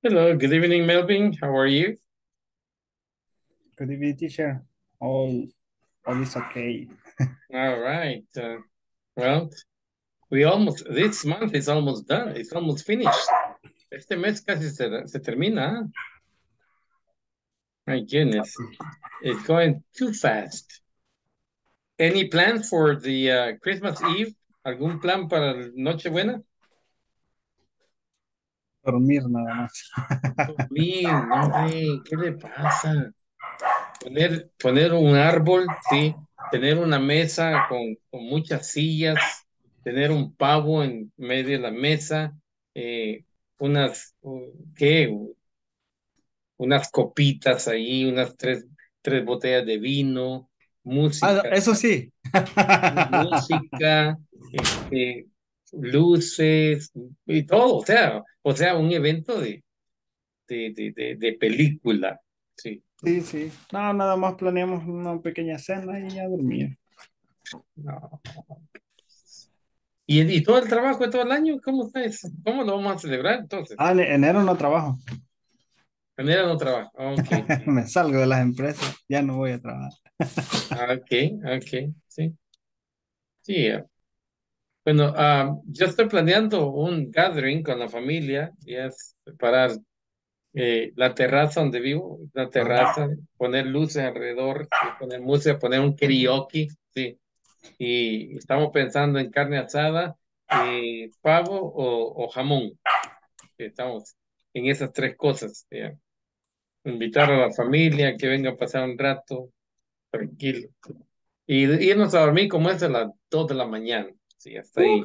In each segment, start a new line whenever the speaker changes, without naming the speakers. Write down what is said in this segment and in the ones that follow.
Hello, good evening, Melvin. How are you?
Good evening, teacher. All, all is okay.
All right. Uh, well, we almost, this month is almost done. It's almost finished. Este mes casi se, se termina. My goodness. It's going too fast. Any plans for the uh, Christmas Eve? ¿Algún plan para Nochebuena?
Dormir nada más.
Dormir, hombre, ¿qué le pasa? Poner, poner un árbol, sí. Tener una mesa con, con muchas sillas, tener un pavo en medio de la mesa, eh, unas, ¿qué? Unas copitas ahí, unas tres, tres botellas de vino, música.
Ah, eso sí.
música, este, luces y todo, o sea, o sea, un evento de, de, de, de, de película, sí.
Sí, sí. No, nada más planeamos una pequeña cena y ya dormir.
No. ¿Y, ¿Y todo el trabajo de todo el año? ¿Cómo está eso? ¿Cómo lo vamos a celebrar entonces?
Ah, en enero no trabajo.
Enero no trabajo. Okay.
Me salgo de las empresas, ya no voy a trabajar.
ok, ok, sí. Sí. Uh, Bueno, um, yo estoy planeando un gathering con la familia y es preparar eh, la terraza donde vivo, la terraza, poner luces alrededor, poner música, poner un karaoke, sí. Y estamos pensando en carne asada, eh, pavo o, o jamón. Estamos en esas tres cosas. ya. Invitar a la familia que venga a pasar un rato tranquilo. Y irnos a dormir como es a las 2 de la mañana. Sí, hasta ahí.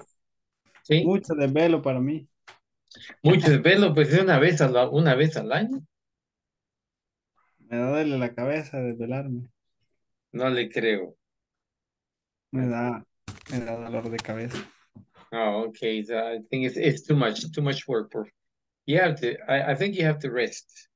¿Sí?
Mucho desvelo para mí.
Mucho desvelo, pues es una vez, a la- una vez al año.
Me duele la cabeza desvelarme.
No le creo.
Me da, me da dolor de cabeza.
Oh, okay. So I think it's it's too much, too much work for you have to I, I think you have to rest.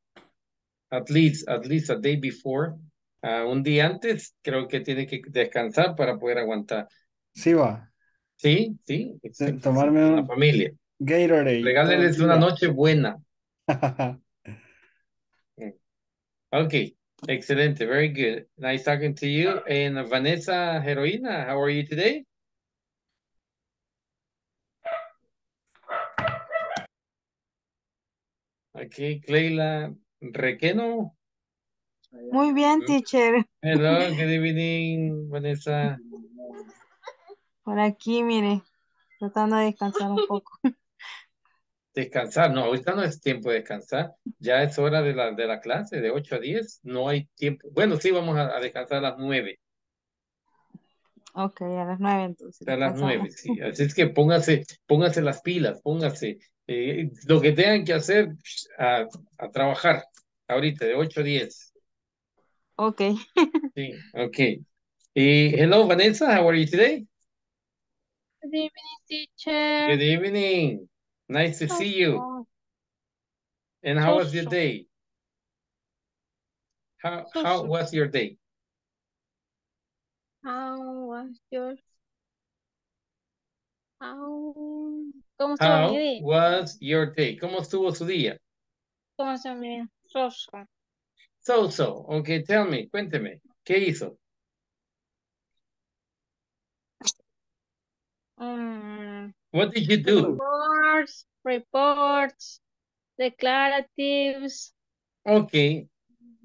At least, at least a day before. Ah, un día antes, creo que tiene que descansar para poder aguantar.
Sí va.
Sí, sí, exacto,
tomarme
con la
un-
familia.
Gatorade.
Regálenles una noche buena. Okay, excelente, very good. Nice talking to you. And Vanessa Heroína, how are you today? Okay, Cleila Requeno.
Muy bien, teacher.
Hello, good evening, Vanessa.
Por aquí, mire, tratando de descansar un poco.
Descansar, no, ahorita no es tiempo de descansar. Ya es hora de la, de la clase, de 8 a 10. No hay tiempo. Bueno, sí, vamos a, a descansar a las 9.
Ok, a las nueve entonces.
A las
descansamos.
9, sí. Así es que póngase, póngase las pilas, póngase eh, lo que tengan que hacer a, a trabajar ahorita, de 8 a 10.
Ok.
Sí, ok. Y hello, Vanessa, how are you today?
Good evening, teacher.
Good evening. Nice to see you. And how was your
So-
day? How,
So-
how
so-
was your day?
How was your... How... ¿Cómo estuvo
How
mi día?
was your day? ¿Cómo estuvo su día?
¿Cómo estuvo mi día? Soso.
So, so. Okay, tell me, cuénteme. ¿Qué hizo?
Mm,
What did you do?
reports, reports, declaratives,
Okay.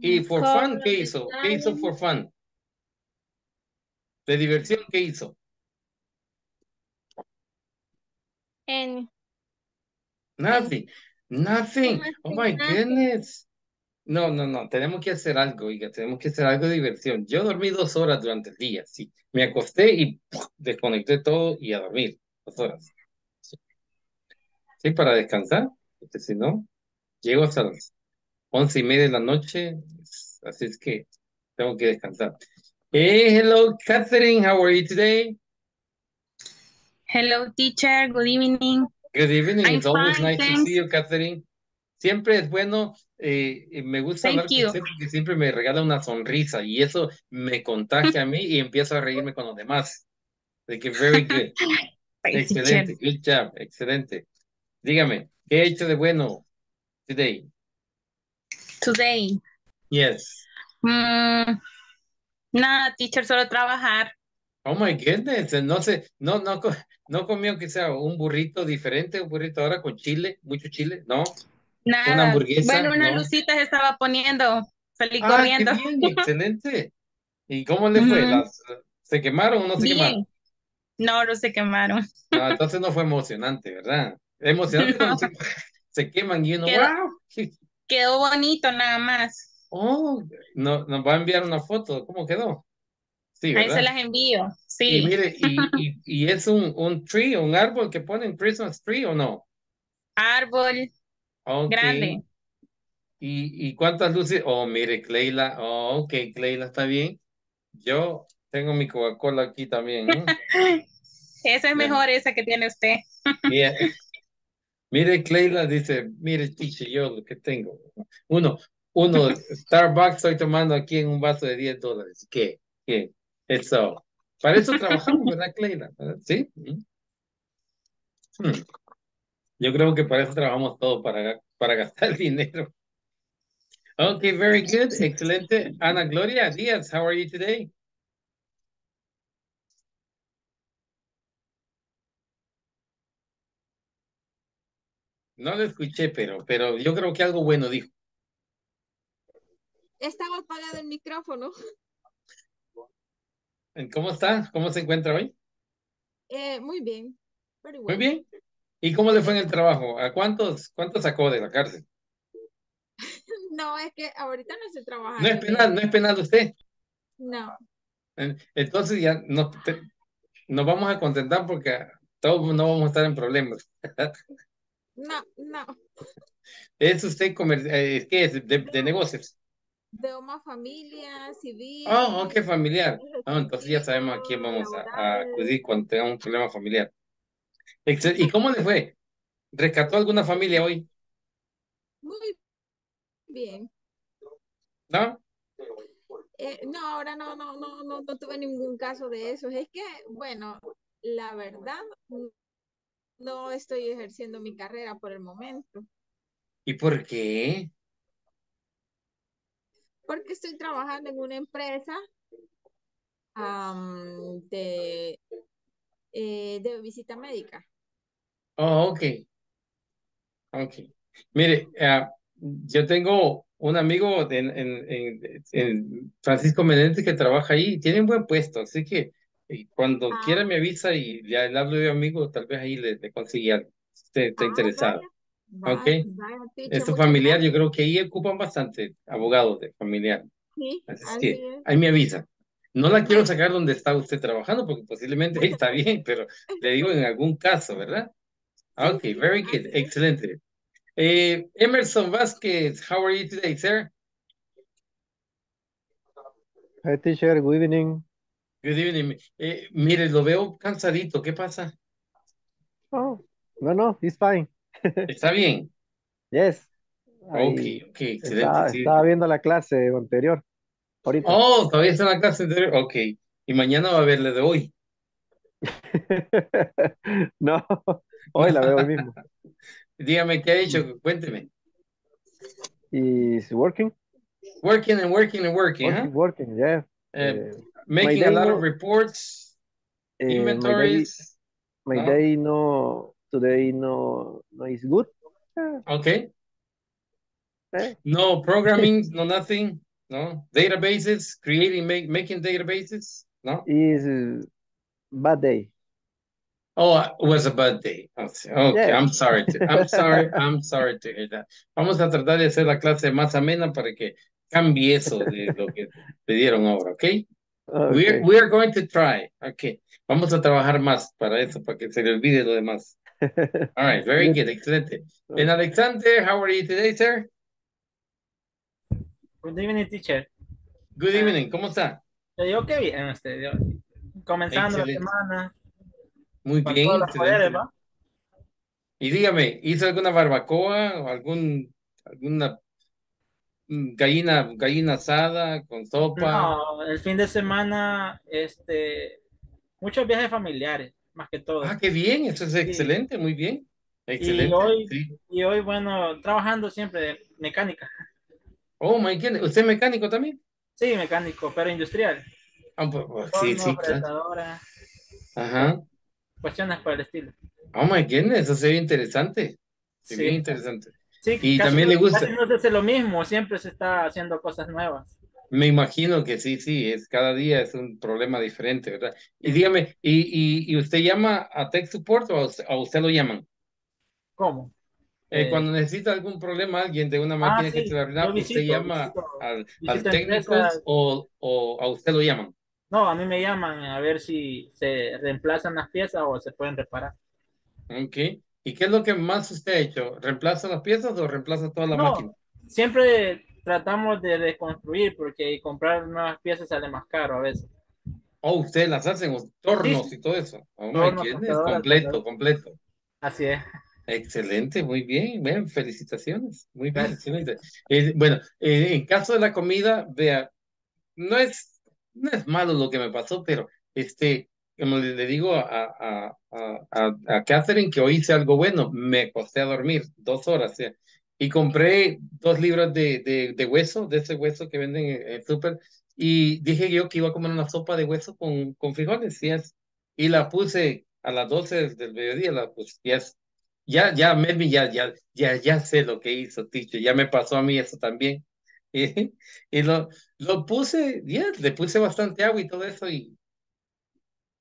Y for fun, ¿qué hizo? ¿Qué hizo
design,
for fun? De diversión, ¿qué hizo?
and
Nothing. Nothing. Oh my goodness. No, no, no. Tenemos que hacer algo, oiga. Tenemos que hacer algo de diversión. Yo dormí dos horas durante el día, sí. Me acosté y ¡puf! desconecté todo y a dormir. Dos horas. Sí, Sí, para descansar. Porque si no, llego hasta las once y media de la noche. Así es que tengo que descansar. Hey, hello, Catherine. How are you today?
Hello, teacher. Good evening.
Good evening.
I'm
It's always
fine,
nice to
thanks.
see you, Catherine. Siempre es bueno, eh, eh, me gusta
Thank
hablar con
you.
usted porque siempre me regala una sonrisa y eso me contagia a mí y empiezo a reírme con los demás. De que very good. Excelente. Good job. Excelente. Dígame, ¿qué he hecho de bueno today?
Today.
Yes.
Mm, nada, teacher, solo trabajar.
Oh my goodness, no sé, no, no, no comió que sea un burrito diferente, un burrito ahora con chile, mucho chile, no.
Nada.
hamburguesa,
Bueno, unas
¿no?
lucitas estaba poniendo. Salí
Ah, qué
corriendo.
bien, excelente. ¿Y cómo le fue? ¿Las, ¿se quemaron o no se quemaron?
Bien. No, no se quemaron.
No, entonces no fue emocionante, ¿verdad? Emocionante cuando se, se queman y uno,
Quedó-
wow.
Quedó bonito nada más.
Oh, no, nos va a enviar una foto, ¿cómo quedó? Sí,
Ahí se las envío.
Y
Sí.
mire, y, y, y es un, un tree, un árbol que ponen Christmas tree o no?
Árbol
Ok.
grande.
¿Y, y cuántas luces? Oh, mire, Cleila. Oh, ok, Cleila, está bien. Yo tengo mi Coca-Cola aquí también. ¿eh?
Esa es mejor, esa que tiene usted.
Mire, mire, Cleila dice, mire, teacher, yo lo que tengo. Uno, uno, Starbucks estoy tomando aquí en un vaso de 10 dólares. ¿Qué? ¿Qué? Eso. Para eso trabajamos, ¿verdad, Cleila? ¿Sí? Mm. Hmm. Yo creo que para eso trabajamos todo, para, para gastar dinero. Okay, very good. Excelente. Ana Gloria Díaz, how are you today? No lo escuché, pero, pero yo creo que algo bueno dijo.
Estaba apagado el micrófono.
¿Cómo está? ¿Cómo se encuentra hoy?
Eh, muy bien.
Muy bien. ¿Y cómo le fue en el trabajo? ¿A cuántos, cuántos sacó de la cárcel?
No, es que ahorita no estoy trabajando.
No es penal, no es penal usted.
No.
En- Entonces ya no, te- nos vamos a contentar porque todos no vamos a estar en problemas.
No, no.
¿Es usted comer, eh, qué es? De, de negocios.
De una familia civil.
Oh, ok, familiar. Ah, entonces ya sabemos a quién vamos a, a acudir cuando tengamos un problema familiar. ¿Y cómo le fue? ¿Rescató alguna familia hoy?
Muy bien.
¿No?
Eh, no, ahora no, no, no, no, no tuve ningún caso de eso. Es que, bueno, la verdad, no estoy ejerciendo mi carrera por el momento,
¿Y por qué?
porque estoy trabajando en una empresa de, eh, de visita médica.
Oh, ok. Ok. Mire, ah, yo tengo un amigo en, en, en- en Francisco Menéndez que trabaja ahí tiene un buen puesto, así que eh, cuando
Ah.
quiera me avisa y le hablo de amigo, tal vez ahí le, le consigue algo, si usted está
Ah,
interesado.
vaya,
Ok.
vaya, vaya, teacher,
Es familiar, yo creo que ahí ocupan bastante abogados de familiar.
Sí,
Así es que
es.
ahí me avisa. No la quiero sacar donde está usted trabajando porque posiblemente ahí está bien, pero le digo en algún caso, ¿verdad? Ok, very good, excelente. Eh, Emerson Vázquez, how are you today, sir?
Hi, teacher. Good evening.
Good evening. Eh, mire, lo veo cansadito, ¿qué pasa?
Oh, no, no, it's fine.
¿Está bien?
Yes.
Ok, ok, excelente.
estaba,
sí.
estaba viendo la clase anterior. Ahorita.
Oh, todavía está en la clase anterior. Ok, y mañana va a verle de hoy.
No, hoy la veo hoy mismo.
Dígame qué ha dicho, cuénteme.
Is working?
Working and working and working, huh?
Working, working, yeah.
Eh,
Eh,
making a lot
no-
of reports,
eh, my day,
inventories.
my
no?
day no, today no, no is good.
Okay.
Eh,
No programming, no nothing, no databases, creating, make, making databases, no.
is uh, bad day.
Oh, it was a bad day. Okay, okay,
Yeah.
I'm sorry. To, I'm sorry. I'm sorry to hear that. Vamos a tratar de hacer la clase más amena para que cambie eso de lo que le dieron ahora, ¿ok? We're, we're going to try. Okay. Vamos a trabajar más para eso, para que se le olvide lo demás. All right, very
Good.
good, excelente. And Alexander, how are you today, sir?
Good evening, teacher.
Good evening, ¿cómo está?
Yo digo que bien, usted. yo- comenzando
Excelente.
la semana.
Muy bien. Y dígame, ¿hizo alguna barbacoa o algún, alguna mm, gallina, gallina asada con sopa?
No, el fin de semana, este, muchos viajes familiares, más que todo.
Ah, qué bien, eso es excelente, muy bien. Excelente.
hoy-
sí.
Y hoy, bueno, trabajando siempre de mecánica.
Oh, my goodness. ¿Usted es mecánico también?
Sí, mecánico, pero industrial.
Ah, pues, pues, sí, sí, claro. Ajá.
cuestiones por el estilo.
Oh, my goodness. Eso se ve interesante. Sí,
Sí.
bien interesante.
Sí,
Y
casi
también le gusta.
Casi no se hace lo mismo, siempre se está haciendo cosas nuevas.
Me imagino que sí, sí, es cada día es un problema diferente, ¿verdad? Y dígame, ¿y, y, y usted llama a Tech Support o a usted, a usted lo llaman?
¿Cómo?
Eh,
Eh,
cuando necesita algún problema alguien de una
Ah,
máquina que
sí,
arruinó,
yo
¿usted
visito,
llama
visito,
al, al
visito
técnico o, o a usted lo llaman?
No, a mí me llaman a ver si se reemplazan las piezas o se pueden reparar.
Ok. ¿Y qué es lo que más usted ha hecho? ¿Reemplaza las piezas o reemplaza toda la
No,
máquina?
siempre tratamos de reconstruir porque comprar nuevas piezas sale más caro a veces.
¿O ustedes las hacen, tornos
Sí.
y todo eso? Oh,
Tornos,
completo, completo.
Así es.
Excelente, muy bien, bien, felicitaciones, muy bien. Eh, bueno, eh, en caso de la comida, vea, no es, no es malo lo que me pasó, pero este, como le, le digo a, a, a, a, Catherine que hoy hice algo bueno, me acosté a dormir dos horas, ya, y compré dos libras de, de, de hueso, de ese hueso que venden en el súper, y dije yo que iba a comer una sopa de hueso con, con frijoles, ¿sí y la puse a las 12 del mediodía, la puse, es- ya, ya, Melvin, ya, ya, ya, ya sé lo que hizo, Ticho, ya me pasó a mí eso también. Y, y lo, lo puse, ya, le puse bastante agua y todo eso, y,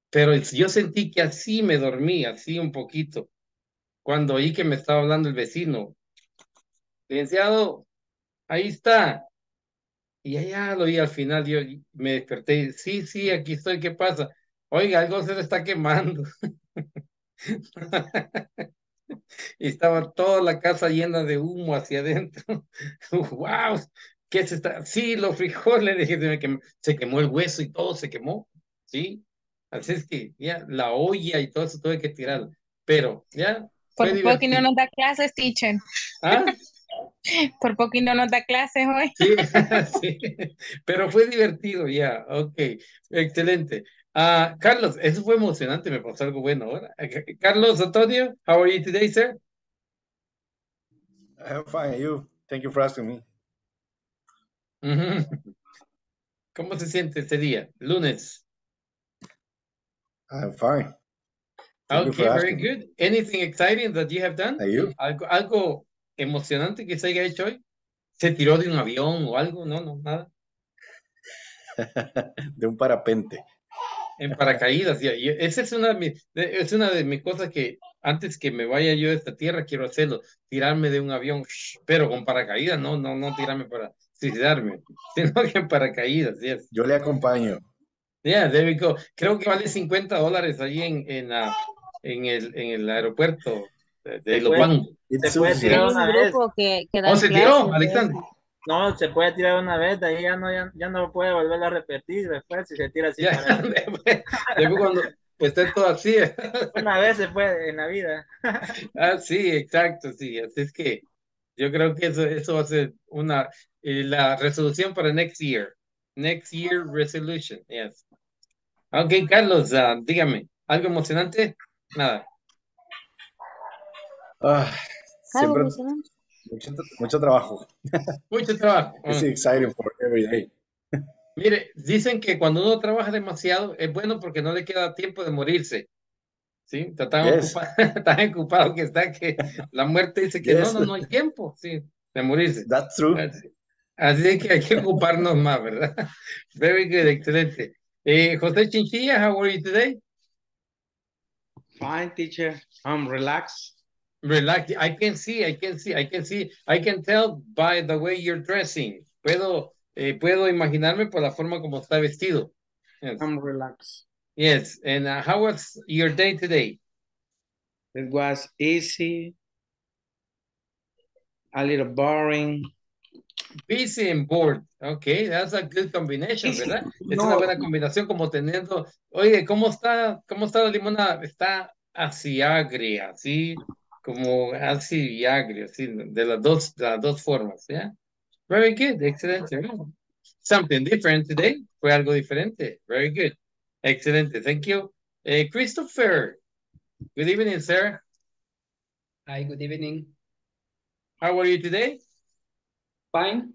pero yo sentí que así me dormí, así un poquito, cuando oí que me estaba hablando el vecino. Licenciado, ahí está. Y allá lo oí al final, yo me desperté, sí, sí, aquí estoy, ¿qué pasa? Oiga, algo se le está quemando. y estaba toda la casa llena de humo hacia adentro. ¡Wow! ¿Qué se está? Sí, los frijoles, dije, se, quemó, se quemó el hueso y todo se quemó. Sí. Así es que ya la olla y todo eso tuve que tirar. Pero ya.
Por poco y no nos da clases, teacher.
¿Ah?
Por poco y no nos da clases hoy.
Sí, sí, pero fue divertido ya, ok, excelente. Ah, Carlos, eso fue emocionante, me pasó algo bueno ahora. Carlos Antonio, how are you today, sir?
I'm fine. You. Thank you for asking me.
¿Cómo se siente este día? Lunes.
I'm fine. Thank
Okay, very good. Anything exciting that you have done?
Are you?
¿Algo, algo emocionante que se haya hecho hoy? ¿Se tiró de un avión o algo? No, no, nada.
De un parapente.
En paracaídas, ya, ya. Esa es una, de mis- es una de mis cosas que antes que me vaya yo de esta tierra quiero hacerlo, tirarme de un avión, pero con paracaídas, no, no, no tirarme para suicidarme, sino que en paracaídas, yes.
Yo le acompaño.
Yeah, there we go. Creo que vale 50 dólares ahí en, en, la- en, el, en el aeropuerto de, Ilopango.
It's
Se puede tirar una vez.
grupo que, que
¿Oh,
dan
se tiró,
de
Alexander?
No, se puede tirar una vez, de ahí ya no, ya, ya no puede volver a repetir después si se tira así.
Ya,
para-
después, después cuando esté todo así.
Una vez se puede en la vida.
Ah, sí, exacto, sí. Así es que yo creo que eso, eso va a ser una, eh, la resolución para next year. Next year resolution, yes. Ok, Carlos, ah, dígame, ¿algo emocionante? Nada.
Ah, siempre mucho, mucho trabajo.
Mucho trabajo.
It's
Ah,
exciting for every day.
Mire, dicen que cuando uno trabaja demasiado es bueno porque no le queda tiempo de morirse. ¿Sí? Está tan,
Yes.
ocupa- tan ocupado que está que la muerte dice que
Yes.
no, no, no hay tiempo, sí, de morirse.
That's true.
Así, así que hay que ocuparnos más, ¿verdad? Very good, excelente. Eh, José Chinchilla, how are you today?
Fine, teacher. I'm relaxed.
Relax. I can see, I can see, I can see, I can tell by the way you're dressing. Puedo, eh, puedo imaginarme por la forma como está vestido. Yes,
I'm relaxed.
yes. And uh, how was your day today?
It was easy, a little boring.
Busy and bored. Okay, that's a good combination. ¿verdad? Es
No.
una buena combinación como teniendo, oye, ¿cómo está, cómo está la limonada? Está así agria, así como así y agria, así, de las dos, de las dos formas, ¿ya? Very good, excelente. Something different today. Fue algo diferente. Very good. Excelente, thank you. Eh, Christopher, good evening, sir.
Hi, good evening.
How are you today?
Fine.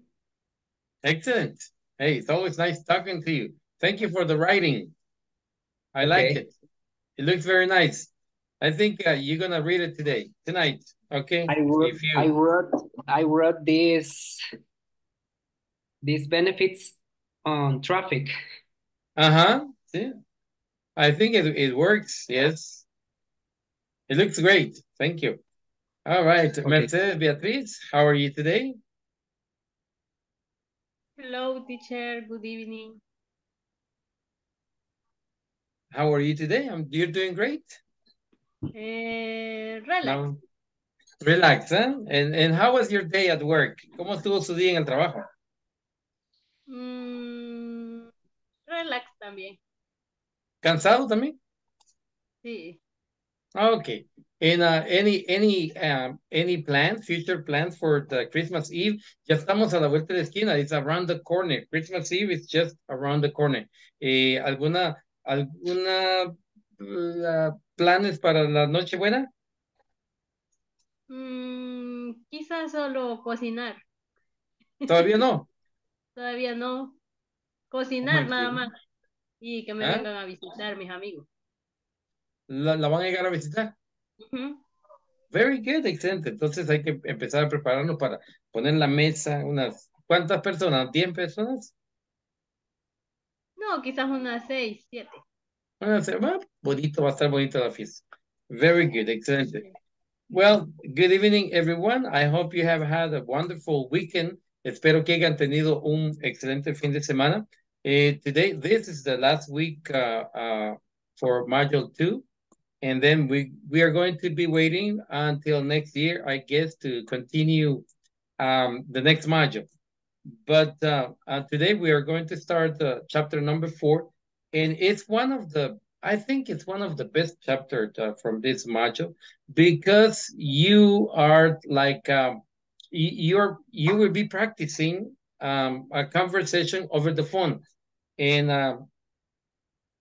Excellent. Hey, it's always nice talking to you. Thank you for the writing. I like it. It looks very nice. I think uh, you're gonna read it today, tonight. Okay.
I wrote,
If you
I wrote, I wrote this, these benefits on traffic.
uh-huh. See? I think it it works. Yes. It looks great. Thank you. All right, Mercedes Beatriz, how are you today?
Hello, teacher. Good evening.
How are you today? I'm, you're doing great.
Eh, relax.
No. Relax, ¿eh? And, and how was your day at work? ¿Cómo estuvo su día en el trabajo?
Mm, relax también.
¿Cansado también?
Sí.
Okay. And uh, any any um any plans, future plans for the Christmas Eve? Ya estamos a la vuelta de la esquina. It's around the corner. Christmas Eve is just around the corner. Eh, ¿alguna alguna planes para la Nochebuena?
Mm, quizás solo cocinar.
¿Todavía no?
Todavía no. Cocinar nada más. Y que me
¿Ah?
vengan a visitar mis amigos.
¿La, van a llegar a visitar?
Uh -huh.
Very good, excelente. Entonces hay que empezar a prepararnos para poner la mesa, unas, ¿cuántas personas? ¿10 personas?
No, quizás unas
6, 7. Bonito, va a estar bonita la fiesta. Very good, excellent. Well, good evening, everyone. I hope you have had a wonderful weekend. Espero que hayan tenido un excelente fin de semana. Uh, today, this is the last week uh, uh, for module two. And then we, we are going to be waiting until next year, I guess, to continue um, the next module. But uh, uh, today we are going to start uh, chapter number four, and it's one of the, I think it's one of the best chapters uh, from this module because you are like, um, you're, you will be practicing um, a conversation over the phone. And uh,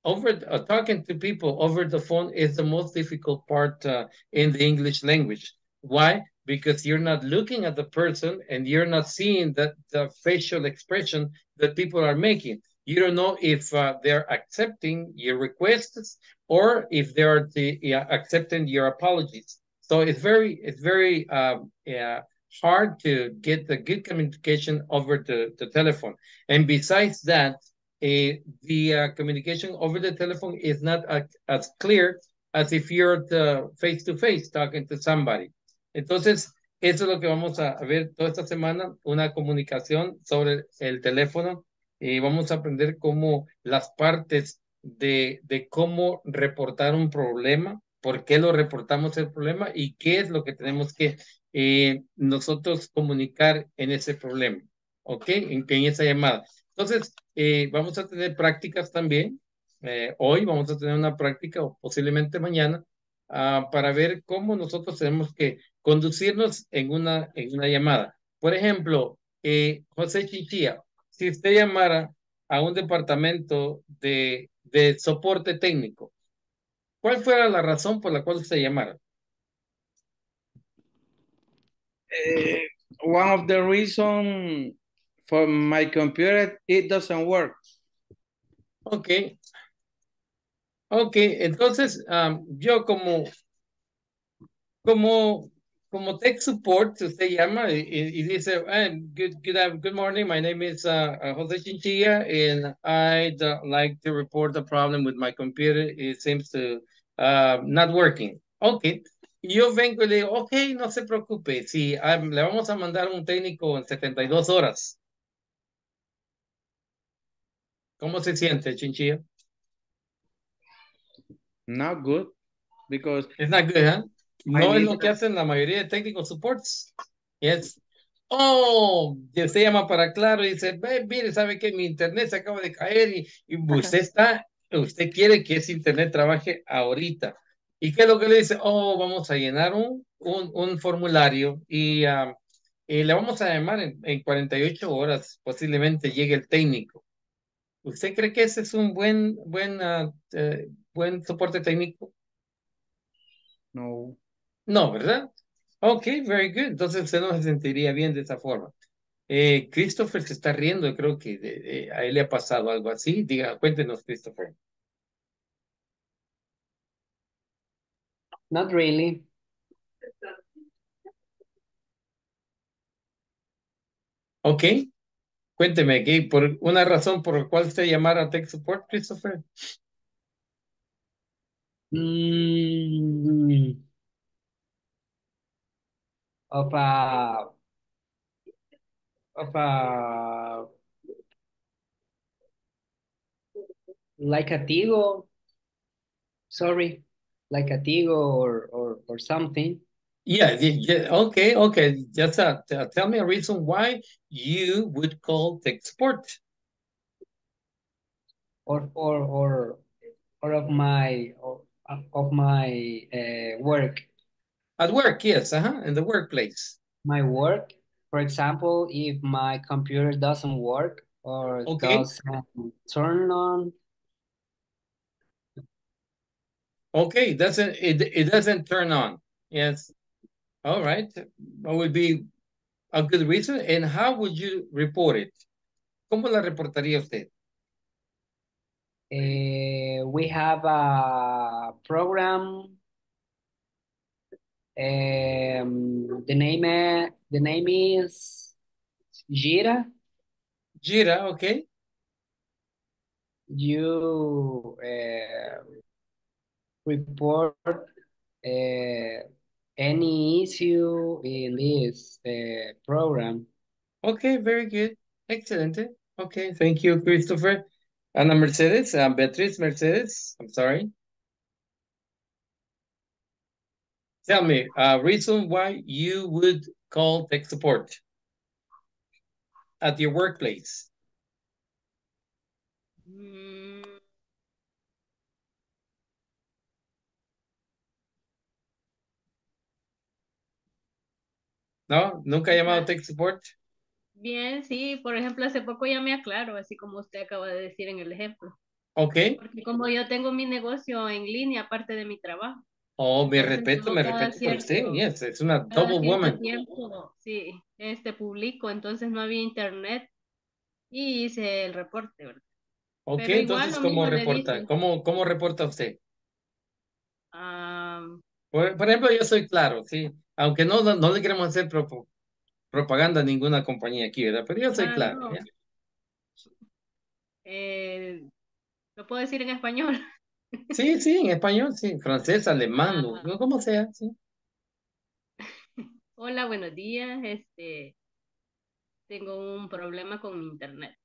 over uh, talking to people over the phone is the most difficult part uh, in the English language. Why? Because you're not looking at the person and you're not seeing that the facial expression that people are making. You don't know if uh, they're accepting your requests or if they are the, yeah, accepting your apologies. So it's very it's very um, yeah, hard to get the good communication over the, the telephone. And besides that, eh, the uh, communication over the telephone is not as, as clear as if you're the face to face talking to somebody. Entonces, eso es lo que vamos a ver toda esta semana, una comunicación sobre el teléfono y vamos a aprender cómo las partes de, de cómo reportar un problema, por qué lo reportamos el problema y qué es lo que tenemos que eh, nosotros comunicar en ese problema, ¿ok? En, en esa llamada. Entonces, eh, vamos a tener prácticas también. Eh, hoy vamos a tener una práctica o posiblemente mañana ah, para ver cómo nosotros tenemos que conducirnos en una, en una llamada. Por ejemplo, eh, José Chinchilla, si usted llamara a un departamento de, de soporte técnico, ¿cuál fuera la razón por la cual usted llamara?
Eh, one of the reason for my computer, it doesn't work.
Ok. Ok, entonces um, yo como, como, como tech support, usted llama y, y- dice, "Ah, good, good, good morning, my name is uh, uh, Jose Chinchilla and I'd uh, like to report a problem with my computer. It seems to uh, not working. Ok, yo vengo y le digo, ok, no se preocupe, si ah, le vamos a mandar un técnico en 72 horas. ¿Cómo se siente, Chinchilla?
Not good because
It's not good, huh? No es lo que hacen la mayoría de técnicos supports. Es, oh, usted llama para claro y dice, "Ve, mire, sabe que mi internet se acaba de caer y, y usted está, usted quiere que ese internet trabaje ahorita. ¿Y qué es lo que le dice? Oh, vamos a llenar un, un, un formulario y, ah, y le vamos a llamar en, en 48 horas, posiblemente llegue el técnico. ¿Usted cree que ese es un buen, buen, eh, buen soporte técnico?
no.
No, ¿verdad? Ok, very good. Entonces usted no se sentiría bien de esa forma. Eh, Christopher se está riendo, creo que de- de- a él le ha pasado algo así. Diga, cuéntenos, Christopher.
Not really.
Ok, cuénteme, ¿qué, por una razón por la cual usted llamara a Tech Support, Christopher?
Mm, of a of a like a Tigo. Sorry, like a Tigo or or or something.
Yeah, yeah, okay, okay. Just uh, tell me a reason why you would call tech support.
or or or or of my or, of my uh, work
At work, yes, uh-huh, in the workplace.
my work for example if my computer doesn't work or
Okay.
doesn't turn on
Okay, doesn't it it doesn't turn on. Yes. All right. That would be a good reason. And how would you report it? ¿Cómo la reportaría usted?
uh, we have a program um, the name uh, the name is Jira
Jira, okay.
you uh, report uh, any issue in this uh, program.
Okay, very good. Excellent. Okay, thank you, Christopher. Ana Mercedes, uh, Beatriz Mercedes, I'm sorry. Tell me, a reason why you would call tech support at your workplace.
Mm,
¿No? ¿Nunca ha llamado tech support?
bien, sí, por ejemplo, hace poco ya me aclaro, así como usted acaba de decir en el ejemplo.
Ok.
Porque como yo tengo mi negocio en línea, aparte de mi trabajo.
Oh, me respeto, me respeto por usted. Yes, es una
Cada
double woman.
tiempo, sí, este publico, entonces no había internet y hice el reporte, ¿verdad?
Ok,
Pero
entonces, ¿cómo reporta? ¿Cómo, cómo reporta usted?
Ah,
Por, por ejemplo, yo soy claro, sí. Aunque no, no, no le queremos hacer propo- propaganda a ninguna compañía aquí, ¿verdad? Pero yo soy
ah,
claro.
Eh, ¿lo puedo decir en español?
Sí, sí, en español, sí. Francés, alemán,
Ah.
o- como sea, sí.
Hola, buenos días. Este, tengo un problema con mi internet.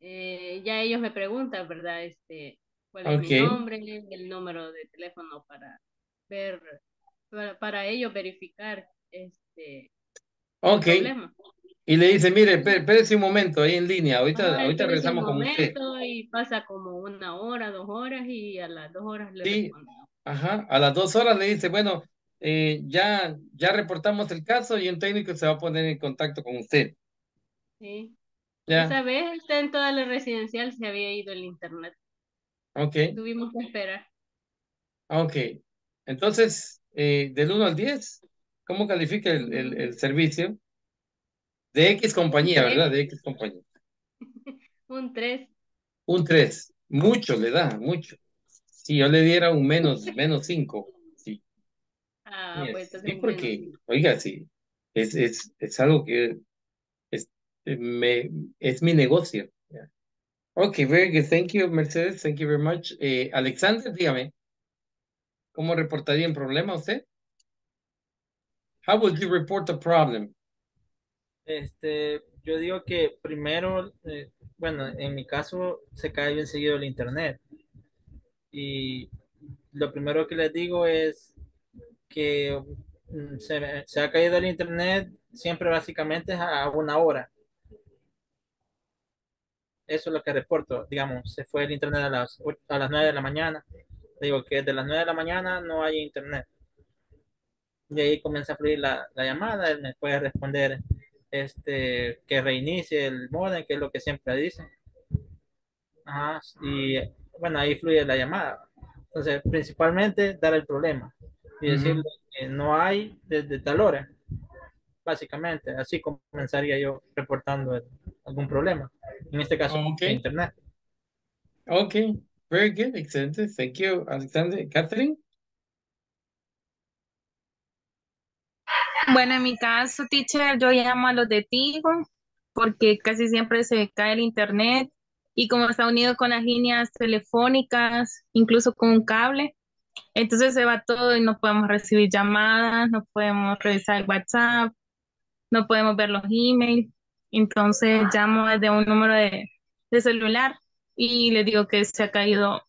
Eh, ya ellos me preguntan, ¿verdad? Este, ¿cuál es
Ok.
mi nombre? El número de teléfono para ver, para, para ellos verificar este el problema.
Y le dice, mire, espé- espérese un momento ahí en línea. Ahorita,
Ajá,
ahorita regresamos con usted.
y pasa como una hora, dos horas y a las dos horas le
Sí. Ajá. A las dos horas le dice, bueno, eh, ya, ya reportamos el caso y un técnico se va a poner en contacto con usted.
Sí.
Ya.
Esa vez este, en toda la residencial se había ido el internet.
Ok.
Tuvimos que esperar.
Ok. Entonces, eh, del 1 al 10, ¿cómo califica el, el, el servicio? De X compañía. ¿verdad? De X compañía.
Un 3.
Un 3. Mucho le da, mucho. Si yo le diera un menos, menos 5. Sí.
Ah,
Yes.
pues entonces
Sí, porque,
menos.
oiga, sí, es, es, es algo que es, me, es mi negocio. Yeah. Okay, very good. Thank you, Mercedes. Thank you very much. Eh, Alexander, dígame, ¿cómo reportaría un problema usted? How would you report the problem?
Este, yo digo que primero, eh, bueno, en mi caso se cae bien seguido el internet. Y lo primero que les digo es que mm, se, ha caído el internet siempre básicamente a una hora. Eso es lo que reporto. Digamos, se fue el internet a las, a las 9 de la mañana. Digo que de las 9 de la mañana no hay internet. Y ahí comienza a fluir la, la llamada. Él me puede responder este, que reinicie el modem, que es lo que siempre dice. Ajá, y bueno, ahí fluye la llamada. Entonces, principalmente dar el problema. y decirle que no hay desde tal hora. Básicamente, así comenzaría yo reportando algún problema. En este caso,
Ok.
de internet.
Okay, very good, excelente. Thank you, Alexander. Catherine?
Bueno, en mi caso, teacher, yo llamo a los de Tigo porque casi siempre se cae el internet y como está unido con las líneas telefónicas, incluso con un cable, entonces se va todo y no podemos recibir llamadas, no podemos revisar el WhatsApp, no podemos ver los emails. Entonces llamo desde un número de, de celular y les digo que se ha caído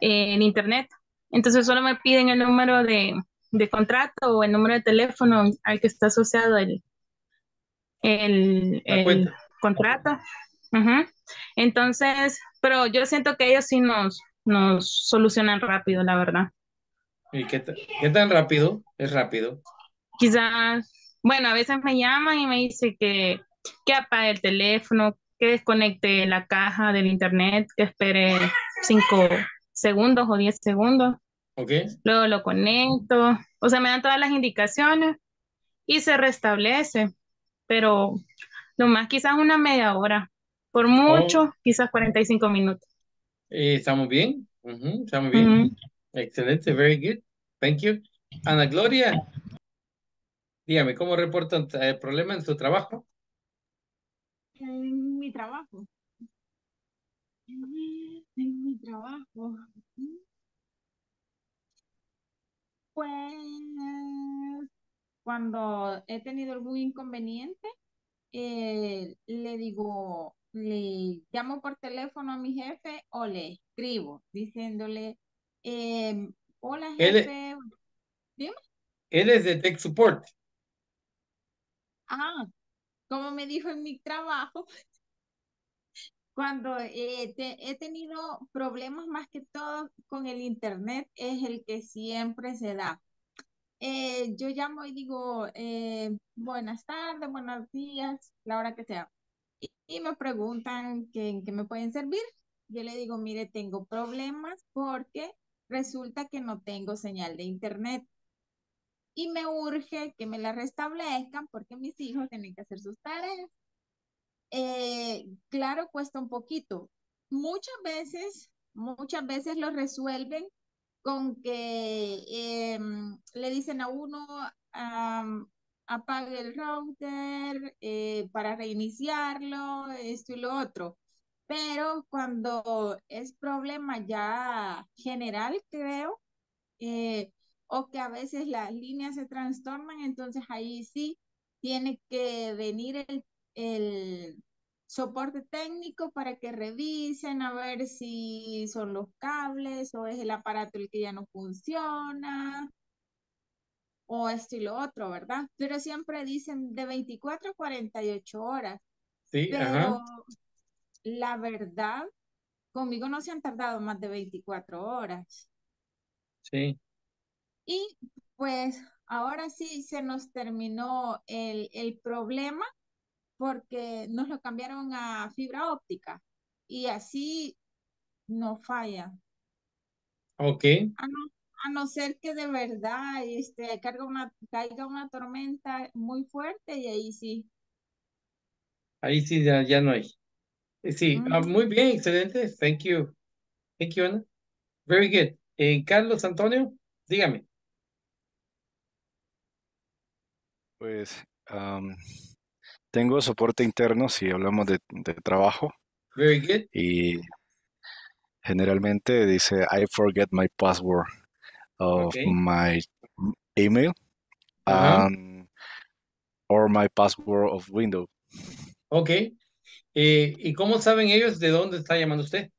eh, el internet. Entonces solo me piden el número de, de contrato o el número de teléfono al que está asociado el, el, el contrato. Entonces, pero yo siento que ellos sí nos, nos solucionan rápido, la verdad.
¿Y qué, qué tan rápido? Es rápido.
Quizás, bueno, a veces me llaman y me dice que, que apague el teléfono, que desconecte la caja del internet, que espere cinco segundos o diez segundos. Luego lo conecto. O sea, me dan todas las indicaciones y se restablece. Pero lo más quizás una media hora. Por mucho, quizás 45 minutos.
Eh, ¿estamos bien? Estamos bien. Excelente, very good. Thank you. Ana Gloria, dígame, ¿cómo reportan el problema en su trabajo?
En mi trabajo. En mi trabajo. Pues cuando he tenido algún inconveniente, eh, le digo, le llamo por teléfono a mi jefe o le escribo diciéndole, em, hola
Él es-
jefe, dime.
Él es de Tech Support.
Ah, como me dijo en mi trabajo, cuando he tenido problemas más que todo con el internet, es el que siempre se da. Eh, yo llamo y digo, eh, buenas tardes, buenos días, la hora que sea. Y, me preguntan que, qué me pueden servir. Yo le digo, mire, tengo problemas porque resulta que no tengo señal de internet. Y me urge que me la restablezcan porque mis hijos tienen que hacer sus tareas. Eh, claro, cuesta un poquito. Muchas veces, muchas veces lo resuelven con que em, le dicen a uno, apague el router eh, para reiniciarlo, esto y lo otro. Pero cuando es problema ya general, creo, eh, o que a veces las líneas se trastornan, entonces ahí sí tiene que venir el, el soporte técnico para que revisen a ver si son los cables o es el aparato el que ya no funciona o esto y lo otro, ¿verdad? Pero siempre dicen de 24 a 48 horas.
Sí,
Pero
ajá.
la verdad, conmigo no se han tardado más de 24 horas.
Sí.
Y pues ahora sí se nos terminó el, el problema porque nos lo cambiaron a fibra óptica y así no falla.
Ok.
A no, a no ser que de verdad este, carga una, caiga una tormenta muy fuerte y ahí sí.
Ahí sí ya, ya no hay. Eh, Sí, ah,
Ujú.
muy bien, excelente. Thank you. Thank you, Ana. Very good. Eh, Carlos Antonio, dígame.
Pues am, tengo soporte interno si hablamos de, de trabajo
Very good.
y generalmente dice I forget my password of my email and or my password of Windows.
Ok. Eh, ¿y cómo saben ellos de dónde está llamando usted?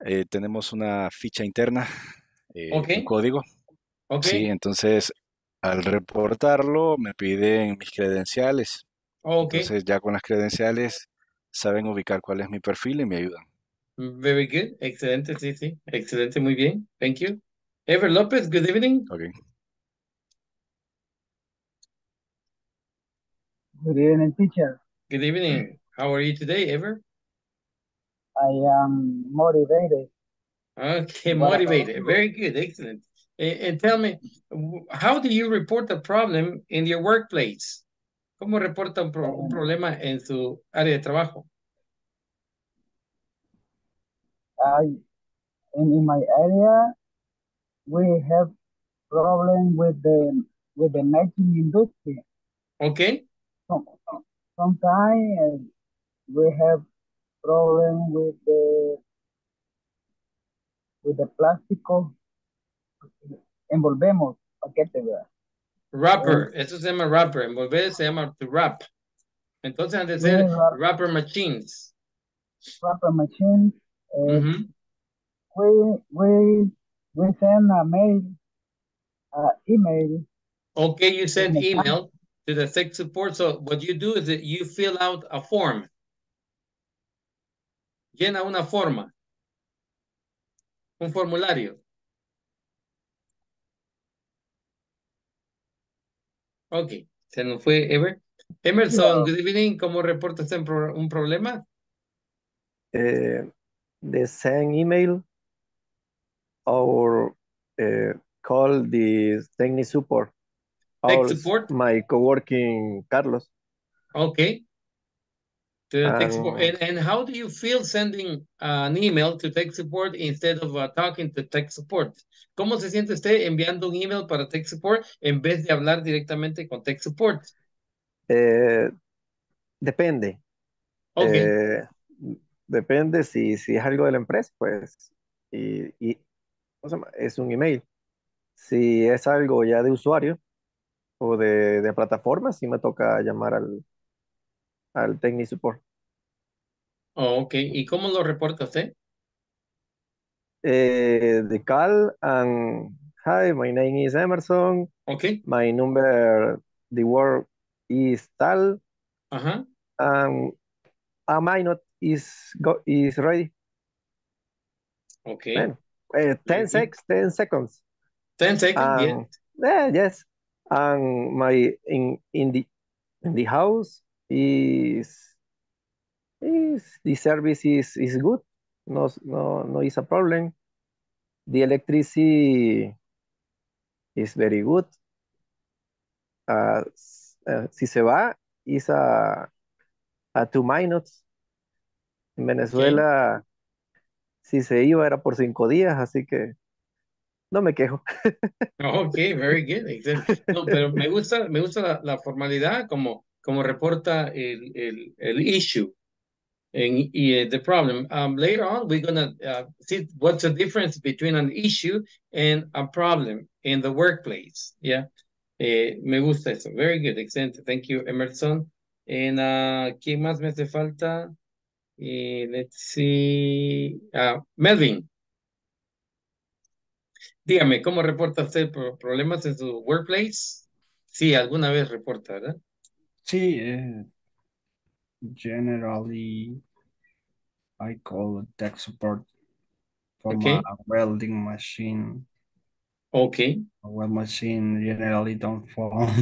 Eh, tenemos una ficha interna, eh, un código.
Ok.
Sí, entonces al reportarlo me piden mis credenciales.
Ok.
Entonces ya con las credenciales saben ubicar cuál es mi perfil y me ayudan.
Very good. Excelente, sí, sí. Excelente, muy bien. Thank you. Ever López, good evening.
Ok.
Good evening, teacher.
Good evening. How are you today, Ever?
I am motivated.
Okay, motivated. Very good. Excellent. Eh, and tell me, how do you report a problem in your workplace? ¿Cómo reporta un, pro- un problema en su área de trabajo?
I in, in my area we have problem with the with the making industry.
Okay,
sometimes we have problem with the with the plástico. Envolvemos paquete, ¿verdad?
wrapper, eso se llama wrapper, envolver se llama to wrap. Entonces han de ser
Sí, wrap-
wrapper machines.
Wrapper machine. Uh,
Ujú.
We we we send a mail, uh, email.
Okay, you send email to the tech support. So what you do is that you fill out a form. Llena una forma. Un formulario. Ok, se nos fue Ever. Emerson, good evening. ¿Cómo reporta usted un, pro- un problema?
The same email or uh, call the technical support.
Tech
Or
support?
My coworking Carlos.
Okay. To tech support.
Um,
And, and how do you feel sending an email to tech support instead of uh, talking to tech support? ¿Cómo se siente usted enviando un email para tech support en vez de hablar directamente con tech support?
Eh, depende.
Ok.
Eh, depende si, si es algo de la empresa, pues, y, y es un email. Si es algo ya de usuario o de, de plataforma, sí me toca llamar al, al Technical Support.
Oh, ok. ¿Y cómo lo reporta usted?
Eh, the call and hi, my name is Emerson.
Ok.
My number, the word is tal,
Ajá.
and a minute is go, is ready.
Ok.
Bueno, eh, 10 seconds, 10 seconds.
10 seconds, yeah.
Yeah, yes. And my in in the in the house is is the service is is good. No no no is a problem. The electricity is very good. Uh, uh, si se va, is a, a two minutes. En Venezuela, si se iba era por cinco días, así que no me quejo.
Ok, very good. No, pero me gusta, me gusta la, la formalidad como, como reporta el, el, el issue and, y the problem. Um, later on, we're gonna uh, see what's the difference between an issue and a problem in the workplace. Yeah. Eh, me gusta eso. Very good. Excelente. Thank you, Emerson. And uh, ¿quién más me hace falta? Let's see. Ah, Melvin. Dígame, ¿cómo reporta usted pro- problemas en su workplace? Sí, alguna vez reporta, ¿verdad?
Sí, eh, generally I call tech support for
Okay.
my welding machine.
Okay.
A weld machine generally don't fall.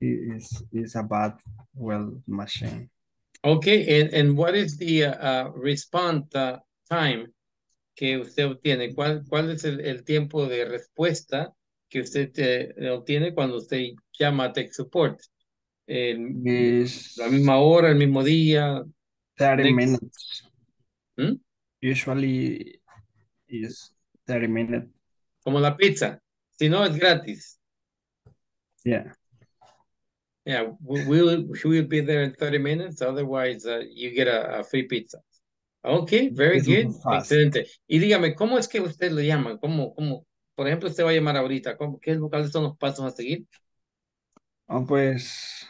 It is is a bad weld machine.
Okay, and, and what is the uh, uh, response uh, time que usted obtiene? ¿Cuál, cuál es el, el tiempo de respuesta que usted eh, obtiene cuando usted llama a Tech Support? El- la misma hora, el mismo día.
30
next-
minutes.
¿Mm?
Usually is 30 minutes.
Como la pizza. Si no, es gratis.
Yeah.
Yeah, we we will, we will be there in 30 minutes. Otherwise, uh, you get a, a free pizza. Okay, very
It's
good. Excelente. Y dígame, ¿cómo es que usted le llama? ¿Cómo, cómo? Por ejemplo, usted va a llamar ahorita. ¿Cómo, qué, cuáles son los pasos a seguir?
Ah, pues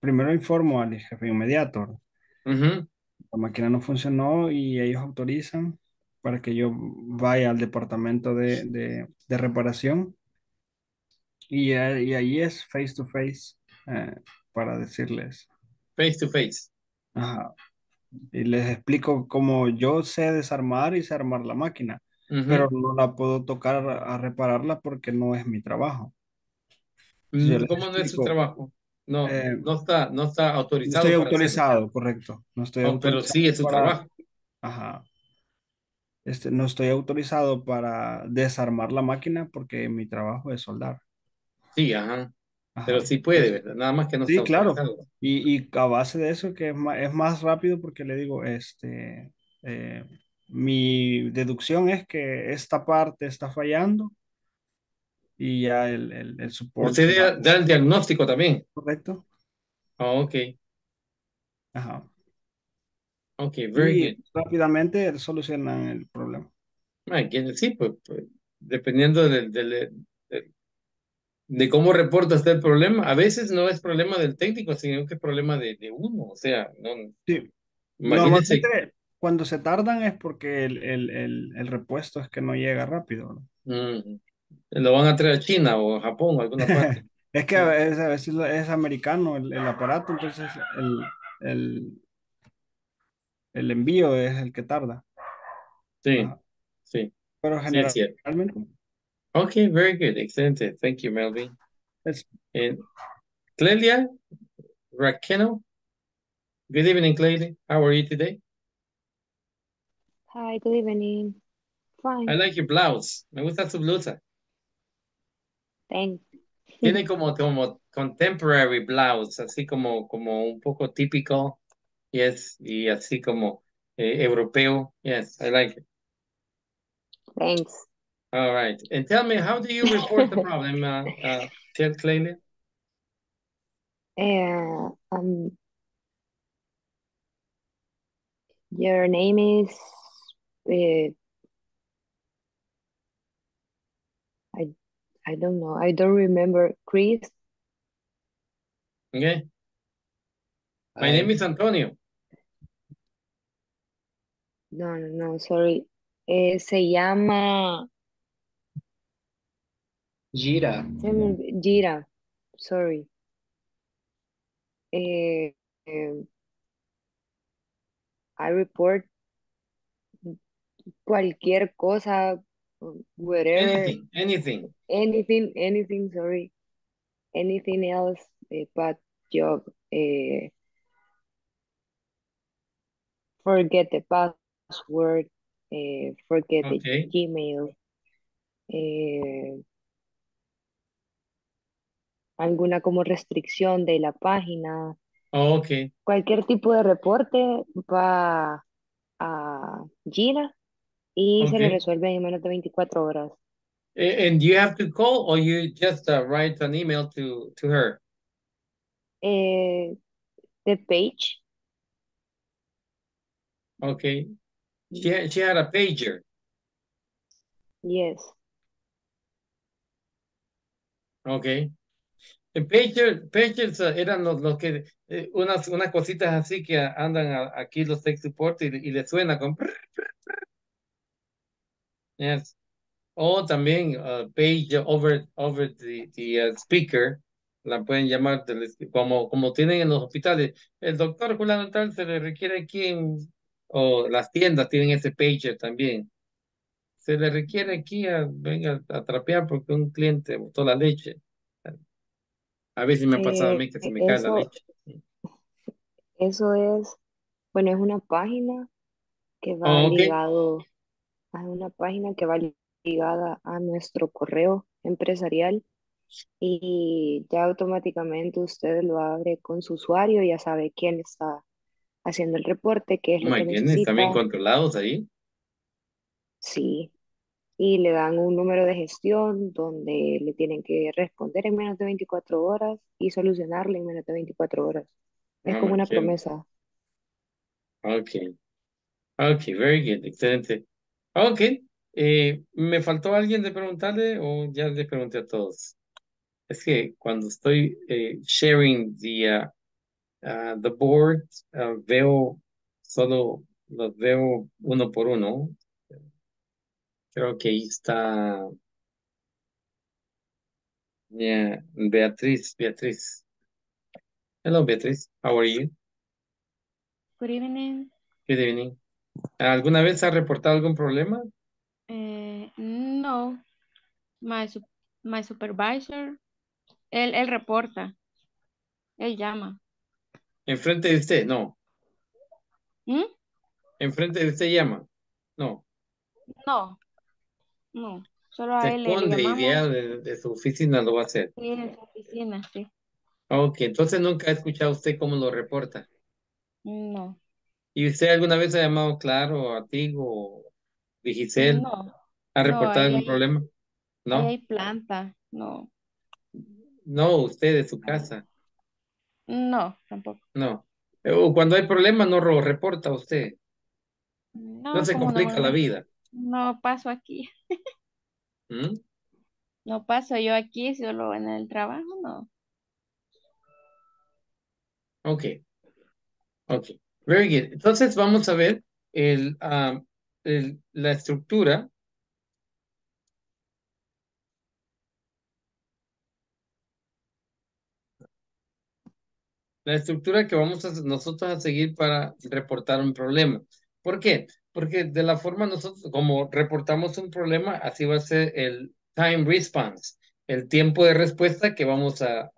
primero informo al jefe inmediato.
Ujú.
La máquina no funcionó y ellos autorizan para que yo vaya al departamento de, de- de reparación. Y, y ahí es face to face eh, para decirles.
Face to face.
Ajá. Y les explico cómo yo sé desarmar y sé armar la máquina,
Ujú.
pero no la puedo tocar a, repararla porque no es mi trabajo. Entonces
Mm, ¿Cómo no es su trabajo? No,
eh,
no está, no está
no
autorizado
estoy autorizado, correcto. No estoy
Oh, pero sí
autorizado
es su
para-
trabajo.
Ajá. este, no estoy autorizado para desarmar la máquina porque mi trabajo es soldar.
Sí, ajá. Pero
Ajá.
sí puede, ¿verdad? Nada más que no
sí,
está
claro.
autorizado.
Y, y a base de eso que es más, es más rápido porque le digo, este, eh, mi deducción es que esta parte está fallando y ya el, el, el support
Usted da, da el diagnóstico también.
correcto.
Ah, ok,
Ajá.
ok, very
Y
good.
rápidamente solucionan el problema.
Ah, sí, pues, pues, dependiendo del- del- de cómo reporta usted el problema, a veces no es problema del técnico, sino que es problema de, de uno. O sea, no,
Sí.
imagínese,
Normalmente cuando se tardan es porque el, el, el, el repuesto es que no llega rápido. ¿no?
mm, lo van a traer a China o a Japón o alguna parte.
Es que a veces, a veces es americano el, el aparato, entonces el, el, el envío es el que tarda.
Sí,
Ajá.
sí,
Pero
sí, es
generalmente
Ok, very good, excelente. Thank you, Melvin.
es
And Clelia Raqueno. Good evening, Clelia. How are you today?
Hi, good evening.
I
Fine, I
like your blouse. Me gusta su blusa.
thanks.
Tiene como, como contemporary blouse, así como, como un poco típico. Yes, y así como eh, europeo. Yes, I like it.
Thanks.
All right. And tell me, how do you report the problem, uh, uh, tell Clelia?
Uh, um, your name is, uh, I, I don't know. I don't remember. Chris?
Okay. My name is Antonio.
No, no, no, sorry. Eh, se llama
Gira.
se me olvi- Gira. Sorry. Eh, eh, I report cualquier cosa, whatever.
Anything, anything.
anything, anything, sorry, anything else uh, but job. Uh, forget the password, uh, forget
Okay.
the Gmail, eh, alguna como restricción de la página,
Oh, okay.
cualquier tipo de reporte va a Gira y se le
Okay.
resuelve en menos de 24 horas.
A- And you have to call or you just uh, write an email to, to her?
Eh, the page,
Okay. She had, she had a pager.
yes.
Okay. Pager, pagers uh, eran los, los que, eh, unas, unas cositas así que andan a- aquí los tech support y, y le suena con... prr, prr, prr. Yes. O también uh, page over, over the, the uh, speaker, la pueden llamar como, como tienen en los hospitales. El doctor fulano tal se le requiere aquí o las tiendas tienen ese pager también. Se le requiere aquí a, venga a trapear porque un cliente botó la leche. A veces me ha pasado a
Eh,
mí que se me cae la
eso,
leche.
eso es, bueno, es una página que va
Oh,
ligado, a una página que va ligada a nuestro correo empresarial y ya automáticamente usted lo abre con su usuario, ya sabe quién está haciendo el reporte, qué es lo que
están bien controlados ahí.
sí, y le dan un número de gestión donde le tienen que responder en menos de 24 horas y solucionarle en menos de 24 horas. Es
Oh
como una promesa.
Okay. Okay, very good, excelente. Okay. Eh, ¿me faltó alguien de preguntarle o ya le pregunté a todos? Es que cuando estoy eh, sharing the, uh, uh, the board, uh, veo solo los veo uno por uno. Creo que ahí está yeah, Beatriz, Beatriz. Hello, Beatriz. How are you?
Good evening.
Good evening. ¿Alguna vez ha reportado algún problema?
Eh, no, my, my supervisor, él, él reporta, él llama.
Enfrente de usted, no.
¿Mm?
Enfrente de usted llama. No.
No, no. Solo a él le, le
esconde y
llamamos.
ya de, de su oficina lo va a hacer.
Sí, en su oficina, sí.
Ok, entonces nunca ha escuchado usted cómo lo reporta.
No,
¿Y usted alguna vez ha llamado Claro, a Tigo o Digicel?
no,
¿Ha reportado algún
hay,
problema? No,
hay planta. No,
no, usted de su casa.
no, tampoco.
No. O cuando hay problemas no lo reporta usted. No
No,
se complica la vida.
no paso aquí.
¿Mm?
No paso yo aquí, solo en el trabajo, no.
Ok, ok. Very good. Entonces vamos a ver el, el- la estructura. La estructura que vamos a, nosotros a seguir para reportar un problema. ¿Por qué? Porque de la forma nosotros, como reportamos un problema, así va a ser el time response, el tiempo de respuesta que vamos a,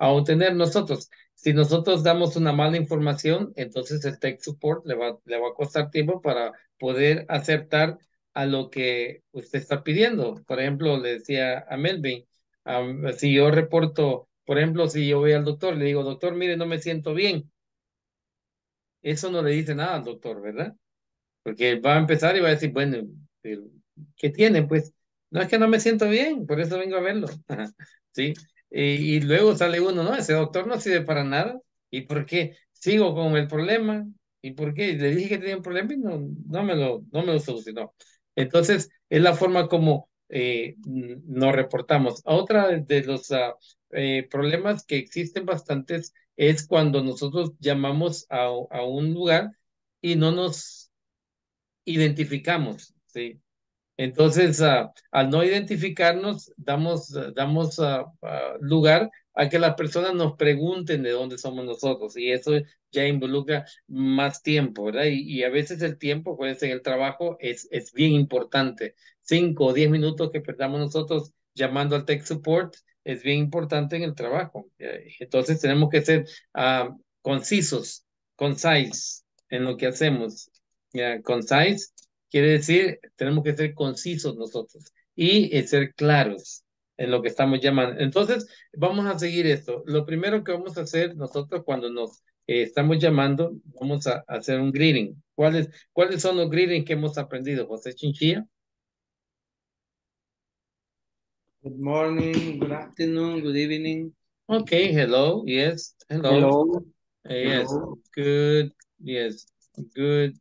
a obtener nosotros. Si nosotros damos una mala información, entonces el tech support le va, le va a costar tiempo para poder aceptar a lo que usted está pidiendo. Por ejemplo, le decía a Melvin, si yo reporto, por ejemplo, si yo voy al doctor, le digo, doctor, mire, no me siento bien. Eso no le dice nada al doctor, ¿verdad? Porque va a empezar y va a decir, bueno, ¿qué tiene? Pues, no es que no me siento bien, por eso vengo a verlo. ¿Sí? Y, y luego sale uno, no, ese doctor no sirve para nada. ¿Y por qué? Sigo con el problema. ¿Y por qué? Le dije que tenía un problema y no, no me lo, no me lo solucionó. Entonces, es la forma como eh, nos reportamos. Otra de los ah, eh, problemas que existen bastantes es cuando nosotros llamamos a, a un lugar y no nos identificamos, ¿sí? Entonces, ah, al no identificarnos, damos, damos ah, ah, lugar a que las personas nos pregunten de dónde somos nosotros y eso ya involucra más tiempo, ¿verdad? Y, y a veces el tiempo, pues en el trabajo es, es bien importante. Cinco o diez minutos que perdamos nosotros llamando al tech support es bien importante en el trabajo. Eh, Entonces tenemos que ser concisos, concise en lo que hacemos. Concise quiere decir, tenemos que ser concisos nosotros y eh, ser claros en lo que estamos llamando. Entonces, vamos a seguir esto. Lo primero que vamos a hacer nosotros cuando nos eh, estamos llamando, vamos a, a hacer un greeting. ¿Cuáles, ¿Cuáles son los greetings que hemos aprendido, José Chinchilla?
Good morning, good afternoon, good evening.
Okay, hello, yes, hello.
Hello.
Yes,
Hello.
good, yes, good.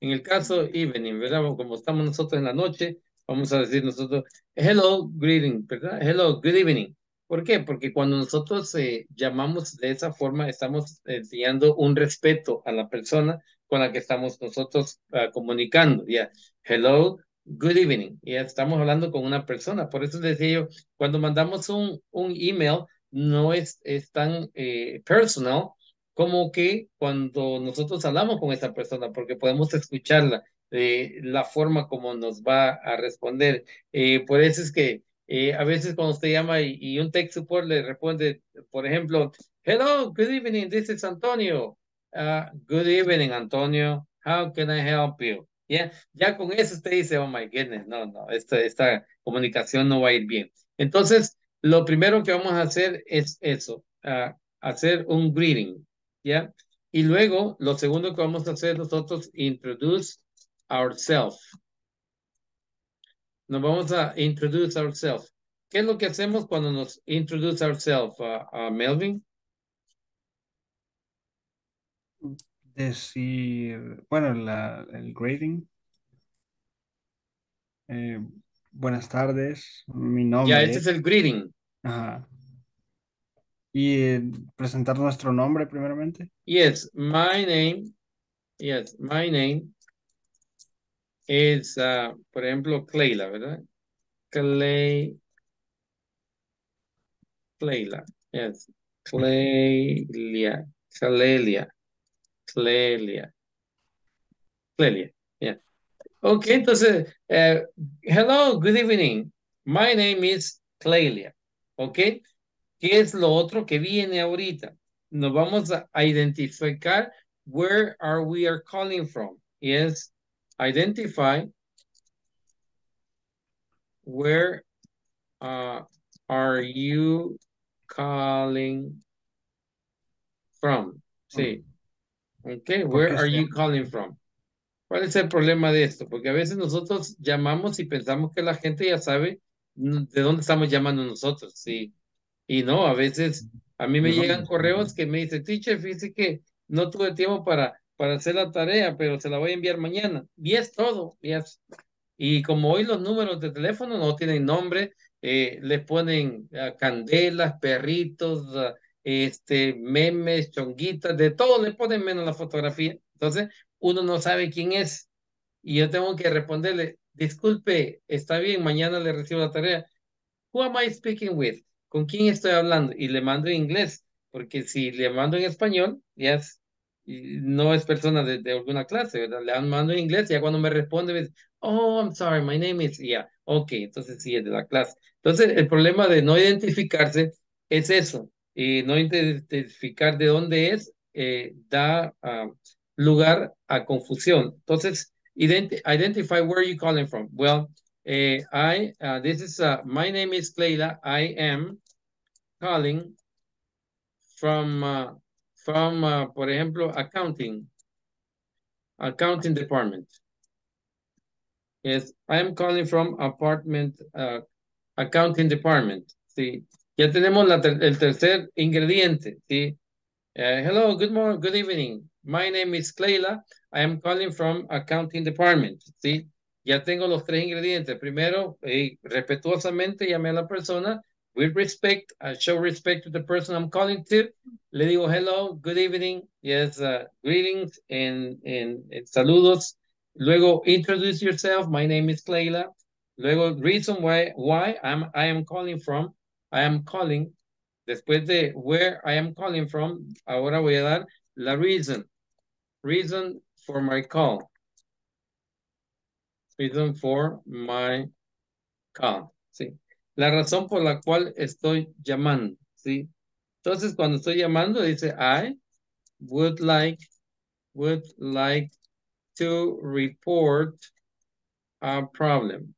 En el caso evening, ¿verdad? Como estamos nosotros en la noche, vamos a decir nosotros, hello, greeting, ¿verdad? Hello, good evening. ¿Por qué? Porque cuando nosotros eh, llamamos de esa forma, estamos enseñando un respeto a la persona con la que estamos nosotros ah, comunicando. Ya, hello, good evening. Ya estamos hablando con una persona. Por eso decía yo, cuando mandamos un, un email, no es, es tan eh, personal como que cuando nosotros hablamos con esa persona, porque podemos escucharla, eh, la forma como nos va a responder. Eh, por eso es que eh, a veces cuando usted llama y, y un tech support le responde, por ejemplo, hello, good evening, this is Antonio. Ah, good evening, Antonio. How can I help you? Yeah, Ya con eso usted dice, oh my goodness, no, no, esta, esta comunicación no va a ir bien. Entonces, lo primero que vamos a hacer es eso, ah, hacer un greeting. ¿Ya? Y luego, lo segundo que vamos a hacer nosotros, introduce ourselves. Nos vamos a introduce ourselves. ¿Qué es lo que hacemos cuando nos introduce ourselves, a Melvin?
Decir, bueno, la, el grading. Eh, buenas tardes, mi nombre
Ya, este es el greeting.
Ajá. Y eh, presentar nuestro nombre primeramente.
Yes, my name, yes, my name is, uh, por ejemplo, Clayla, ¿verdad? Clay, Clayla, yes, Claylia, Clelia, Clelia, Clelia, yeah. Okay, entonces, eh, hello, good evening. My name is Clelia. Okay, ¿qué es lo otro que viene ahorita? Nos vamos a a identificar where are we are calling from. Yes, identify where uh, are you calling from? Sí. Okay, where are you calling from? ¿Cuál es el problema de esto? Porque a veces nosotros llamamos y pensamos que la gente ya sabe de dónde estamos llamando nosotros, sí. Y no, a veces a mí me llegan correos que me dicen, teacher, fíjese que no tuve tiempo para, para hacer la tarea, pero se la voy a enviar mañana. Y es todo. Y, y como hoy los números de teléfono no tienen nombre, eh, les ponen ah, candelas, perritos, ah, este, memes, chonguitas, de todo le ponen menos la fotografía. Entonces, uno no sabe quién es. Y yo tengo que responderle, disculpe, está bien, mañana le recibo la tarea. Who am I speaking with? ¿Con quién estoy hablando? Y le mando en inglés, porque si le mando en español, ya no es persona de, alguna clase, ¿verdad? Le mando en inglés, ya cuando me responde, me dice, oh, I'm sorry, my name is, yeah, ok, entonces sí es de la clase. Entonces, el problema de no identificarse es eso, y no identificar de dónde es, eh, da ah, lugar a confusión. Entonces, identify where you calling from. Well, uh, I, uh, this is, uh, my name is Clayla. I am calling from, uh, from, uh, por ejemplo, accounting, accounting department. Yes, I am calling from apartment, uh, accounting department. Sí, ya tenemos la ter el tercer ingrediente. Sí, uh, hello, good morning, good evening. My name is Clayla. I am calling from accounting department. ¿sí? Ya tengo los tres ingredientes. Primero, respetuosamente llamé a la persona. With respect, I show respect to the person I'm calling to. Le digo hello, good evening, yes, uh, greetings and, and, saludos. Luego, introduce yourself. My name is Clayla. Luego, reason why, why I'm, I am calling from. I am calling. Después de where I am calling from, ahora voy a dar la reason. Reason for my call. Reason for my call. Sí. La razón por la cual estoy llamando. Sí. Entonces, cuando estoy llamando, dice I would like, would like to report a problem.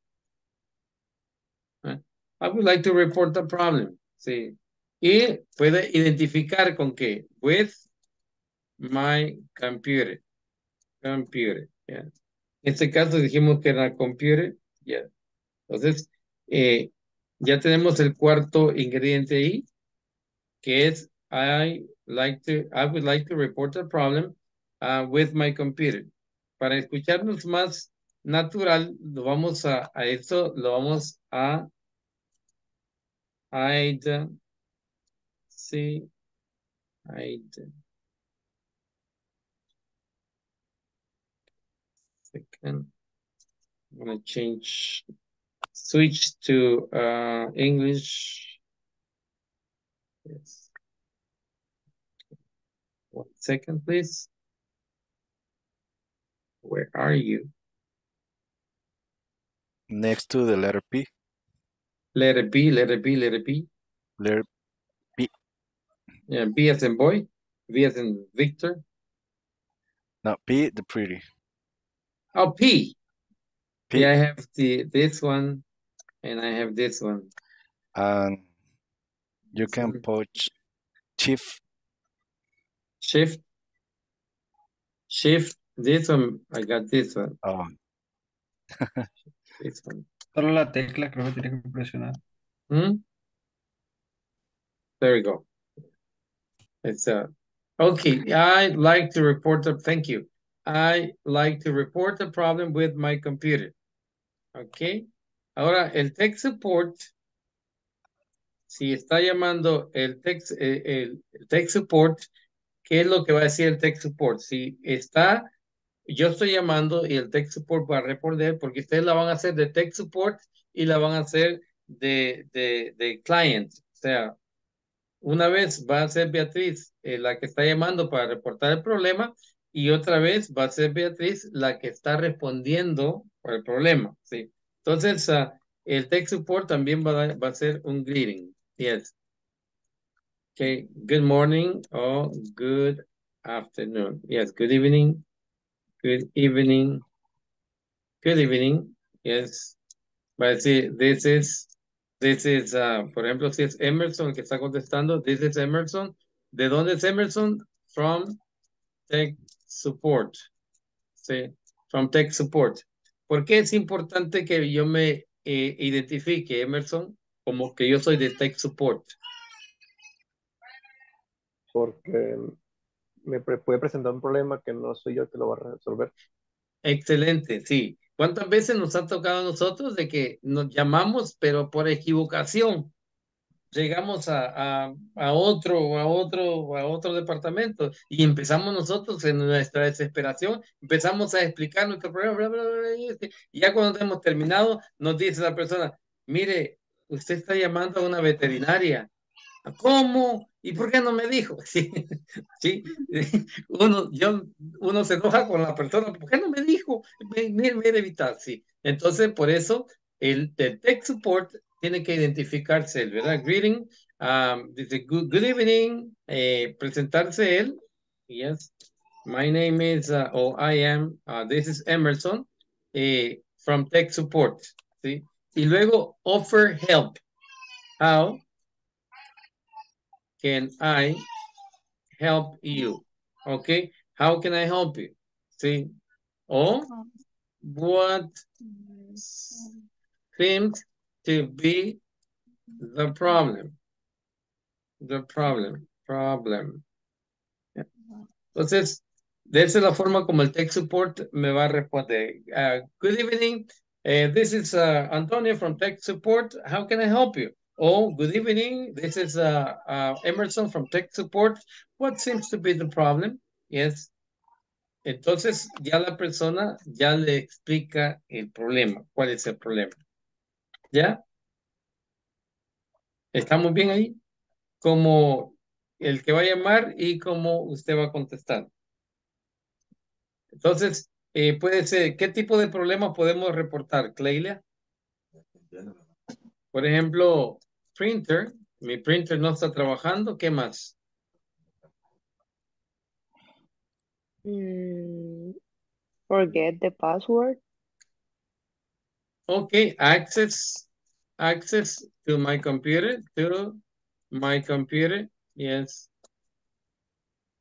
I would like to report a problem. Sí. Y puede identificar con qué. With my computer. Computer, yeah. En este caso dijimos que era computer, yeah. Entonces, eh, ya tenemos el cuarto ingrediente ahí, que es I like to, I would like to report a problem uh, with my computer. Para escucharnos más natural, lo vamos a, a eso, lo vamos a I'd see, I'd second. I'm gonna change, switch to uh, English. Yes. One second, please. Where are you?
Next to the letter P.
Letter B, letter B, letter B.
Letter B.
Yeah, B as in boy, V as in Victor.
No, P, the pretty.
Oh, P. P. Yeah, I have the this one, and I have this one.
And you can put shift.
Shift. Shift. This one, I got this one.
Oh.
this one.
Solo la tecla creo que tiene que presionar.
Hmm? There we go. It's uh okay. I'd like to report a thank you. I like to report a problem with my computer. Ok. Ahora, el tech support, si está llamando el tech, eh, el, tech support, ¿qué es lo que va a decir el tech support? Si está, yo estoy llamando y el tech support va a responder porque ustedes la van a hacer de tech support y la van a hacer de, de, de client. O sea, una vez va a ser Beatriz eh, la que está llamando para reportar el problema y otra vez va a ser Beatriz la que está respondiendo por el problema, ¿sí? Entonces, uh, el tech support también va a, a ser un greeting, yes. Okay, good morning or good afternoon. Yes, good evening, good evening, good evening, yes, Va a decir, this is, this is, uh, por ejemplo, si es Emerson que está contestando, this is Emerson. ¿De dónde es Emerson? From Tech Support. Sí, from Tech Support. ¿Por qué es importante que yo me eh, identifique, Emerson, como que yo soy de Tech Support?
Porque me puede presentar un problema que no soy yo el que lo va a resolver.
Excelente, sí. ¿Cuántas veces nos ha tocado a nosotros de que nos llamamos, pero por equivocación llegamos a, a, a otro, a otro, a otro departamento y empezamos nosotros en nuestra desesperación, empezamos a explicar nuestro problema, bla, bla, bla, y ya cuando hemos terminado, nos dice la persona, mire, usted está llamando a una veterinaria. ¿Cómo? ¿Y por qué no me dijo? Sí, sí. Uno, yo, uno se enoja con la persona, ¿por qué no me dijo? Me debe evitar, sí. Entonces, por eso, el, el tech support tiene que identificarse él, ¿verdad? Greeting, um, dice good, good evening, eh, presentarse él. Yes, my name is, uh, or I am, uh, this is Emerson, eh, from tech support, ¿sí? Y luego offer help. How can I help you? Okay, how can I help you? See, or what seems to be the problem? The problem, problem. Yeah. Entonces, de esa es la forma como el tech support me va a responder. Uh, good evening, uh, this is uh, Antonio from tech support. How can I help you? Oh, good evening. This is uh, uh, Emerson from Tech Support. What seems to be the problem? Yes. Entonces, ya la persona ya le explica el problema. ¿Cuál es el problema? ¿Ya? ¿Estamos bien ahí? Como el que va a llamar y como usted va a contestar. Entonces, eh, puede ser, ¿qué tipo de problema podemos reportar, Clelia? Por ejemplo, printer, mi printer no está trabajando, ¿qué más?
Mm, forget the password.
Okay, access, access to my computer, to my computer, yes.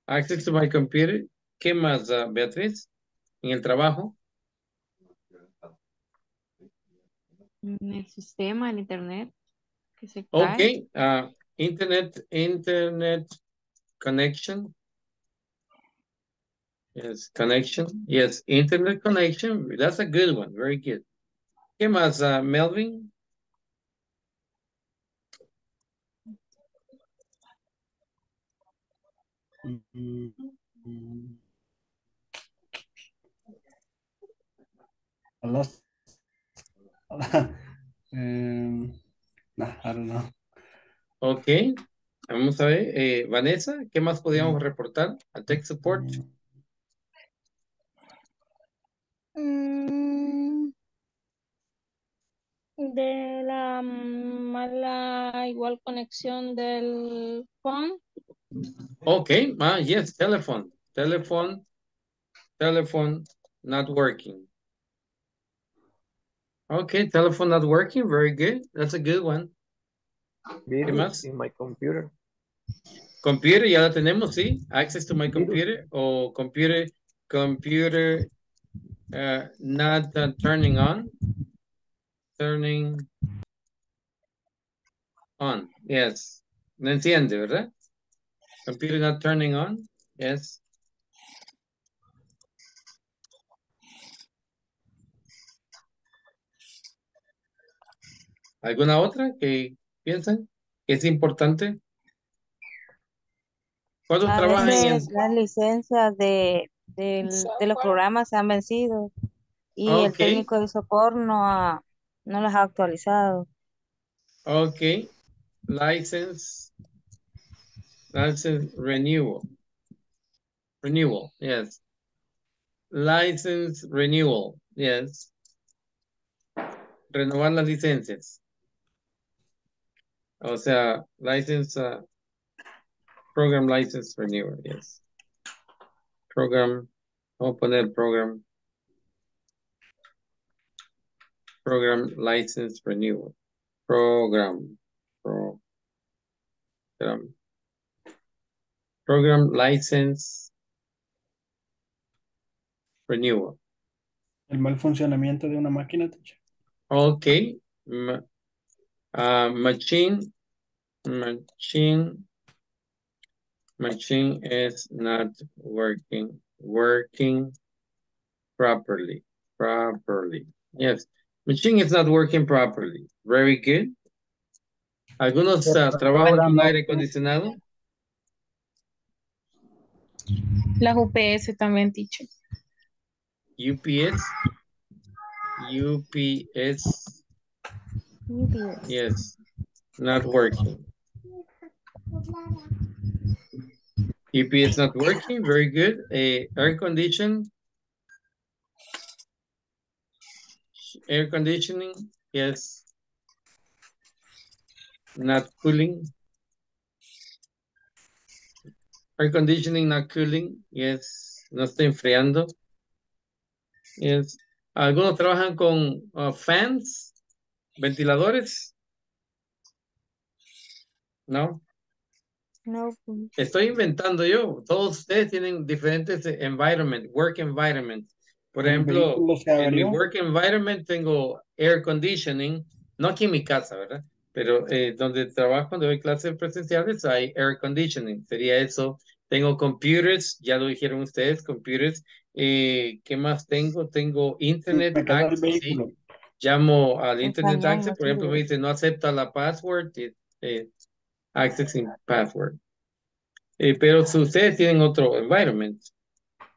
Access to my computer. ¿Qué más, uh, Beatriz? En el trabajo.
En el sistema, el internet, que se.
Okay, uh, internet, internet connection. Yes, connection. Yes, internet connection. That's a good one. Very good. ¿Qué más, uh, Melvin?
Mm, mm. I lost. um, nah, I don't know.
Ok. Vamos a ver. Eh, Vanessa, ¿qué más podíamos reportar al tech support?
Mm, de la mala igual conexión del phone.
Okay, ah, yes, telephone, telephone, telephone not working. Okay, telephone not working, very good. That's a good one. ¿Qué más?
in my computer.
Computer, ya la tenemos, sí. Access to my computer o computer, computer uh, not uh, turning on. Turning on, yes. No enciende, ¿verdad? Computer not turning on, yes. ¿Alguna otra que piensan que es importante? ¿Cuántos
A
trabajan en
las licencias de, de los programas se han vencido y el técnico de socorro no, ha, no las ha actualizado.
Ok. License. License renewal. Renewal, yes. License renewal, yes. Renovar las licencias. O sea, license, uh, program license renewal, yes. Program, vamos a poner program. Program license renewal. Program. Program. Program license renewal.
El mal funcionamiento de una máquina, teacher.
Okay. Ma- uh, machine. Machine. Machine is not working. Working properly. Properly. Yes. Machine is not working properly. Very good. ¿Algunos uh, trabajan con aire acondicionado?
Las UPS también, teacher.
UPS. UPS.
UPS.
Yes. Not working. UPS not working. Very good. A air condition. Air conditioning. Yes. Not cooling. Air conditioning not cooling. Yes. No está enfriando. Yes. Algunos trabajan con uh, fans, ventiladores. No.
No.
Estoy inventando yo. Todos ustedes tienen diferentes environment, work environment. Por ejemplo, en mi work environment tengo air conditioning, no aquí en mi casa, ¿verdad? Pero eh, donde trabajo, cuando doy clases presenciales, hay air conditioning. Sería eso. Tengo computers, ya lo dijeron ustedes, computers. Eh, ¿qué más tengo? Tengo internet
el
access, sí. Llamo al internet
cañón,
access, por ejemplo, me dice no acepta la password, eh, eh, accessing password. Eh, pero si ustedes tienen otro environment,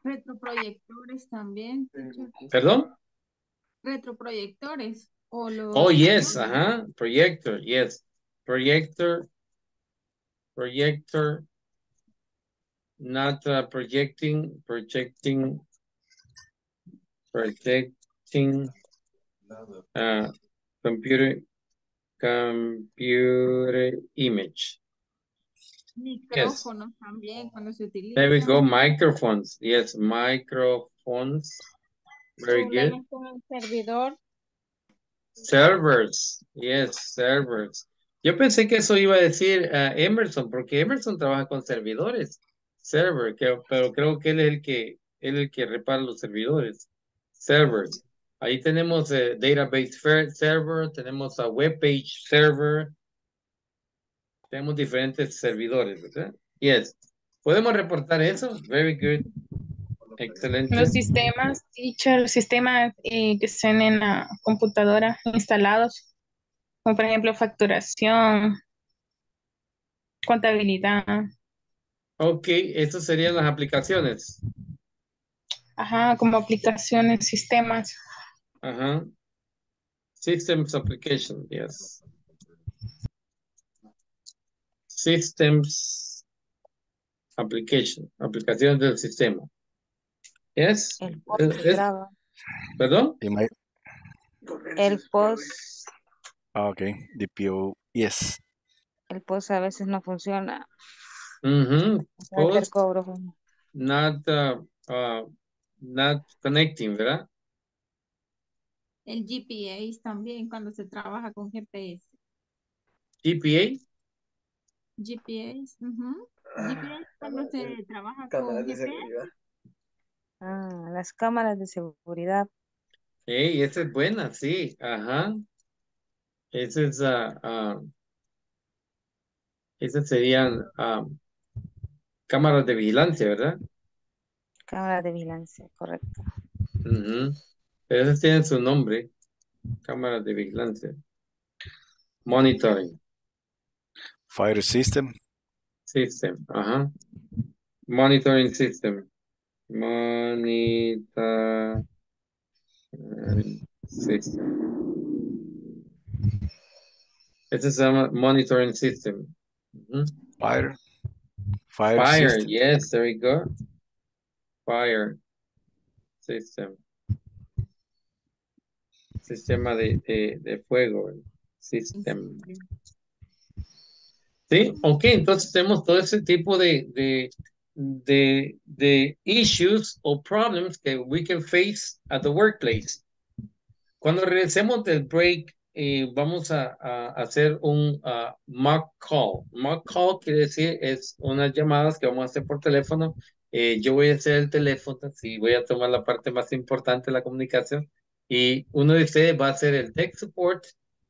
Retroproyectores también.
¿perdón?
Retroproyectores. O los
Oh, yes, ajá, projector, yes. Projector, projector, not uh, projecting, projecting, projecting, uh, computer, computer image.
Micrófonos también cuando se utilizan.
There we go, microphones, yes, microphones, very good.
Con el servidor.
Servers, yes, servers. Yo pensé que eso iba a decir uh, Emerson, porque Emerson trabaja con servidores. Server, que- pero creo que él es el que, él es el que repara los servidores. Servers. Ahí tenemos eh, database server, tenemos a web page server. Tenemos diferentes servidores, ¿verdad? Yes. ¿Podemos reportar eso? Very good. Excelente.
Los sistemas, teacher, los sistemas eh, que estén en la computadora instalados, como por ejemplo facturación, contabilidad,
Ok, esas serían las aplicaciones.
ajá, como aplicaciones, sistemas.
Ajá. Systems application, yes. Systems application, aplicación del sistema. Yes.
El post
Es-. ¿Perdón?
El post,
ah, ok, DPO, yes.
el post a veces no funciona. Hacer
Post
cobros.
not, uh, uh, not connecting, ¿verdad?
El GPS también cuando se trabaja con GPS.
GPA.
GPS. ujú. GPS cuando se trabaja con GPS.
Ah, las cámaras de seguridad.
Hey, esa es buena, sí. Ajá. Esa es, uh, uh, esas serían um, cámaras de vigilancia, ¿verdad?
Cámaras de vigilancia, correcto.
Ujú. Pero esas tienen su nombre. Cámaras de vigilancia. Monitoring
Fire system,
system. Ajá. Monitoring system. Monitor system. Ese se llama monitoring system. Ujú. Mm-hmm.
fire, fire,
Fire,
system,
yes, there we go. Fire system. Sistema de, de, de fuego. System. Sí, ok, entonces tenemos todo ese tipo de, de, de, de issues o problems que we can face at the workplace. Cuando regresemos del break, eh, vamos a, a hacer un uh, mock call. Mock call quiere decir es unas llamadas que vamos a hacer por teléfono. Eh, yo voy a hacer el teléfono, sí, voy a tomar la parte más importante de la comunicación y uno de ustedes va a hacer el tech support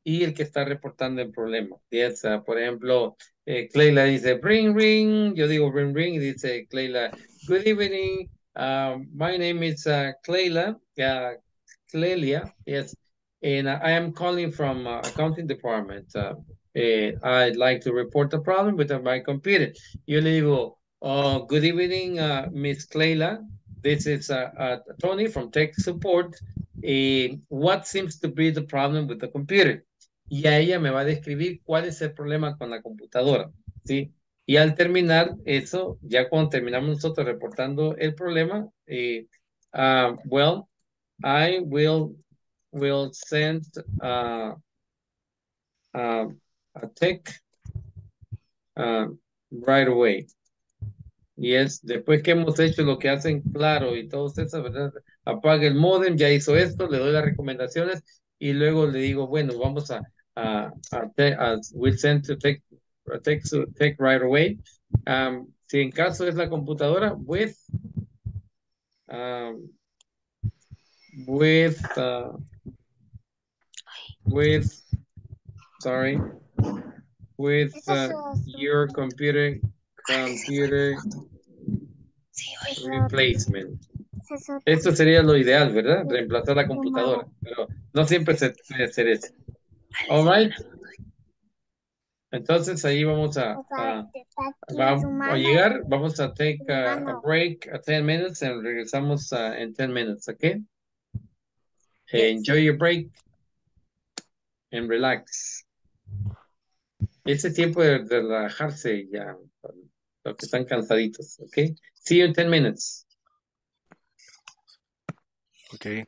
y el que está reportando el problema. Yes, uh, por ejemplo, eh, Clayla dice ring ring, yo digo ring ring y dice Clayla, good evening, uh, my name is uh, Clayla, uh, Clelia, yes, and I am calling from uh, accounting department. Uh, eh, I'd like to report a problem with my computer. Yo le digo, oh, good evening, uh, Miss Clayla. This is uh, uh, Tony from tech support. Uh, what seems to be the problem with the computer? Y a ella me va a describir cuál es el problema con la computadora, ¿sí? Y al terminar eso, ya cuando terminamos nosotros reportando el problema, eh, uh, well, I will, will send uh, a tech right away. Y es después que hemos hecho lo que hacen claro y todo eso, ¿verdad? Apaga el modem, ya hizo esto, le doy las recomendaciones y luego le digo, bueno, vamos a, a, a, a we'll send to take, take, take right away. Um, si en caso es la computadora, with, um, with, uh, with, sorry, with uh, your computer, computer replacement. Esto sería lo ideal, ¿verdad? Reemplazar la computadora, pero no siempre se puede hacer eso. All right. Entonces ahí vamos a, a, vamos a llegar, vamos a take a, a break a 10 minutes y regresamos uh, en 10 minutes, ¿ok? Enjoy your break and relax. Ese tiempo de, de relajarse ya, los que están cansaditos, ¿ok? See you in 10 minutes.
Okay.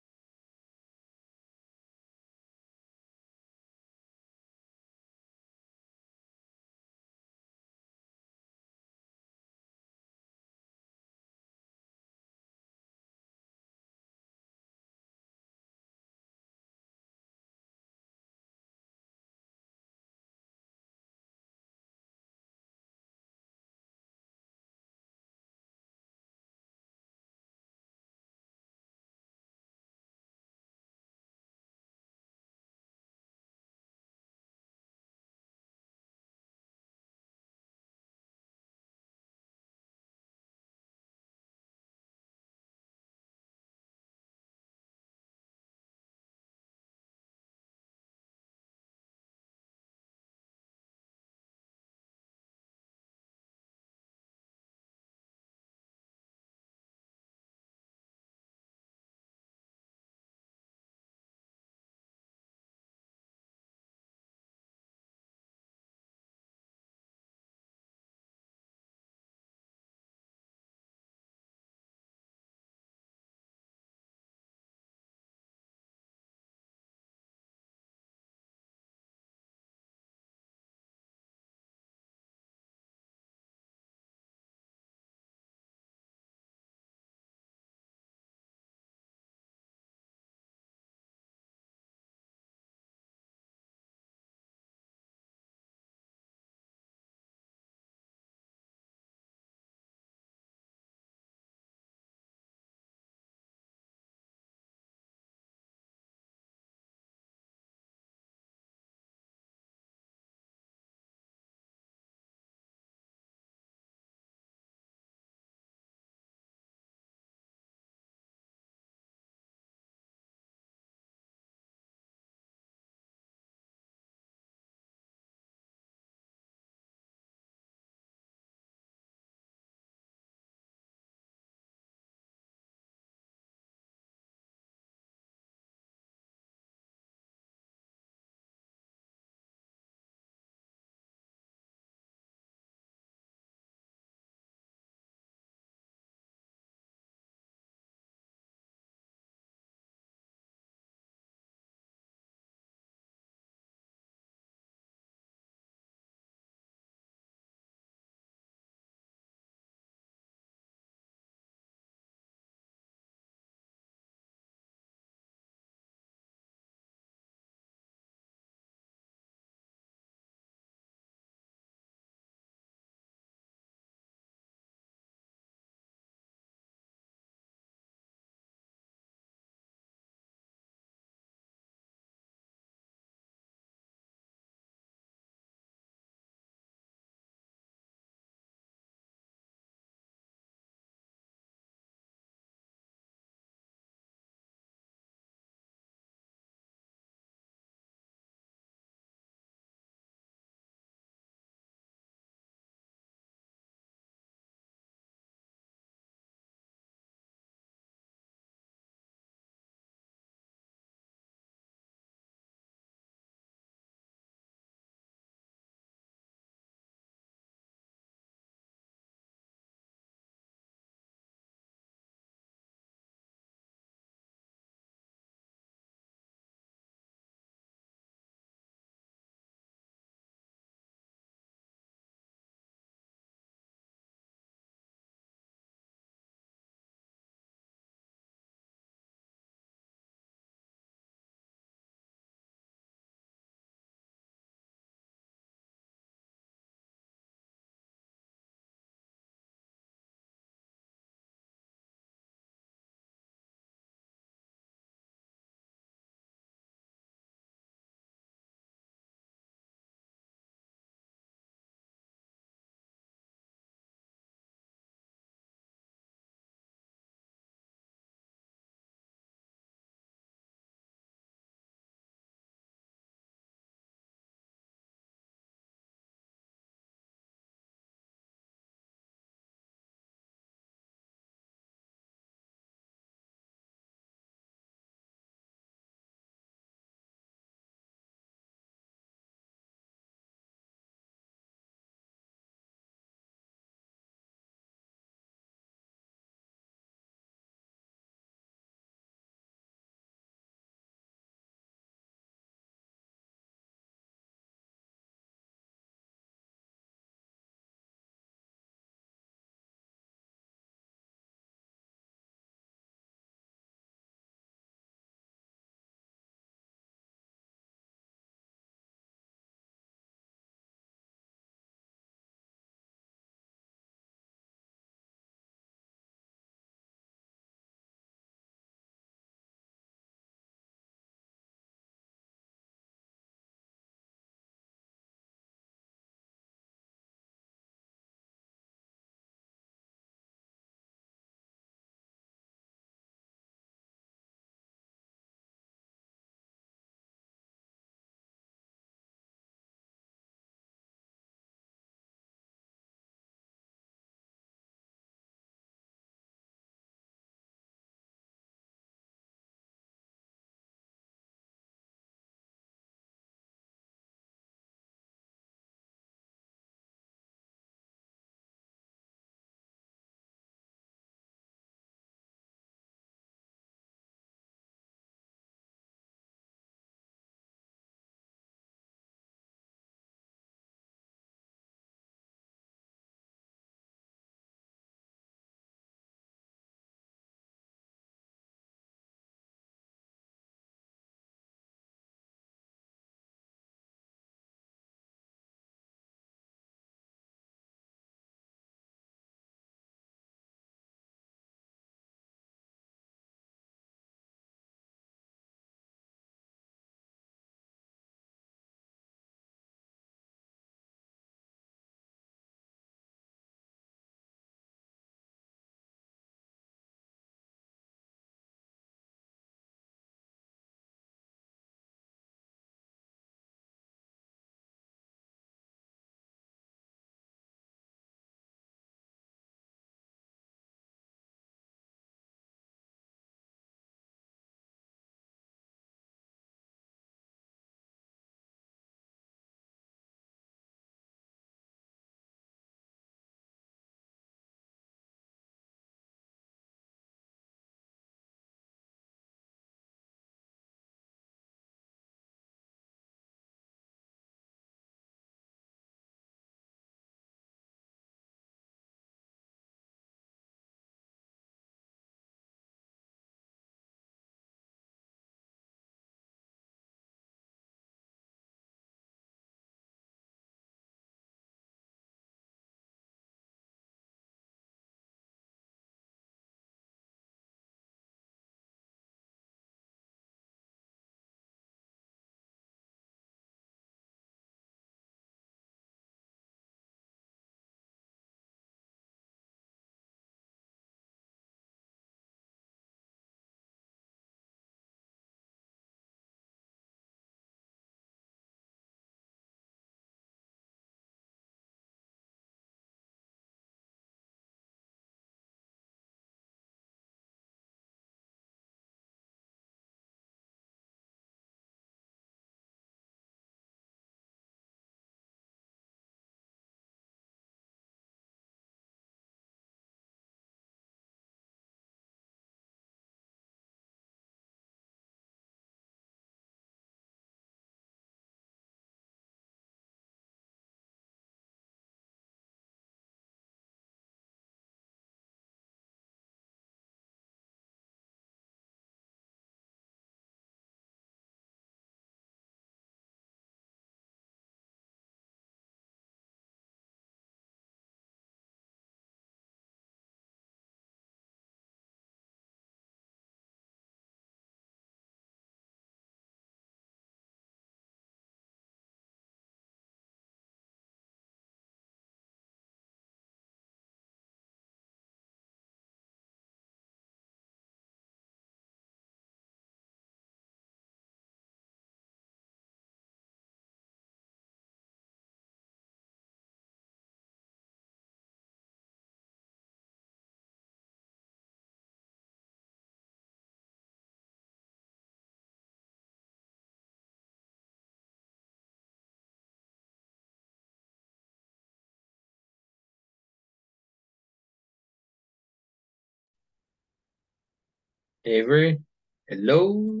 Avery, hello.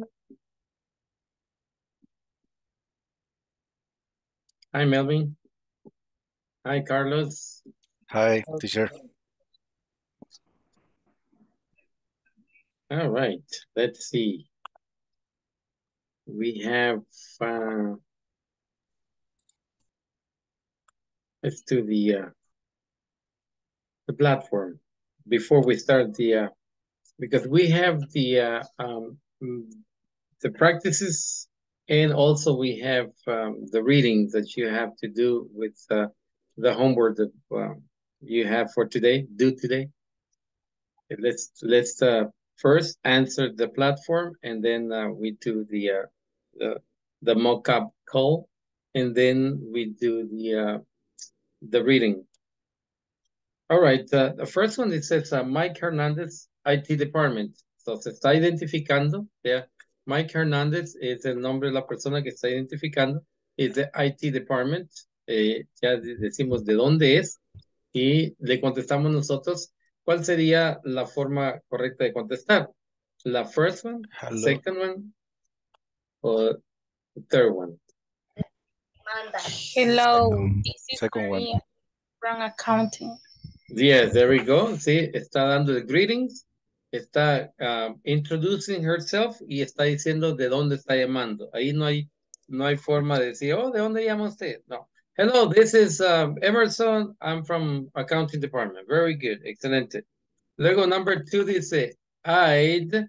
Hi, Melvin. Hi, Carlos.
Hi, teacher.
All right, let's see. We have, uh, let's do the, uh, the platform before we start the, uh, because we have the, uh, um, the practices and also we have um, the readings that you have to do with uh, the homework that um, you have for today, do today. Let's let's uh, first answer the platform and then uh, we do the uh, the the mock-up call and then we do the uh, the reading. All right, uh, the first one it says uh, Mike Hernandez IT department. So se está identificando, yeah. Mike Hernandez es el nombre de la persona que está identificando, es de IT department. Eh, ya decimos de dónde es y le contestamos nosotros cuál sería la forma correcta de contestar. La first one,
Hello.
second one, or the third one.
Hello, this is
second one.
From accounting.
Yes, there we go. Sí, está dando el greetings, está um, introducing herself y está diciendo de dónde está llamando. Ahí no hay, no hay forma de decir, oh, ¿de dónde llama usted? No. Hello, this is um, Emerson. I'm from accounting department. Very good. Excelente. Luego, number two dice, I'd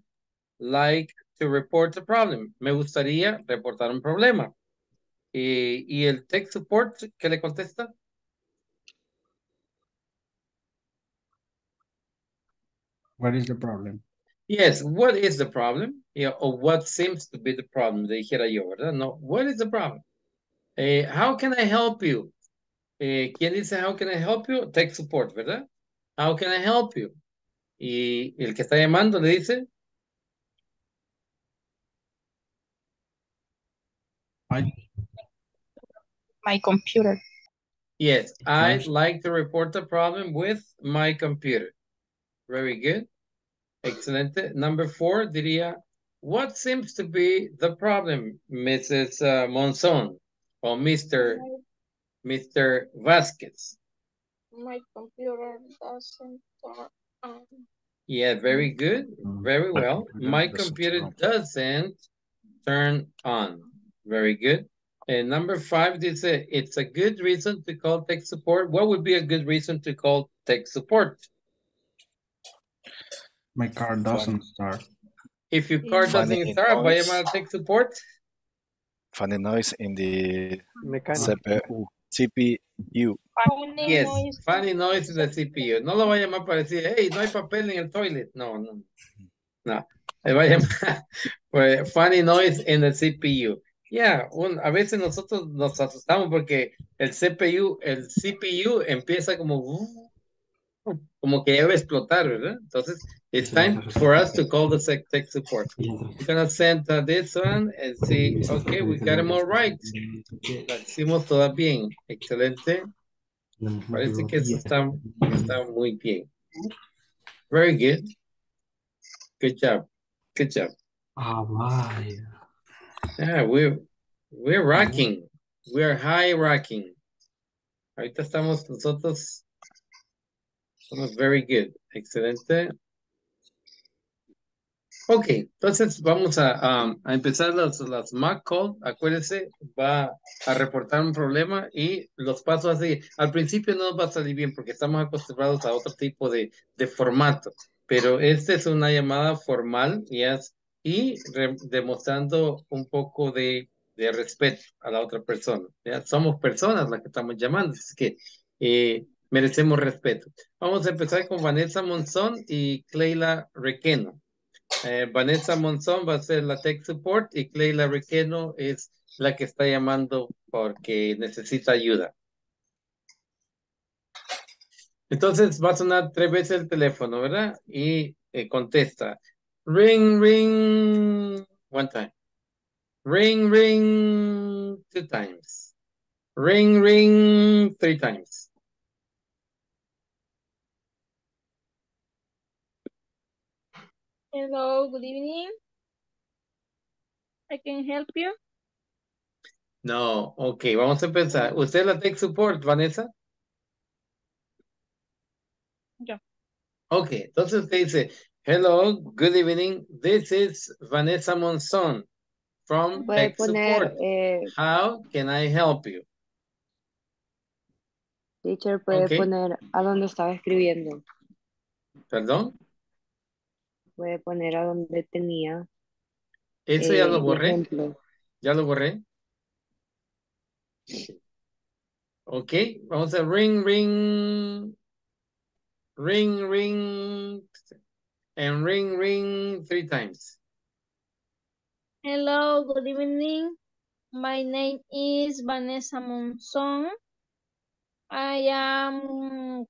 like to report a problem. Me gustaría reportar un problema. Y, y el tech support, ¿qué le contesta?
What is the problem?
Yes, what is the problem? Yeah, or what seems to be the problem? Le dijera yo, ¿verdad? No, what is the problem? Eh, how can I help you? Eh, ¿Quién dice how can I help you? Tech support, ¿verdad? How can I help you? Y el que está llamando le dice,
I,
My computer.
yes, I'd like to report the problem with my computer. Very good. Excelente. Number four, diría, what seems to be the problem, Mrs. uh, Monzon or Mr. Mr. Vasquez?
My computer doesn't turn on.
Yeah, very good. Very well. My computer doesn't turn on. Very good. And number five, they say it's a good reason to call tech support. What would be a good reason to call tech support?
My car doesn't start.
If your car
Funny
doesn't start, ¿va a
noise.
llamar a tech support?
Funny noise in the. CPU. CPU.
Funny
Yes,
noise.
funny noise in the CPU. No lo va a llamar para decir, hey, no hay papel en el toilet. No, no. No. Le va a llamar pues, funny noise in the CPU. Ya, un- a veces nosotros nos asustamos porque el CPU, el CPU empieza como, uh, como que debe explotar, ¿verdad? Entonces, it's time for us to call the tech, support. We're gonna send uh, this one and see, okay, we got them all right. Lo hicimos todas bien. Excelente. Parece que eso está, está muy bien. Very good. Good job. Good job.
Ah, vaya.
Yeah, we're, we're rocking. We're high rocking. Ahorita estamos nosotros. Somos very good. Excelente. Ok, entonces vamos a, a- empezar las, las mock call. Acuérdese, va a reportar un problema y los pasos así. Al principio no nos va a salir bien porque estamos acostumbrados a otro tipo de, de formato, pero esta es una llamada formal yes, y re- demostrando un poco de, de respeto a la otra persona. ¿ya? Somos personas las que estamos llamando, así que eh, merecemos respeto. Vamos a empezar con Vanessa Monzón y Cleila Requeno. Eh, Vanessa Monzón va a ser la tech support y Cleila Requeno es la que está llamando porque necesita ayuda. Entonces va a sonar tres veces el teléfono, ¿verdad? Y eh, contesta. Ring, ring, one time. Ring, ring, two times. Ring, ring, three times.
Hello, good evening. I can help you.
No, ok, vamos a empezar. ¿Usted es la tech support, Vanessa?
Yo.
Ok, entonces usted dice, hello, good evening, this is Vanessa Monzon from
Puede
tech
poner,
support.
eh,
How can I help you?
teacher, puede poner a dónde estaba escribiendo.
¿Perdón?
Puede poner a dónde tenía
Eso ya
eh,
lo borré.
ejemplo.
¿Ya lo borré? Ok, vamos a ring, ring, ring, ring, and ring, ring three times.
Hello, good evening. My name is Vanessa Monson. I am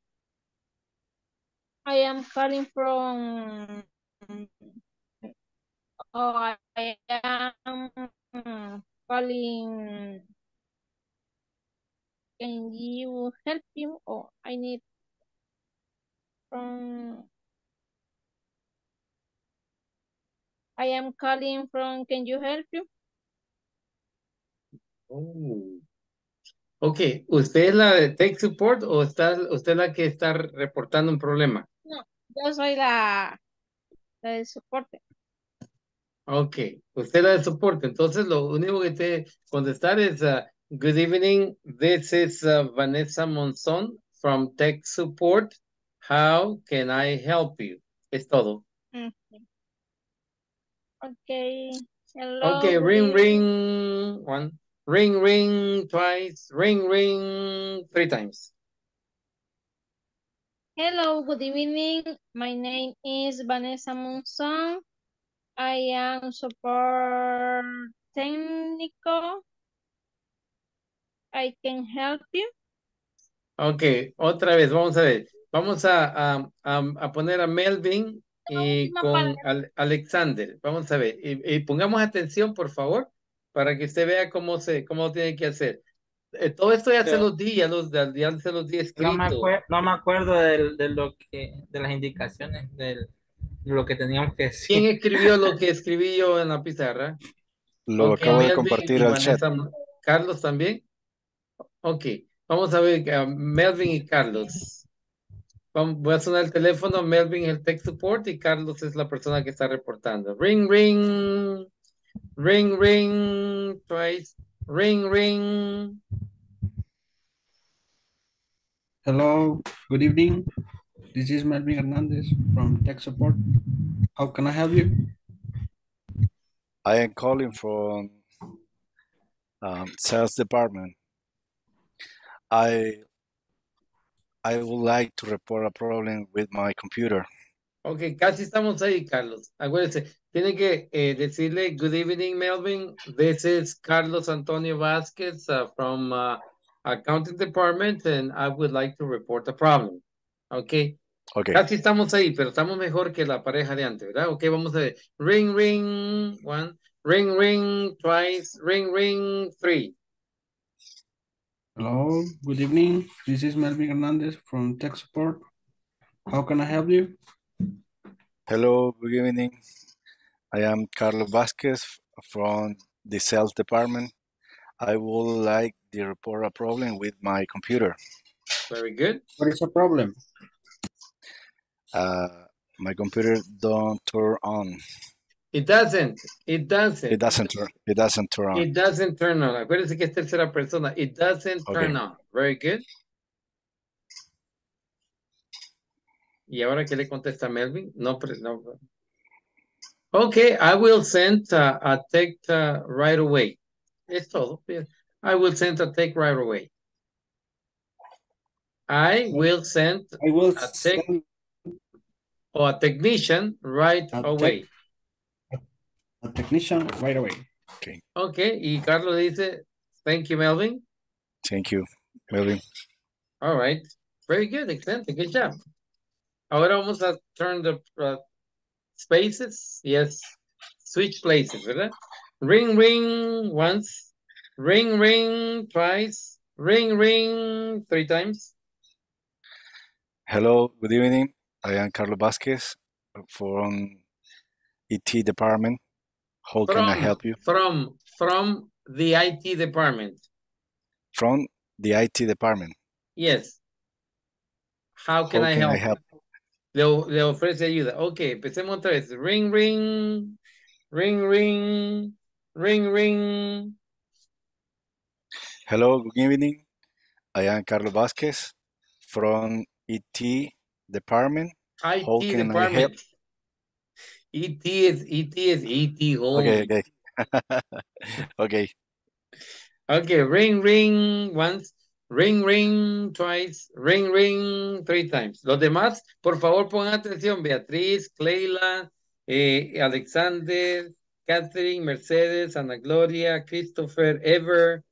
I am calling from oh I am calling can you help me or I need from I am calling from can you help you?
Oh. Ok, ¿usted es la de Tech Support o está, usted es la que está reportando un problema?
No, yo soy la, la de soporte.
Ok, usted la de soporte. Entonces, lo único que te contestar es, uh, good evening, this is uh, Vanessa Monzon from Tech Support. How can I help you? Es todo.
Mm. Okay. Hello.
Okay, ring, ring, one, ring, ring, twice, ring, ring, three times.
Hello, good evening. My name is Vanessa Monson. I am support technical. I can help you.
Ok, otra vez, vamos a ver. Vamos a, a, a, a poner a Melvin y con Al- Alexander. Vamos a ver. Y, y pongamos atención, por favor, para que usted vea cómo se, cómo tiene que hacer. Eh, todo esto ya se los di, ya, los, ya se los di
No me,
escrito.
acue- no me acuerdo del- de, lo que, de las indicaciones del- de lo que teníamos que decir.
¿Quién escribió lo que escribí yo en la pizarra?
Lo acabo de compartir al chat.
¿Carlos también? Ok, vamos a ver, uh, Melvin y Carlos. Vamos, voy a sonar el teléfono, Melvin es el tech support y Carlos es la persona que está reportando. Ring, ring, ring, ring, twice, ring, ring.
Hello, good evening. This is Melvin Hernandez from Tech Support. How can I help you?
I am calling from um, sales department. I I would like to report a problem with my computer.
Ok, casi estamos ahí, Carlos. Acuérdense, tiene que eh, decirle, good evening, Melvin. This is Carlos Antonio Vasquez uh, from uh, accounting department and I would like to report a problem. Ok.
Okay.
Casi estamos ahí, pero estamos mejor que la pareja de antes, ¿verdad? Ok, vamos a ver. Ring, ring, one. Ring, ring, twice. Ring, ring, three.
Hello, good evening. This is Melvin Hernandez from Tech Support. How can I help you?
Hello, good evening. I am Carlos Vasquez from the sales department. I would like to report a problem with my computer.
Very good.
What is the problem?
Uh, my computer don't turn on.
It doesn't. It doesn't.
It doesn't turn. It doesn't turn on.
It doesn't turn on. Acuérdense que es tercera persona. It doesn't turn
Okay.
on. Very good. ¿Y ahora qué le contesta Melvin? No, pre- no. Okay, I will send uh, a text uh, right away. Es todo. I will send a text right away. I will send
I will
a text or a technician right
A
away.
a technician right away.
Okay.
Okay, y Carlos dice, thank you, Melvin.
Thank you, Melvin.
All right. Very good. Excellent. Good job. Ahora vamos a turn the uh, spaces. Yes. Switch places, ¿verdad? Ring, ring once. Ring, ring twice. Ring, ring three times.
Hello, good evening. I am Carlos Vasquez from IT department. How can I help you?
from, from the IT department.
From the IT department.
Yes. How can
How
I
can
help?
I
you?
help?
Le, le ofrece ayuda. Ok, empecemos otra vez. Ring, ring, ring, ring, ring, ring.
Hello, good evening. I am Carlos Vasquez from IT department. How
IT
can I help?
department. ET is ET is ET
Okay,
only.
okay. okay.
Okay, ring, ring once, ring, ring twice, ring, ring three times. Los demás, por favor, pongan atención. Beatriz, Cleila, eh, Alexander, Catherine, Mercedes, Ana Gloria, Christopher, Ever,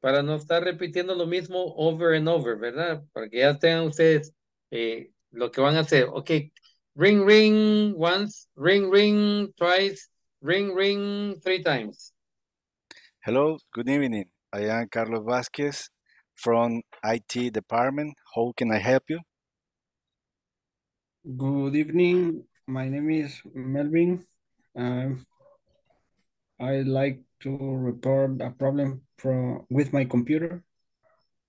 para no estar repitiendo lo mismo over and over, ¿verdad? Para que ya tengan ustedes eh, lo que van a hacer. Ok, ring, ring once, ring, ring twice, ring, ring three times.
Hello, good evening. I am Carlos Vasquez from IT department. How can I help you?
Good evening. My name is Melvin. Um, I like to report a problem from with my computer.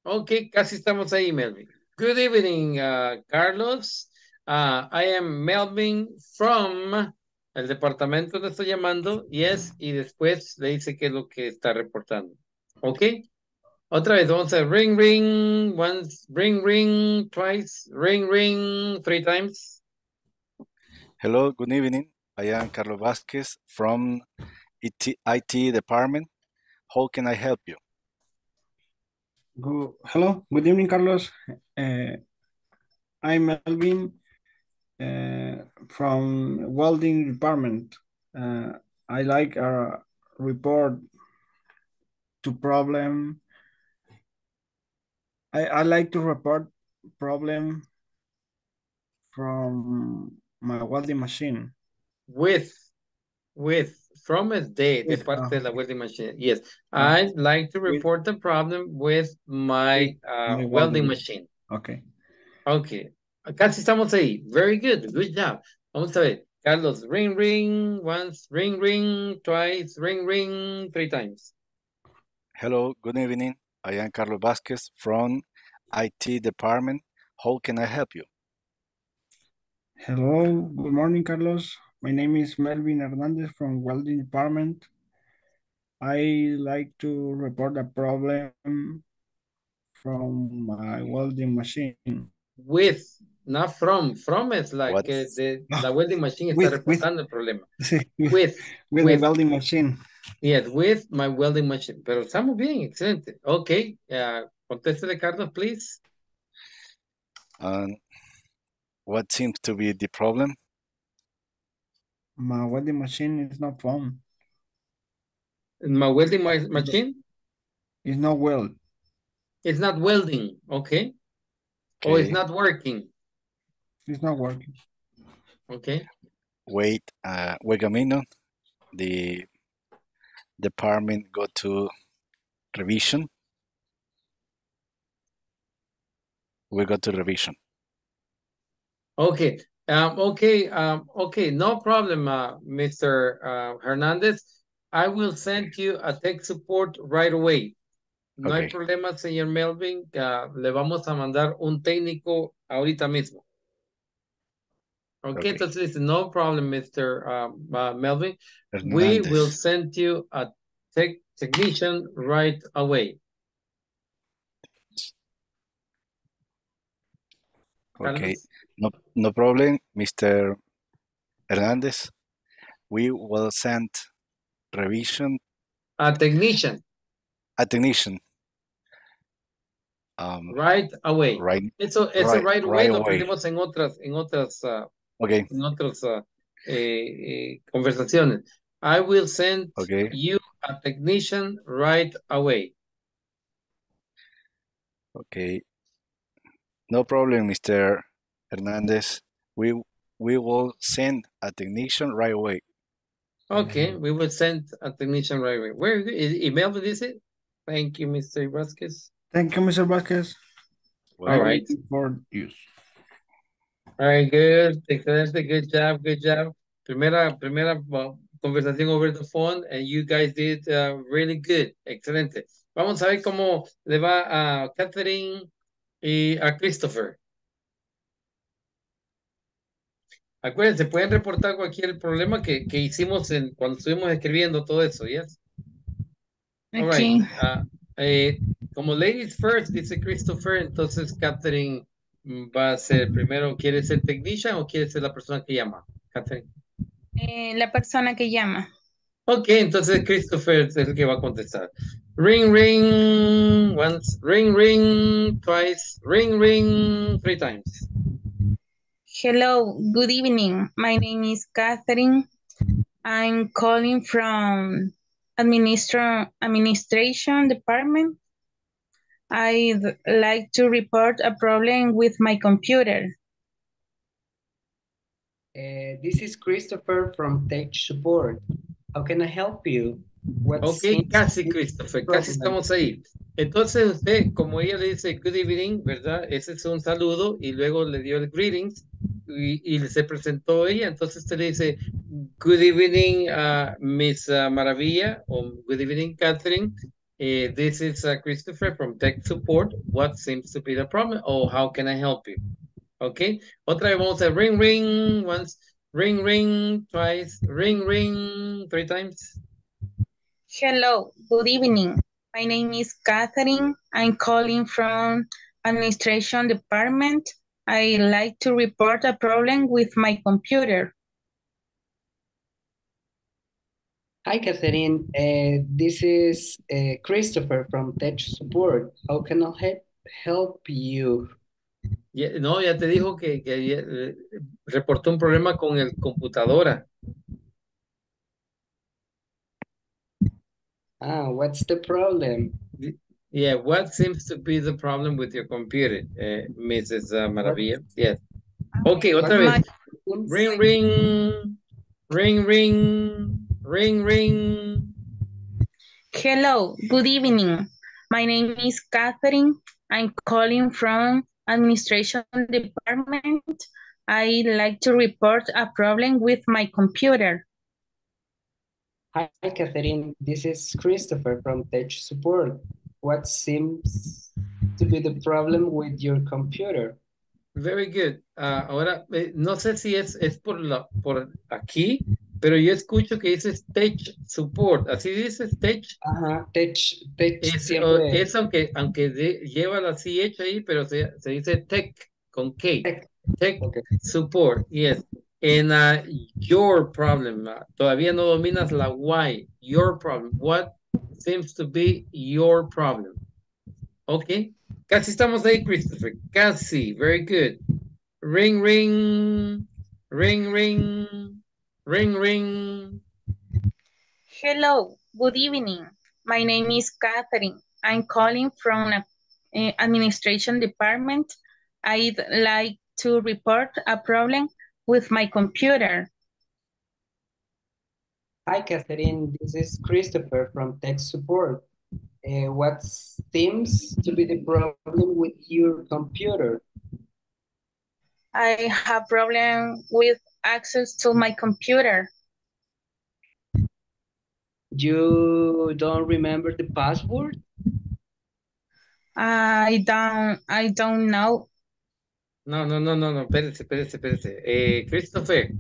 Ok, casi estamos ahí, Melvin. Good evening, uh, Carlos. Uh, I am Melvin from el departamento donde estoy llamando. Yes, y después le dice qué es lo que está reportando. Ok. Otra vez, vamos a ring, ring, once, ring, ring, twice, ring, ring, three times.
Hello, good evening. I am Carlos Vasquez from IT, IT department. How can I help you?
Good, hello, good evening, Carlos. Uh, I'm Melvin uh, from welding department. Uh, I like a report to problem. I, I like to report problem from my welding machine.
With, with, from de, de
With,
parte de
ah,
la welding machine. Yes,
Ah,
I'd like to
with,
report the problem with my uh,
my
welding
welding.
machine.
Okay.
Ok, casi estamos ahí. Very good, good job. Vamos a ver. Carlos, ring, ring, once, ring, ring, twice, ring, ring, three times.
Hello, good evening. I am Carlos Vasquez from IT department. How can I help you?
Hello, good morning, Carlos. My name is Melvin Hernandez from welding department. I like to report a problem from my welding machine.
With, not from. From es like
What?
que de, la welding machine está
With, with,
reportando el problema.
sí, with,
With,
with my
with,
welding machine.
yes, with my welding machine. Pero estamos bien, excelente. Ok, uh, contéstele, Carlos, please.
And what seems to be the problem?
My welding machine is not from.
My welding ma- machine
it's not weld.
Is not welding, okay? Or it's not working,
It's not working.
okay?
wait, uh, wait a minute. The department go to revision. We go to revision.
Okay, um, okay, um, okay, no problem, uh, Mr. uh, Hernandez. I will send you a tech support right away. No hay problema, señor Melvin, uh, le vamos a mandar un técnico ahorita mismo. Okay,
okay.
entonces dice, no problem, Mr. um, uh, Melvin. We will send you a tech technician right away.
Okay, no, no problem, Mr. Hernandez. We will send revision
a technician
a technician um,
right away.
right,
Eso, eso
right,
right away
right
lo
away.
aprendemos en otras, en otras, uh,
Okay,
en otras uh, eh, eh, conversaciones. I will send
okay,
you a technician right away.
okay. No problem, Mr. Hernandez. We we will send a technician right away.
Okay, we will send a technician right away. Where is email this it? Thank you, Mr. Vasquez.
Thank you, Mr. Vasquez.
All right.
For use.
All right, good. Excelente. Good job. Good job. Primera, primera uh, conversación over the phone and you guys did uh, really good. Excelente. Vamos a ver cómo le va a Catherine y a Christopher. Acuérdense, pueden reportar cualquier problema que, que hicimos en, cuando estuvimos escribiendo todo eso, ¿yes? All right. Ah, eh, como ladies first, dice Christopher, entonces Catherine mm, va a ser primero, ¿quiere ser technician o quiere ser la persona que llama? Catherine.
Eh, la persona que llama.
Ok, entonces Christopher es el que va a contestar. Ring, ring, once, ring, ring, twice, ring, ring, three times.
Hello, good evening. My name is Catherine. I'm calling from administra administration department. I'd like to report a problem with my computer.
Uh, this is Christopher from Tech Support. How can I help you? What
Ok, casi Christopher, casi estamos ahí. Entonces usted, como ella le dice good evening, ¿verdad? Ese es un saludo y luego le dio el greetings y, y se presentó ella. Entonces usted le dice good evening, uh, Miss uh, Maravilla o good evening, Catherine. Eh, this is uh, Christopher from Tech Support. What seems to be the problem? Or how can I help you? Ok, otra vez vamos a ring, ring, once, ring, ring, twice, ring, ring, three times.
Hello, good evening. My name is Catherine. I'm calling from administration department. I like to report a problem with my computer.
Hi, Catherine. Uh, this is uh, Christopher from Tech Support. How can I help help you?
Ya- no, ya te dijo que, que eh, reportó un problema con el computadora.
Ah, what's the problem?
Yeah, what seems to be the problem with your computer, eh, Mrs. uh, Maravilla? Yes. Okay, otra vez. Ring, ring, ring, ring, ring, ring.
Hello, good evening. My name is Catherine. I'm calling from administration department. I like to report a problem with my computer.
Hi, Catherine. This is Christopher from Tech Support. What seems to be the problem with your computer?
Very good. Ah, ahora, eh, no sé si es, es por, la, por aquí, pero yo escucho que dice Tech Support. ¿Así dice Tech?
Ajá, Tech, Tech
Es, o-
siempre.
es aunque, aunque de- lleva la CH ahí, pero se, se dice Tech con K. Tech Support, yes. And uh, your problem, uh, todavía no dominas la Y. Your problem. What seems to be your problem? Ok. Casi estamos ahí, Christopher. Casi. Very good. Ring, ring. Ring, ring. Ring, ring.
Hello, good evening. My name is Catherine. I'm calling from a, administration department. I'd like to report a problem with my computer.
Hi, Catherine. This is Christopher from Tech Support. Uh, what seems to be the problem with your computer?
I have problem with access to my computer.
You don't remember the password?
I don't, I don't know.
No, no, no, no, no, espérese, espérese, espérese. Eh, Christopher,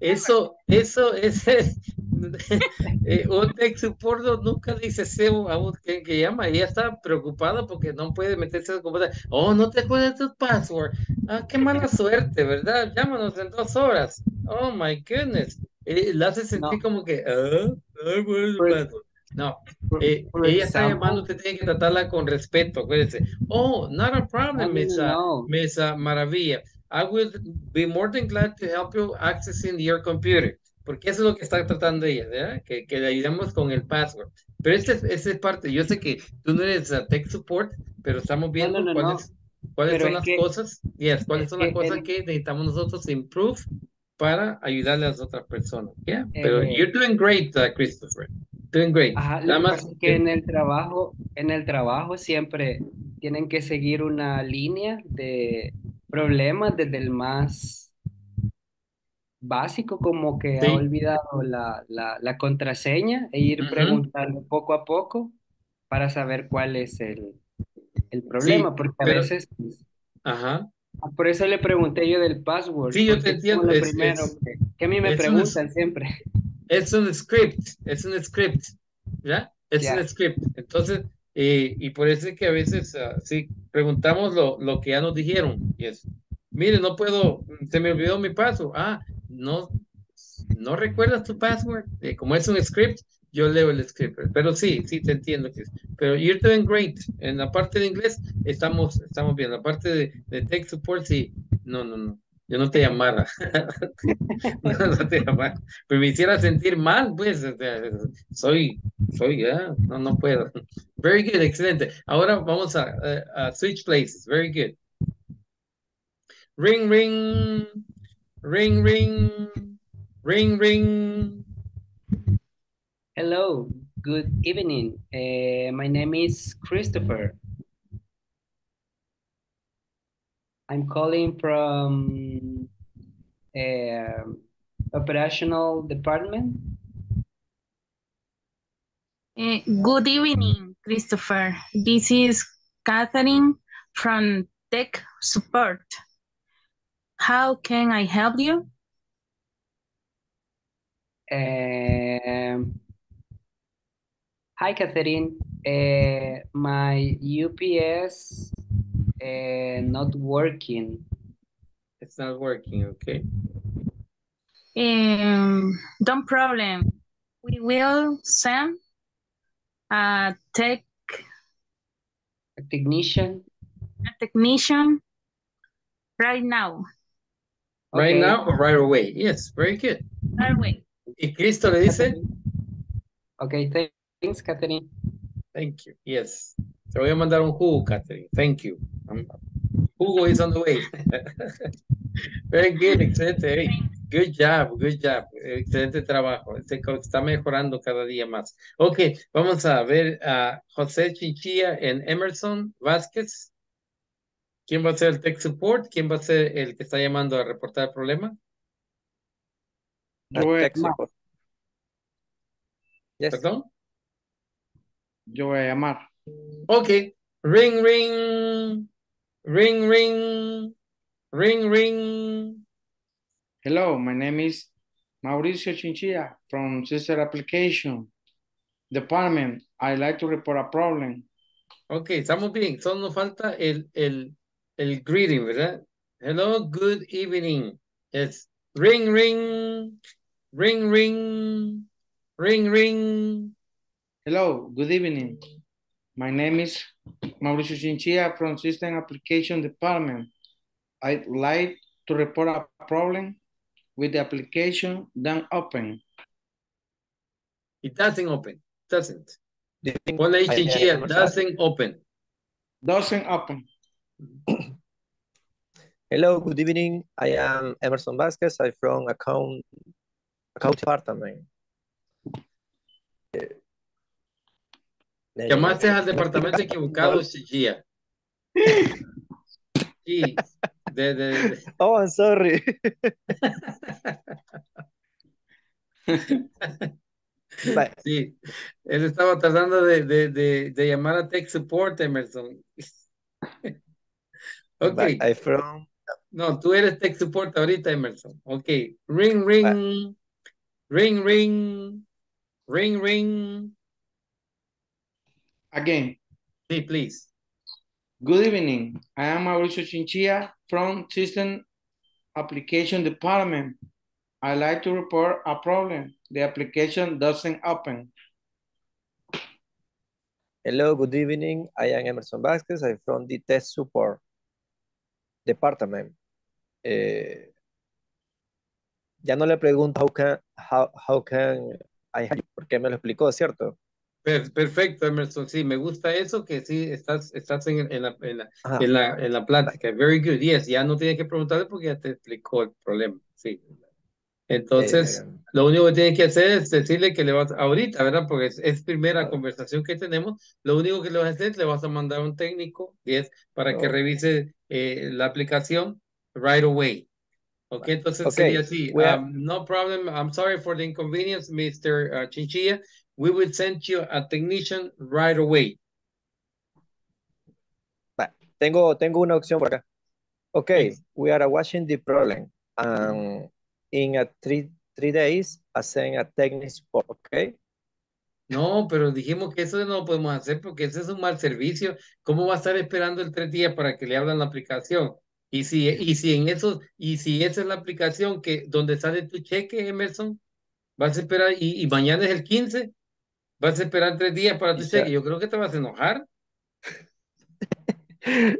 eso, eso, ese, eh, un tech support no- nunca dice a un que, que llama, ella está preocupada porque no puede meterse a computadora. Oh, no te acuerdas tu password. Ah, qué mala suerte, ¿verdad? Llámanos en dos horas. Oh, my goodness. Eh, la hace sentir como que, ah, ay, ¿cuál es el password? No, eh,
for
ella está llamando, usted tiene que tratarla con respeto, acuérdese. Oh, not a problem,
No, no, no, no.
Miss uh, Maravilla. I will be more than glad to help you accessing your computer. Porque eso es lo que está tratando ella, ¿verdad? Que, que le ayudemos con el password. Pero esa es parte, yo sé que tú no eres uh, tech support, pero estamos viendo
no, no.
cuáles, cuáles
Pero
son las
que-
cosas, yes, cuáles
es
son las
que
cosas
el-
que necesitamos nosotros improve para ayudarle a las otras personas, ¿ya? Pero
Eh,
you're doing great, uh, Christopher. Doing great.
Ajá,
Nada
que
más
que en el trabajo, en el trabajo siempre tienen que seguir una línea de problemas desde el más, básico, como que
Sí.
ha olvidado la, la, la contraseña e ir
Ujú.
preguntando poco a poco para saber cuál es el, el
Sí,
problema, porque a
pero,
veces,
ajá.
por eso le pregunté yo del password,
Sí, yo te entiendo.
lo
Es,
primero
es,
que, que a mí me
es un,
preguntan siempre.
es un script, es un script, ¿ya? Es
Ya.
un script. Entonces, eh, y por eso es que a veces, ah, sí, preguntamos lo, lo que ya nos dijeron. Y es, mire, no puedo, se me olvidó mi paso. Ah, no, no recuerdas tu password. Eh, como es un script, yo leo el script. Pero sí, sí, te entiendo. Pero you're doing great. En la parte de inglés estamos, estamos bien. La parte de, tech support, sí. No, no, no. Yo no te llamara. No, te llamara. Pero me hiciera sentir mal, pues. soy, soy, ah, no, no puedo. Very good, excelente. Ahora vamos a- a switch places. Very good. Ring, ring, ring, ring, ring, ring.
Hello, good evening. Uh, my name is Christopher. I'm calling from um operational department.
Eh, good evening, Christopher. This is Catherine from Tech Support. How can I help you?
Um, hi, Catherine. Uh, my UPS uh, not working.
It's not working, okay.
Um, don't problem. We will send a tech
A technician.
a technician right now.
Right
Okay.
now or right away? Yes, very good.
Right away.
¿Y Cristo le dice?
Okay, thanks, Catherine.
Thank you. Yes. Te voy a mandar un jugo, Catherine. Thank you. Um, jugo is on the way. Very good, excelente. Hey, good job, good job. Excelente trabajo. Este está mejorando cada día más. Ok, vamos a ver a José Chinchilla en Emerson Vázquez. ¿Quién va a ser el tech support? ¿Quién va a ser el que está llamando a reportar el problema?
Yo voy a
Tech
llamar.
support. Yes.
¿Perdón?
Yo voy a llamar.
Ok. Ring, ring. Ring, ring. Ring, ring.
Hello, my name is Mauricio Chinchilla from Sister Application Department. I'd like to report a problem.
Ok, estamos bien. Solo nos falta el, el, el greeting, ¿verdad? Hello, good evening. Es ring, ring, ring, ring, ring, ring.
Hello, good evening. My name is Mauricio Chinchilla from System Application Department. I'd like to report a problem with the application done open.
It doesn't open. Doesn't.
Do you
Ponle ahí
I am
chinchilla. Doesn't open.
Doesn't open.
Hello, good evening. I am Emerson Vasquez. I'm from account account department. Eh,
Llamaste al departamento equivocado,
no-
chinchilla. Sí. De, de, de-
Oh, I'm sorry.
Sí, él estaba tratando de, de, de, de llamar a Tech Support, Emerson. Ok,
But I from
no, tú eres Tech Support ahorita, Emerson. Ok, ring, ring, ring, ring, ring, ring.
Again,
Sí, please.
good evening. I am Mauricio Chinchilla from System Application Department. I'd like to report a problem. The application doesn't open.
Hello, good evening. I am Emerson Vasquez. I'm from the test support department. Eh, ya no le pregunto how can, how, how can I help you, porque me lo explicó, ¿cierto?
Per- perfecto, Emerson. Sí, me gusta eso que sí estás, estás en, en la, en la, en la, en la plática. Very good. Yes, ya no tienes que preguntarle porque ya te explicó el problema. Sí. Entonces,
Eh,
lo único que tienes que hacer es decirle que le vas, ahorita, ¿verdad? Porque es, es primera conversación que tenemos, lo único que le vas a hacer es le vas a mandar a un técnico, y es para que
Oh.
revise eh, la aplicación right away. Ok, entonces
Ok,
sería así. Um, no problem. I'm sorry for the inconvenience, Mr. uh, Chinchilla. We will send you a technician right away.
Tengo, tengo una opción por acá. Okay,
Yes.
we are watching the problem. And in a three, three days, send a technical support, okay?
No, pero dijimos que eso no lo podemos hacer porque ese es un mal servicio. ¿Cómo va a estar esperando el tres días para que le abran la aplicación? Y si, y si en eso, y si esa es la aplicación que donde sale tu cheque, Emerson, vas a esperar, y, y mañana es el 15, vas a esperar tres días para tu cheque. Yo creo que te vas a enojar.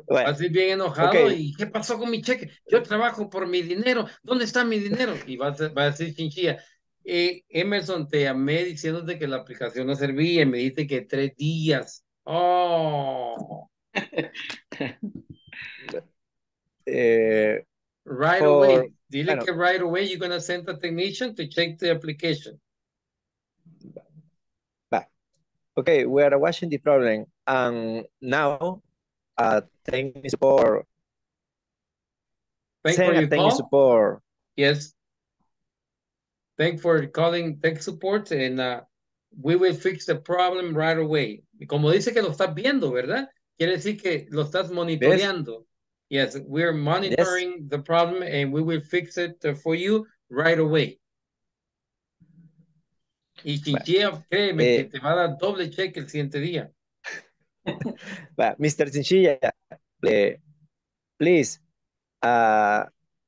Bueno,
Vas a ir bien enojado
ok.
y ¿qué pasó con mi cheque? Yo trabajo por mi dinero, ¿dónde está mi dinero? Y vas a, vas a decir chinchilla. Eh, Emerson, te llamé diciéndote que la aplicación no servía y me dijiste que tres días. Oh,
eh,
right
For-
away. Dile
bueno.
que right away you're gonna send a technician to check the application.
va. Okay, we are watching the problem. And now, support,
Thank
send
for
a
your
technical
call.
support.
Yes. Thank for calling tech support and uh, we will fix the problem right away. Como dice que lo estás viendo, ¿verdad? Quiere decir que lo estás monitoreando. Yes, we're monitoring the problem and we will fix it uh, for you right away. Y Chinchilla, créeme
Eh,
que te va a dar doble cheque el siguiente día.
Va, Mr. Chinchilla, please, uh,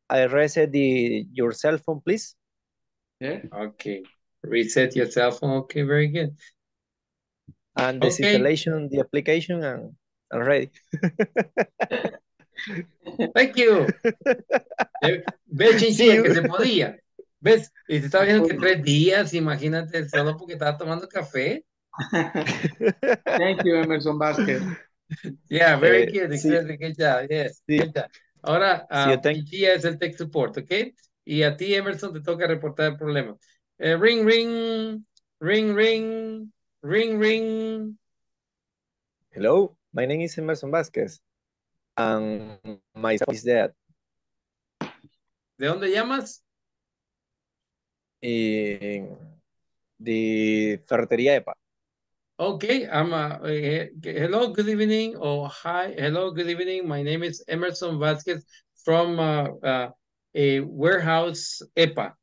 I reset the, your cell phone, please.
Yeah.
Okay. Reset your cell phone. Okay, very good.
And
Okay.
disinstallation the application and, and ready.
Thank you. Eh, Ve, Chinchilla, que se podía. ¿Ves? Y te estaba viendo que tres días, imagínate, solo porque estaba tomando café.
Thank you, Emerson Vasquez.
Yeah, very
Eh,
good.
sí.
Good job. Yes.
Sí.
Good job. Ahora,
Sí,
ah, Chinchilla es el tech support, ¿ok? Y a ti, Emerson, te toca reportar el problema. Eh, ring, ring, ring, ring, ring, ring.
Hello, my name is Emerson Vasquez. And my son is dead.
¿De dónde llamas?
In the ferretería EPA.
Okay, I'm uh, eh, hello, good evening, or hi, hello, good evening. My name is Emerson Vasquez from uh, uh, a warehouse EPA,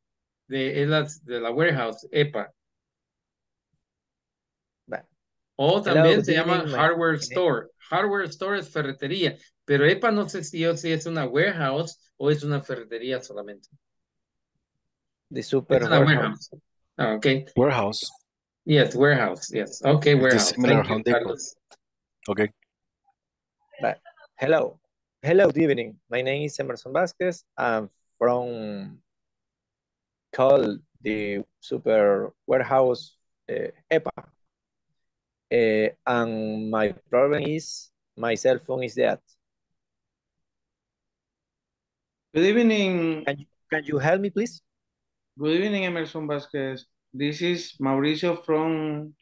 de, de la warehouse EPA. O también se llama
evening,
hardware store. Hardware store es ferretería, pero EPA no sé si, yo- si es una warehouse o es una ferretería solamente.
The super
Es una
warehouse.
warehouse. Ah, okay.
Warehouse.
Yes, warehouse. Yes. Okay,
It is
warehouse.
similar
Thank you,
Home Depot.
Carlos.
Okay.
Va. Hello, hello, good evening. My name is Emerson Vasquez. I'm from called the super warehouse uh, EPA. Uh, and my problem is my cell phone is dead.
Good evening.
Can you, can you help me, please?
Good evening, Emerson Vasquez. This is Mauricio from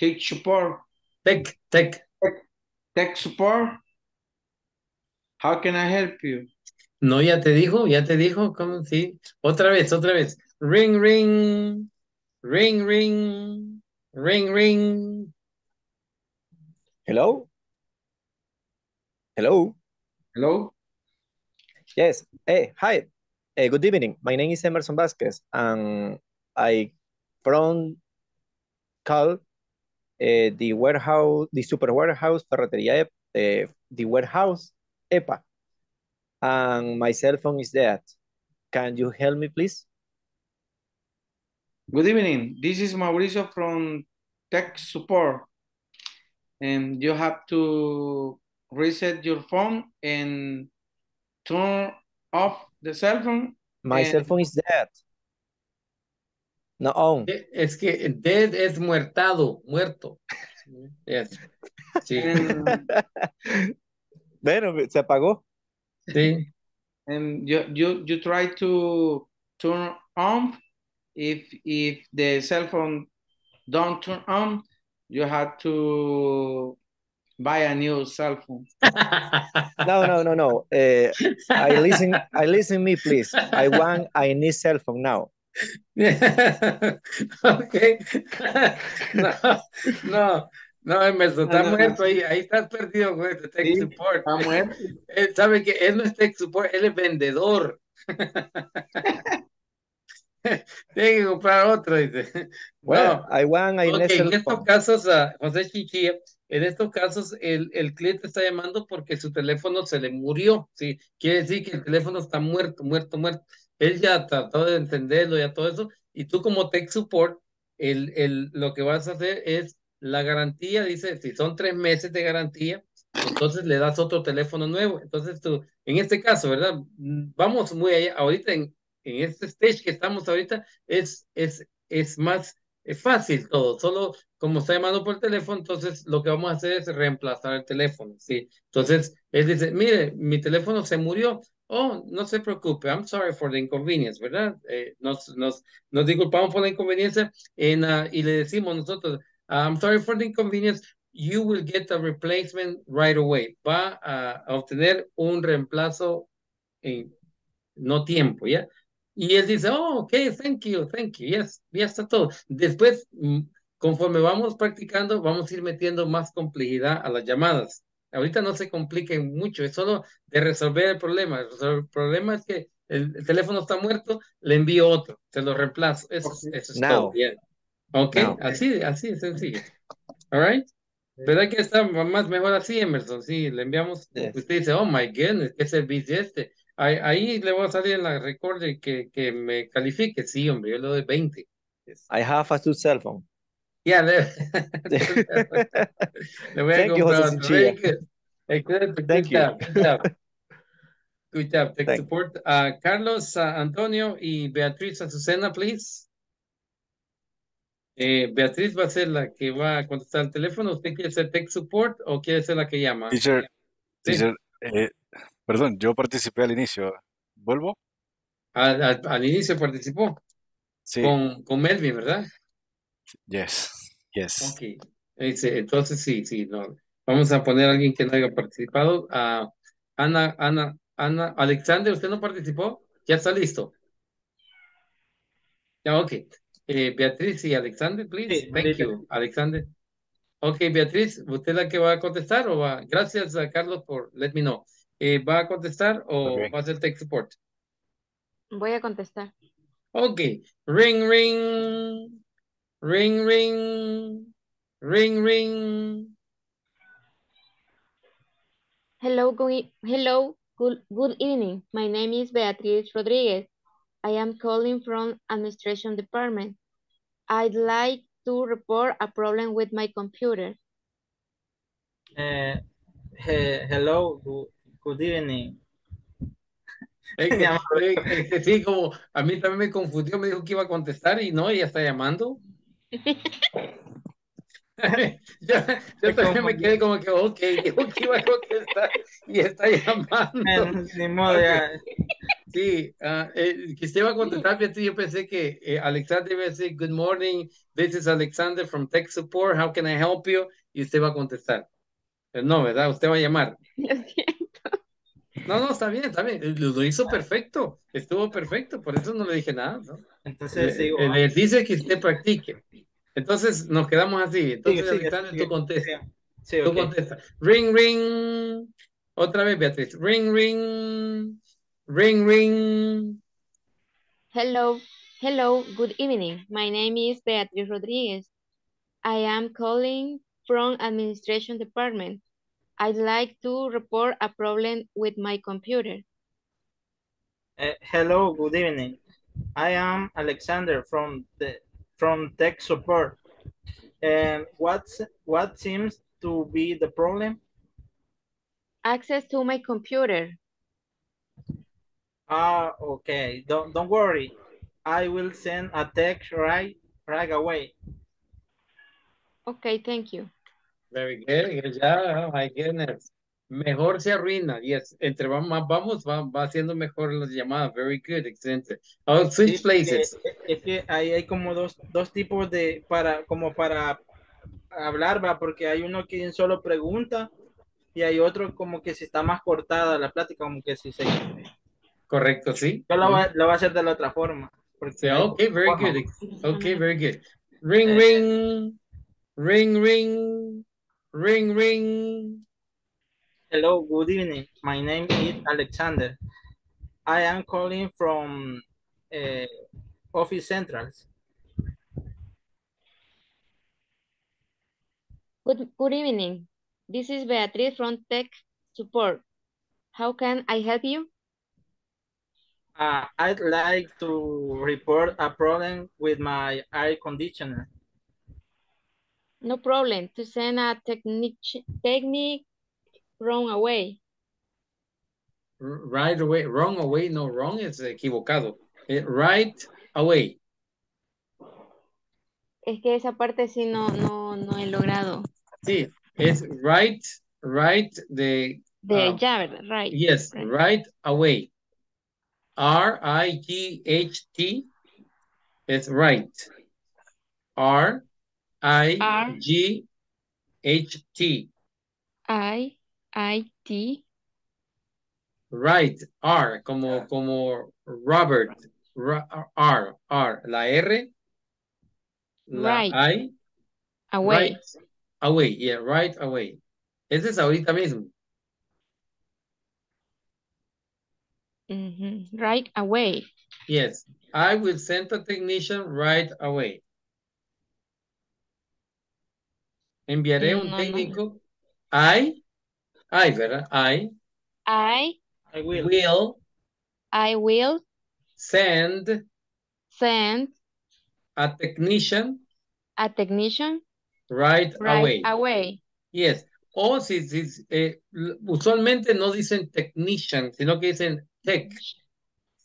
Tech Support.
Tech, tech.
Tech Support. How can I help you?
No, ya te dijo, ya te dijo, ¿cómo? Sí. Otra vez, otra vez. Ring, ring, ring, ring, ring, ring.
Hello? Hello?
Hello?
Yes. Hey, hi. Hey, good evening. My name is Emerson Vasquez, and I from call uh, the warehouse, the super warehouse Ferretería, uh, the warehouse EPA, and my cell phone is dead. Can you help me, please?
Good evening. This is Mauricio from Tech Support. And you have to reset your phone and turn off the cell phone.
My cell phone is dead. No on.
Eh, Es que dead es muertado, muerto. Yes. Sí,
Bueno, se apagó.
sí.
and you, you, you try to turn on. If, if the cell phone don't turn on, you have to buy a new cell phone.
No, no, no, no. Uh, I listen. I listen me, please. I want a new cell phone now.
ok. no, no, no, Emerson, está
No, no, no.
muerto ahí, ahí estás perdido con este tech
Sí,
support.
está muerto.
Él sabe que él no es tech support, él es vendedor. Tiene que comprar otro, dice.
Well,
No,
I want a new
ok, en
cell
estos casos, ah, José Chichilla, en estos casos el, el cliente está llamando porque su teléfono se le murió, ¿sí? Quiere decir que el teléfono está muerto, muerto, muerto. Él ya trató de entenderlo, ya todo eso, y tú como tech support, el, el, lo que vas a hacer es la garantía, dice, si son tres meses de garantía, entonces le das otro teléfono nuevo. Entonces tú, en este caso, ¿verdad? Vamos muy allá, ahorita en, en este stage que estamos ahorita, es, es, es más es fácil todo, solo como está llamando por teléfono, entonces lo que vamos a hacer es reemplazar el teléfono, ¿sí? Entonces, él dice, mire, mi teléfono se murió. Oh, no se preocupe, I'm sorry for the inconvenience, ¿verdad? Eh, nos, nos, nos disculpamos por la inconveniencia en, ah, y le decimos nosotros, I'm sorry for the inconvenience, you will get a replacement right away. Va a, a obtener un reemplazo en no tiempo, ¿ya? Y él dice, oh, ok, thank you, thank you, yes, ya está todo. Después, mm, conforme vamos practicando, vamos a ir metiendo más complejidad a las llamadas. Ahorita no se compliquen mucho, es solo de resolver el problema. El problema es que el, el teléfono está muerto, le envío otro, se lo reemplazo. Eso, es- eso es todo.
Now.
ya. Ok,
Now.
así, así es sencillo. All right. ¿Verdad que está más mejor así, Emerson? Sí, le enviamos.
Yes.
Usted dice, oh my goodness, ¿qué servicio es este? Ahí, ahí le voy a salir en la record que, que me califique. Sí, hombre, yo le doy 20. Yes.
I have a two cell phone.
Ya, le, le voy a
Thank you,
comprar
José
otro. Very good. Excelente.
Thank
Good
you.
job. Good job. Good job. Tech
Thank-
support. Ah, Carlos, ah, Antonio y Beatriz Azucena, please. Eh, Beatriz va a ser la que va a contestar el teléfono. ¿Usted quiere ser tech support o quiere ser la que llama?
Teacher,
Sí.
teacher, eh, perdón, yo participé al inicio. ¿Vuelvo?
Al, al- al inicio participó
Sí,
con, con Melvin, ¿verdad?
Yes, yes.
Ok. Entonces sí, sí, no. Vamos a poner a alguien que no haya participado. A Ana, Ana, Ana, Alexander, ¿usted no participó? Ya está listo. Ya, ok. Eh, Beatriz y Alexander, please.
Sí,
Thank you, Alexander. Ok, Beatriz, ¿usted es la que va a contestar o va? Gracias a Carlos por let me know. Eh, ¿va a contestar o va a hacer tech support?
Voy a contestar.
Ok. Ring, ring. Ring, ring. Ring, ring.
Hello, good, e- hello, good, good evening. My name is Beatriz Rodriguez. I am calling from Administration Department. I'd like to report a problem with my computer.
Eh, he- hello, good, good evening.
Sí, como a mí también me confundió, me dijo que iba a contestar y no, ella está llamando. Yo, yo también me quedé como que, ok, dijo que iba a contestar y está llamando.
Ni modo, ya.
Sí, ah, eh, que usted iba a contestar, yo pensé que eh, Alexander iba a decir, good morning, this is Alexander from Tech Support, how can I help you? Y usted va a contestar. Eh, No, ¿verdad? Usted va a llamar.
Lo siento.
No, no, está bien, está bien. Lo, lo hizo perfecto, estuvo perfecto, por eso no le dije nada, ¿no?
Entonces
Le,
sigo.
eh, le dice que usted practique. Entonces nos quedamos así. Entonces,
Sigue, sigue,
Alexander,
sigue.
tú contesta.
Sí,
Tú
ok.
contesta. Ring, ring. Otra vez, Beatriz. Ring, ring. Ring, ring.
Hello, hello, good evening. My name is Beatriz Rodriguez. I am calling from Administration Department. I'd like to report a problem with my computer.
Eh, hello, good evening. I am Alexander from the from tech support. And what's what seems to be the problem?
Access to my computer.
Ah, okay. Don't don't worry. I will send a text right right away.
Okay, thank you.
Very good. good job. Oh, my goodness. Mejor se arruina. Yes. Entre va- más vamos, va, va haciendo mejor las llamadas. Very good. Excelente. I'll switch places.
eh, es que ahí hay como dos, dos tipos de para como para hablar, va, porque hay uno que solo pregunta y hay otro como que si está más cortada la plática, como que si se...
Correcto, sí.
Yo lo voy, a- lo voy a hacer de la otra forma. Porque
Sí,
hay
okay, very good. Okay, very good. Ring, ring, ring, ring, ring, ring.
Hello, good evening. My name is Alexander. I am calling from uh, Office Centrals.
Good, good evening. This is Beatriz from Tech Support. How can I help you?
Uh, I'd like to report a problem with my air conditioner.
No problem. To send a technic technique wrong away.
Right away, wrong away, no, wrong es equivocado. Eh, Right away.
Es que esa parte sí no, no, no he logrado.
Sí, es right, right, de,
De ya, ¿verdad? Right.
yes,
right.
right away. R-I-G-H-T es right. R-I-G-H-T.
I, I, T,
Right, R, como, como Robert, R, R, la R, la
Right.
I,
away.
right, away, yeah, right away. Ese es ahorita mismo.
Ujú, Right away.
Yes, I will send a technician right away. Enviaré
Mm,
un
no, no.
técnico. I, I, ¿verdad? I
I,
I will.
will
I will
send
send
a technician
a technician
right
right
away.
away.
Yes. O si, si- eh, l- usualmente no dicen technician, sino que dicen tech.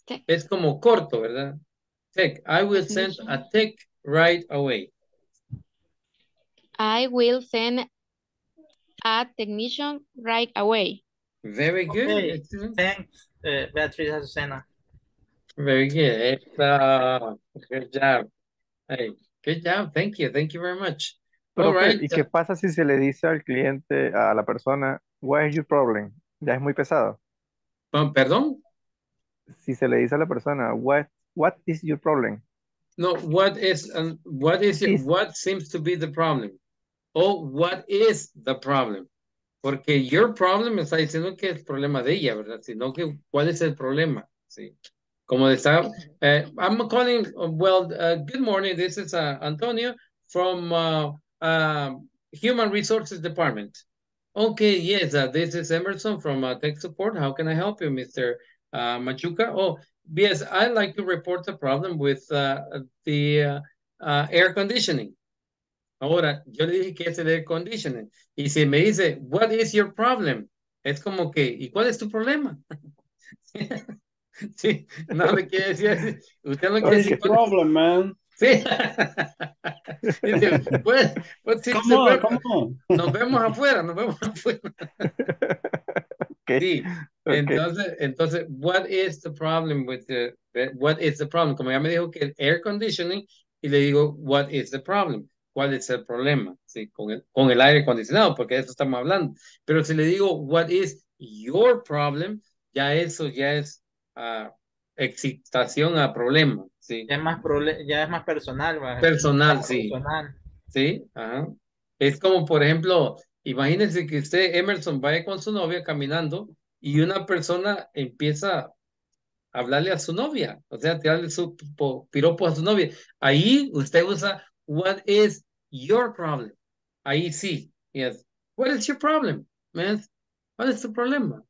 Tech.
Es como corto, ¿verdad? Tech. I will send a tech right away.
I will send a technician right away.
Very good.
Okay. Thanks, uh, Beatriz Azucena.
Very good. Uh, good job. Hey, good job. Thank you. Thank you very much. All
Profe,
right.
¿y qué pasa si se le dice al cliente, a la persona, what is your problem? Ya es muy pesado.
Perdón.
Si se le dice a la persona, what, what is your problem?
No, what is um, what is it,
Is-
what seems to be the problem? O what is the problem? Porque your problem está diciendo que es problema de ella, ¿verdad? Sino que cuál es el problema, sí. Como está, eh, I'm calling, uh, well, uh, good morning, this is uh, Antonio from uh, uh, Human Resources Department. Okay, yes, uh, this is Emerson from uh, Tech Support. How can I help you, Mr. Uh, Machuca? Oh, yes, I'd like to report the problem with uh, the uh, uh, air conditioning. Ahora, yo le dije que es el air conditioning. Y si me dice, what is your problem? Es como que, ¿y cuál es tu problema? sí, no le quiere decir así. Usted no quiere decir
problem, man?
Sí. Dice, "What- what's it-
Come on, come on.
Nos vemos afuera, nos vemos afuera. Sí,
ok.
entonces, entonces, what is the problem with the, the- what is the problem? Como ya me dijo que el air conditioning, y le digo, what is the problem? ¿Cuál es el problema? Sí, con el, con el aire acondicionado, porque de eso estamos hablando. Pero si le digo, what is your problem? Ya eso ya es ah, excitación a problema, sí.
Ya es más, ya es más personal. va.
Personal,
Más
sí.
Personal.
Sí, ajá. Es como, por ejemplo, imagínense que usted, Emerson, vaya con su novia caminando y una persona empieza a hablarle a su novia, o sea, tirarle su po- piropo a su novia. Ahí usted usa, what is your problem? Ahí sí, yes. What is your problem, man? ¿Cuál es tu problema?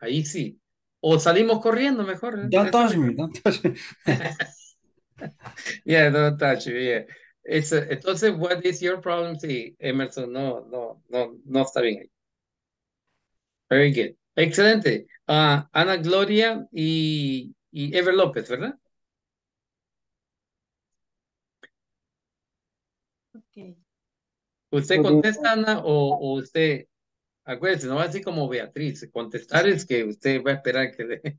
Ahí sí. O salimos corriendo mejor. ¿eh?
Don't touch
me-
me, don't touch me.
Yeah, don't touch you, yeah. It's a- entonces, what is your problem? Sí, Emerson, no, no, no, no está bien ahí. Very good. Excelente. Ah, Ana Gloria y, y Ever López, ¿verdad?
Ok.
¿Usted
Good
contesta, Ana, o, o usted, acuérdese, no va así como Beatriz, contestar es que usted va a esperar que le...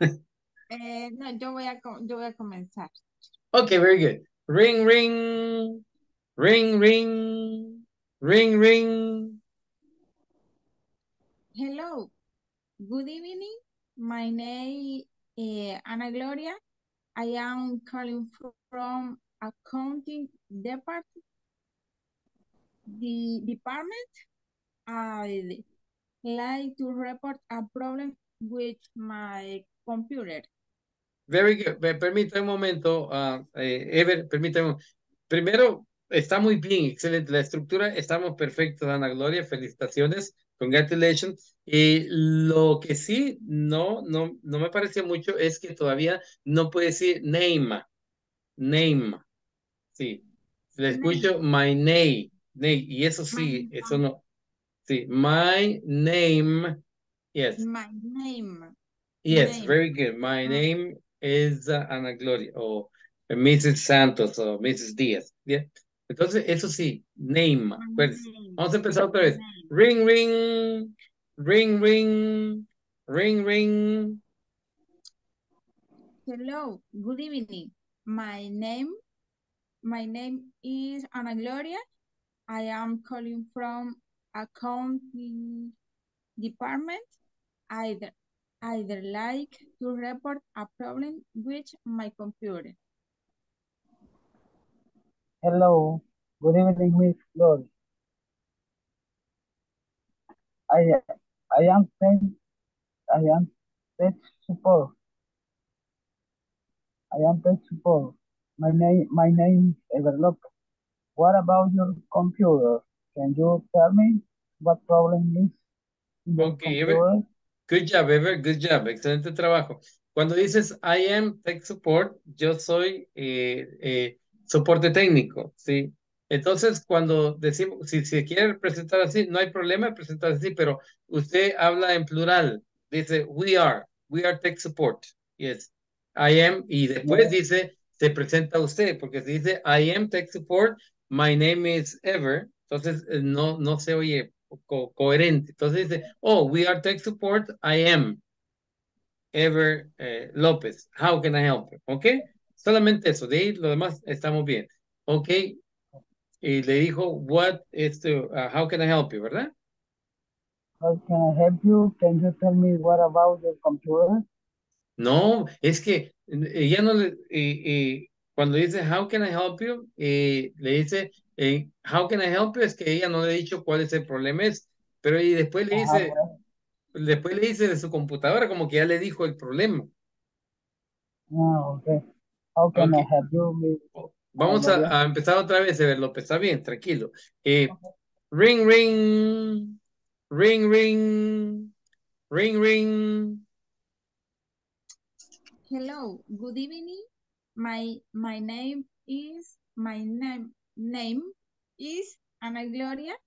Eh, no, yo voy a, yo voy a comenzar.
Ok, very good. Ring, ring, ring, ring. Ring, ring.
Hello. Good evening. My name is Ana Gloria. I am calling from accounting department. The department. I like to report a problem with my computer.
Very good. Me permítame un momento, eh, Ever, permítame. Primero, está muy bien, excelente. La estructura, estamos perfectos, Ana Gloria. Felicitaciones. Congratulations. Y lo que sí no, no, no me parece mucho es que todavía no puede decir name. Name. Sí. Le escucho my name. Name. Y eso sí, eso no. Sí, my name. Yes.
My name.
Yes,
Name.
very good. My
Ah.
name is uh, Ana Gloria o Mrs. Santos o Mrs. Díaz. Yeah. Entonces, eso sí, name. Pues,
name.
vamos a empezar otra vez. Ring, ring, ring, ring, ring, ring.
Hello, good evening. My name, my name is Ana Gloria. I am calling from accounting department. Either, either like to report a problem with my computer.
Hello, good evening, Miss Glory. I I am tech, I am tech support. I am tech support. My name my name is Everlock. What about your computer? Can you tell me what problem is
Okay,
computer?
Good job, Ever. Good job. Excelente trabajo. Cuando dices I am tech support, yo soy eh, eh, soporte técnico, ¿sí? Entonces, cuando decimos, si se quiere presentar así, no hay problema en presentar así, pero usted habla en plural. Dice we are, we are tech support. Yes, I am, y después dice, se presenta usted, porque si dice I am tech support, my name is Ever, entonces eh, no, no se oye co- coherente. Entonces dice, oh, we are tech support, I am Ever eh, López. How can I help you? ¿Ok? Solamente eso, de ahí lo demás estamos bien. ¿Ok? Y le dijo, what is the, uh, how can I help you, ¿verdad?
How can I help you? Can you tell me what about your computer?
No, es que eh, ella no le, eh, eh, cuando dice how can I help you, eh, le dice eh, how can I help you, es que ella no le ha dicho cuál es el problema es, pero y después le
Ajá,
dice,
pues.
después le dice de su computadora como que ya le dijo el problema.
Ah, okay. How can I
Ok.
help you,
Vamos a, a empezar otra vez, Ever López, está bien, tranquilo. Eh, ring, ring, ring, ring, ring, ring.
Hello, good evening. My my name is my name name is Ana Gloria.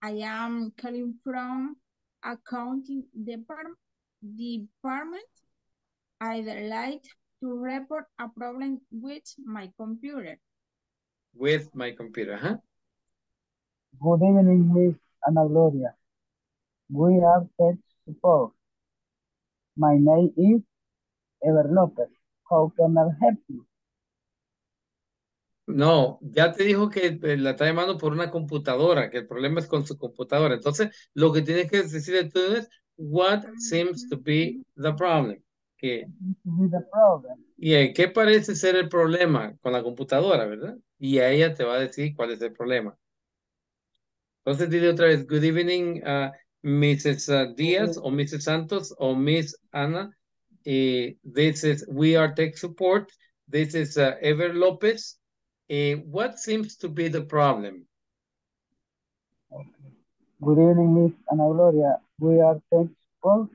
I am calling from accounting department department. I'd like to report a problem with my computer.
With my computer, huh?
Good evening, Miss Ana Gloria. We are tech support. My name is Ever Lopez. How can I help you?
No, ya te dijo que eh, la está llamando por una computadora, que el problema es con su computadora. Entonces, lo que tienes que decir entonces, what seems to be the problem? Que,
the problem.
y eh, ¿qué parece ser el problema con la computadora, verdad? Y a ella te va a decir cuál es el problema. Entonces, dile otra vez, good evening, uh, Mrs. uh, Díaz o Mrs. Santos o Miss Ana. Eh, this is We Are Tech Support. This is uh, Ever Lopez. Eh, what seems to be the problem?
Good evening, Miss Ana Gloria. We are tech support.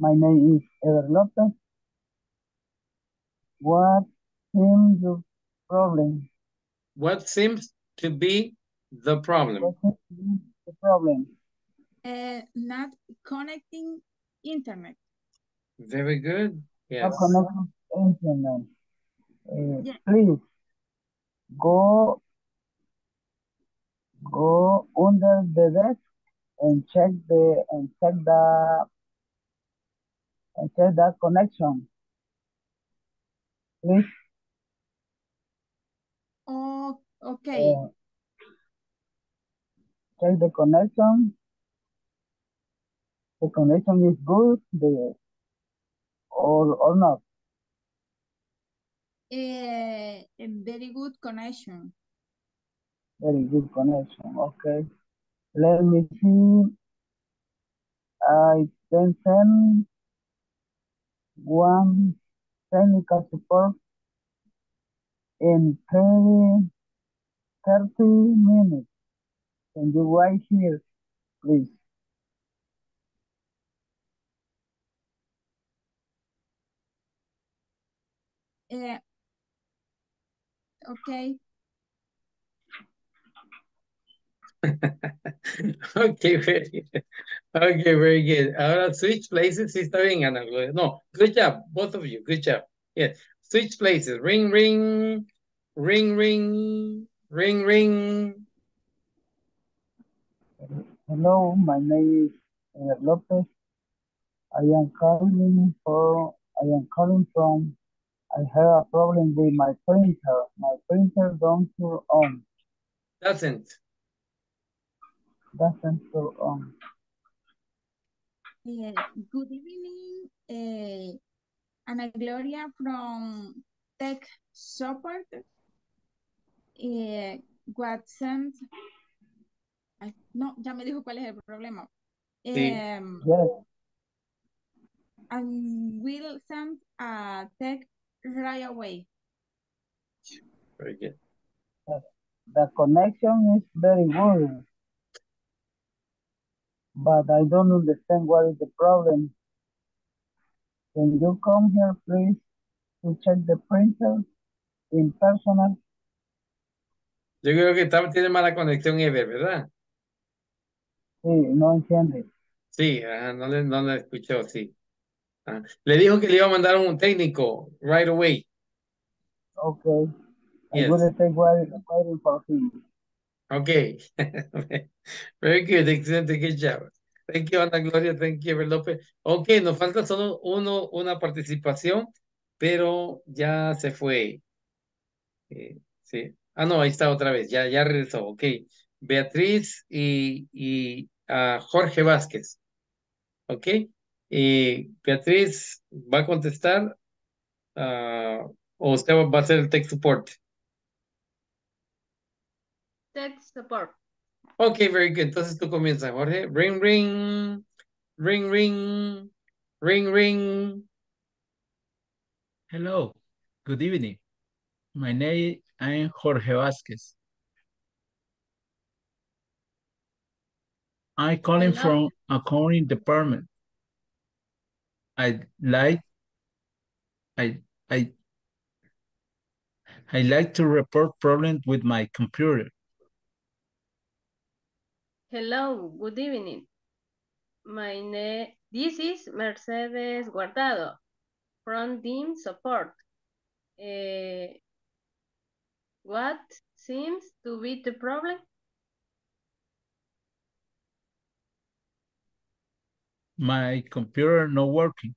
My name is Ever Lopez. What seems your problem?
What seems to be the problem?
What seems to be the problem?
Uh, not connecting internet.
Very good. Yes.
Not connected to. Uh,
Yeah.
Please go go under the desk and check the and check the and check that connection. Please.
Oh, okay.
Uh, check the connection. The connection is good, the, or, or not.
Eh, a very good connection.
Very good connection. Okay. Let me see. I can send one technical support in 30, 30 minutes. Can you write here, please?
Eh, okay.
Okay, very good. Okay, very good. Ahora switch places, sí está bien, Ana Gloria. No, good job, both of you, good job. Yes, switch places. Ring, ring, ring, ring, ring, ring.
Hello, my name is Eder Lopez. I am calling for, I am calling from, I have a problem with my printer. My printer don't turn on,
Doesn't.
doesn't turn on.
Eh, good evening, eh, Ana Gloria from Tech Support. Eh, what sent- Ay, no, ya me dijo cuál es el problema.
Sí.
Em,
Yes,
I will send a text right away.
Very good.
the connection is very good. But I don't understand what is the problem. Can you come here, please, to check the printer in personal?
Yo creo que está- tiene mala conexión Ever, ¿verdad?
Sí, no entiende.
Sí, ajá, no le, no le escuchó, sí. Ah, Le dijo que le iba a mandar un técnico right away.
Okay.
Yes.
will take wait- waiting for him.
Okay. Very good. Excelente. Good job. Thank you, Ana Gloria. Thank you, Ever López. Ok, nos falta solo uno, una participación, pero ya se fue. Eh, sí. Ah, no, ahí está otra vez. Ya, ya regresó. Ok. Beatriz y, y ah, Jorge Vázquez. Ok. Y Beatriz va a contestar ah, o usted va a hacer el tech support.
Tech support.
Ok, very good. Entonces tú comienzas, Jorge. Ring, ring, ring, ring, ring, ring.
Hello, good evening. My name is Jorge Vasquez. I'm calling
Hello.
from accounting department. I like I I I like to report problems with my computer.
Hello, good evening. My name, this is Mercedes Guardado from Team Support. Eh, what seems to be the problem?
My computer not working.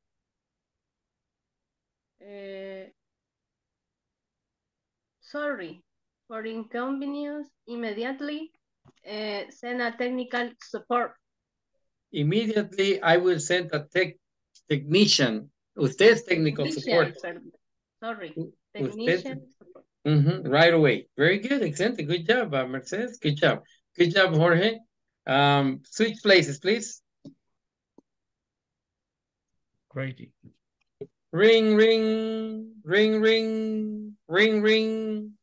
Eh, sorry for inconvenience. Immediately eh, send a technical support.
Immediately I will send a tech technician. Usted es technical
Technician,
support.
Sorry, technician support.
Mhm, Right away. Very good. Excellent. Good job, uh, Mercedes. Good job. Good job, Jorge. Um, switch places, please.
Crazy.
Ring, ring, ring, ring, ring, ring.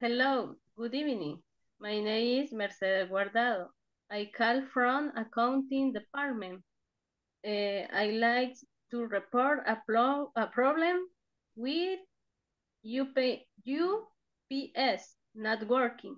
Hello, good evening. My name is Mercedes Guardado. I call from accounting department. Eh, I like to report a, pro- a problem with UP, UPS not working.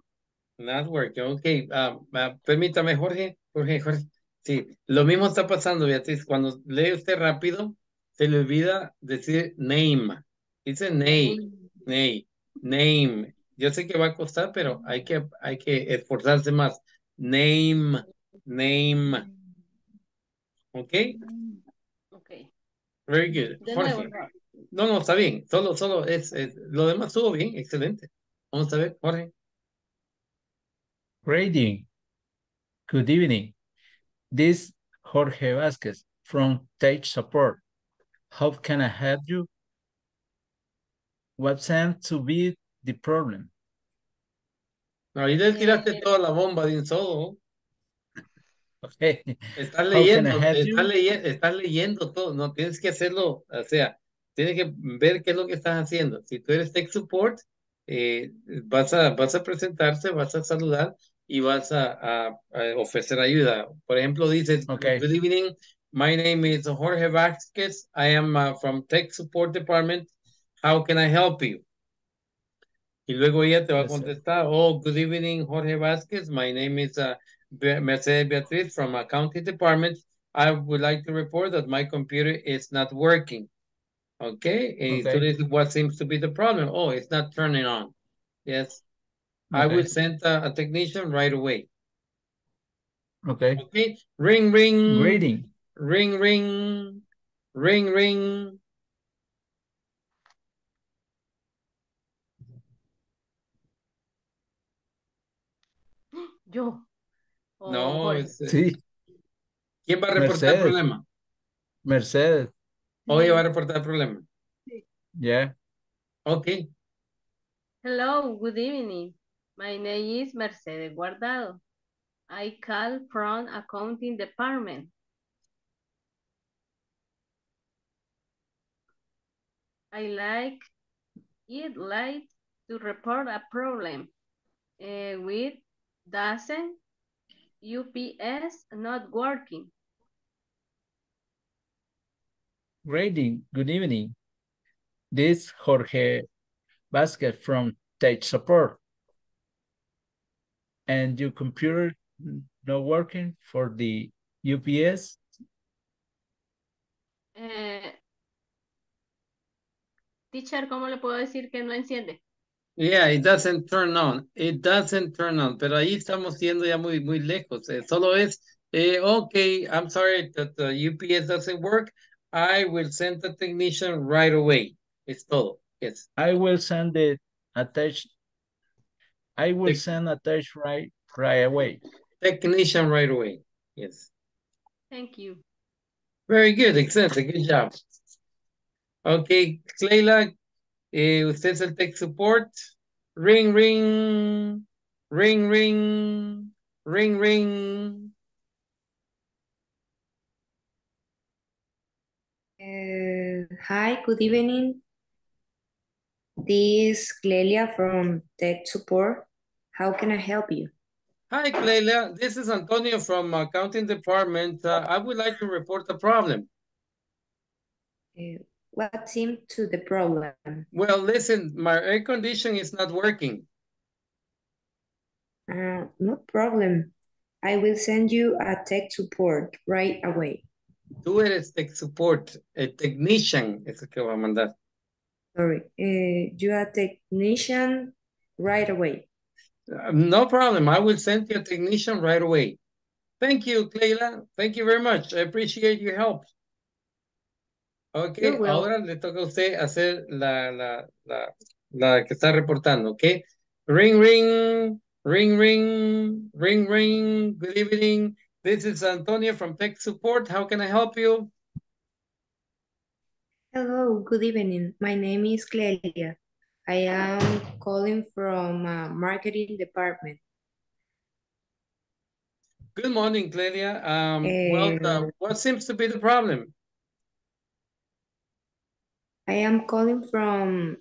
Not working. Ok. um, uh, permítame, Jorge. Jorge, Jorge. Sí, lo mismo está pasando, Beatriz. Cuando lee usted rápido, se le olvida decir name. Dice name, name, name. Yo sé que va a costar, pero hay que, hay que esforzarse más. Name, name. ¿Ok?
Okay.
Very good. Jorge.
no.
No, está bien. Solo, solo es, es- lo demás estuvo bien. Excelente. Vamos a ver, Jorge.
Greeting. Good evening. This is Jorge Vasquez from Tech Support. How can I help you? What seems to be the problem?
Ahí le tiraste toda la bomba de un solo.
Okay.
Estás
How can I
leyendo, estás,
you?
leyendo, estás leyendo todo, no tienes que hacerlo, o sea, tienes que ver qué es lo que estás haciendo. Si tú eres tech support, eh, vas, a, vas a presentarse, vas a saludar y vas a, a- a ofrecer ayuda. Por ejemplo, dices,
Okay.
good evening, my name is Jorge Vázquez, I am uh, from tech support department, how can I help you? Y luego ella te va a contestar, oh, good evening, Jorge Vázquez. My name is uh, Mercedes Beatriz from accounting department. I would like to report that my computer is not working. Okay, and so this is what seems to be the problem. Oh, it's not turning on. Yes, I will
Okay.
send a, a technician right away.
Okay.
Okay, ring, ring,
Greeting.
ring, ring, ring, ring.
Yo. o
No,
Jorge.
es, eh,
Sí,
¿quién va a reportar el
Mercedes.
problema?
Mercedes.
O ella va a reportar el problema.
Yeah.
Okay.
Hello, good evening. My name is Mercedes Guardado. I call from accounting department. I like it like to report a problem uh, with doesn't UPS not working.
Greeting. Good evening. This is Jorge Vasquez from Tech Support. And your computer not working for the UPS?
Eh, teacher, ¿cómo le puedo decir que no enciende?
Yeah, it doesn't turn on. It doesn't turn on. Pero ahí estamos yendo ya muy, muy lejos. Eh, solo es, eh, okay, I'm sorry that the UPS doesn't work. I will send the technician right away. Es todo. Yes.
I will send it attached. I will
Tec-
send attached right right away.
Technician right away. Yes.
Thank you.
Very good. Excellent. Good job. Okay, Clayla, eh, usted es el tech support. Ring, ring, ring, ring, ring, ring.
Uh, hi, good evening. This is Clelia from Tech Support. How can I help you?
Hi, Clelia. This is Antonio from accounting department. Uh, I would like to report a problem.
Uh, what seemed to the problem?
Well, listen, my air condition is not working.
Uh, no problem. I will send you a tech support right away.
Tú eres tech support, a technician, eso que va a mandar.
Sorry. Uh, you are technician right away.
No problem. I will send you a technician right away. Thank you, Clayla. Thank you very much. I appreciate your help. Ok,
You're welcome.
ahora le toca a usted hacer la, la, la, la que está reportando, ¿ok? Ring, ring, ring, ring, ring, ring. Good evening. This is Antonia from Tech Support. How can I help you?
Hello, good evening. My name is Clelia. I am calling from uh, marketing department.
Good morning, Clelia. Um, well, uh,
Eh,
what seems to be the problem?
I am calling from,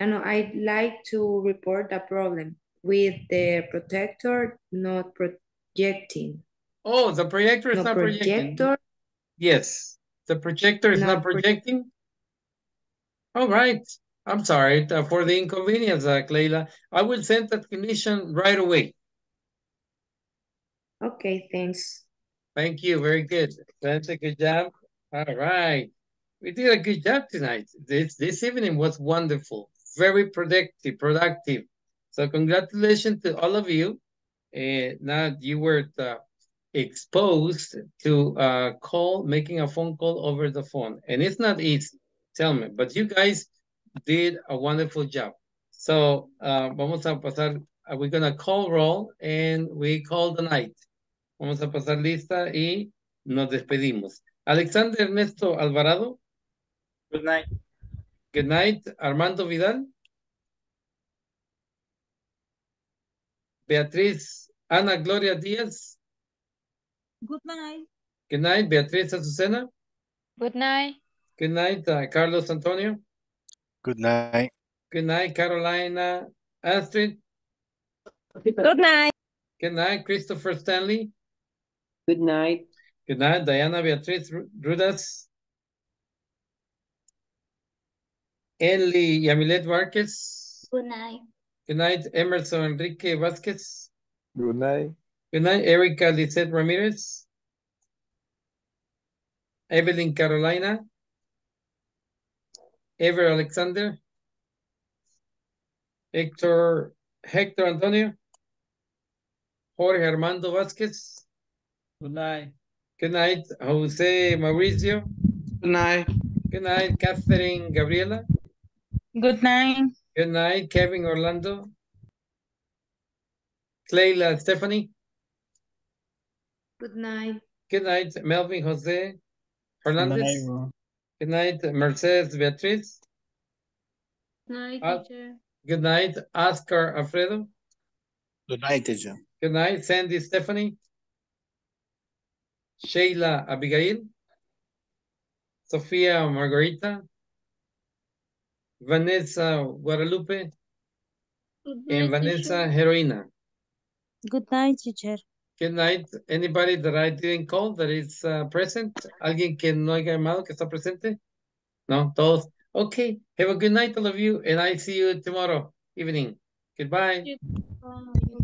I know I'd like to report a problem with the protector not projecting.
Oh, the projector is
No
not projecting.
projector,
Yes, the projector is not
not pro-
projecting. All right. I'm sorry uh, for the inconvenience, uh, Cleila. I will send that technician right away.
Okay, thanks.
Thank you. Very good. That's a good job. All right. We did a good job tonight. This this evening was wonderful. Very productive, productive. So congratulations to all of you. Uh, now you were uh, exposed to a call, making a phone call over the phone. And it's not easy, tell me, but you guys did a wonderful job. So uh, vamos a pasar uh, we're gonna call roll and we call the night. Vamos a pasar lista y nos despedimos. Alexander Ernesto Alvarado.
Good night.
Good night. Armando Vidal. Beatriz Ana Gloria Díaz.
Good night.
Good night. Beatriz Azucena.
Good night.
Good night. uh, Carlos Antonio.
Good night.
Good night. Carolina Astrid.
Good night.
Good night. Christopher Stanley.
Good night.
Good night. Diana Beatriz Ru- Rudas. Enli Yamilet Vargas.
Good night.
Good night. Emerson Enrique Vasquez.
Good night.
Good night. Erica Lizette Ramirez. Evelyn Carolina. Ever Alexander. Hector, Hector Antonio. Jorge Armando Vasquez.
Good night.
Good night. Jose Mauricio.
Good night.
Good night. Catherine Gabriela.
Good night.
Good night. Kevin Orlando. Clayla Stephanie.
Good night.
Good night. Melvin Jose
Good
Hernandez.
night, bro.
Good night. Mercedes Beatriz.
Good Night,
Uh,
teacher.
Good night. Oscar Alfredo.
Good night, teacher.
Good night. Sandy Stephanie. Sheila Abigail. Sofía Margarita. Vanessa Guadalupe.
Good
And Vanessa
teacher.
Heroína.
Good night, teacher.
Good night. Anybody that I didn't call that is uh, present? ¿Alguien que no haya llamado que está presente? No, todos. Okay. Have a good night, all of you, and I see you tomorrow evening. Goodbye.
Bye.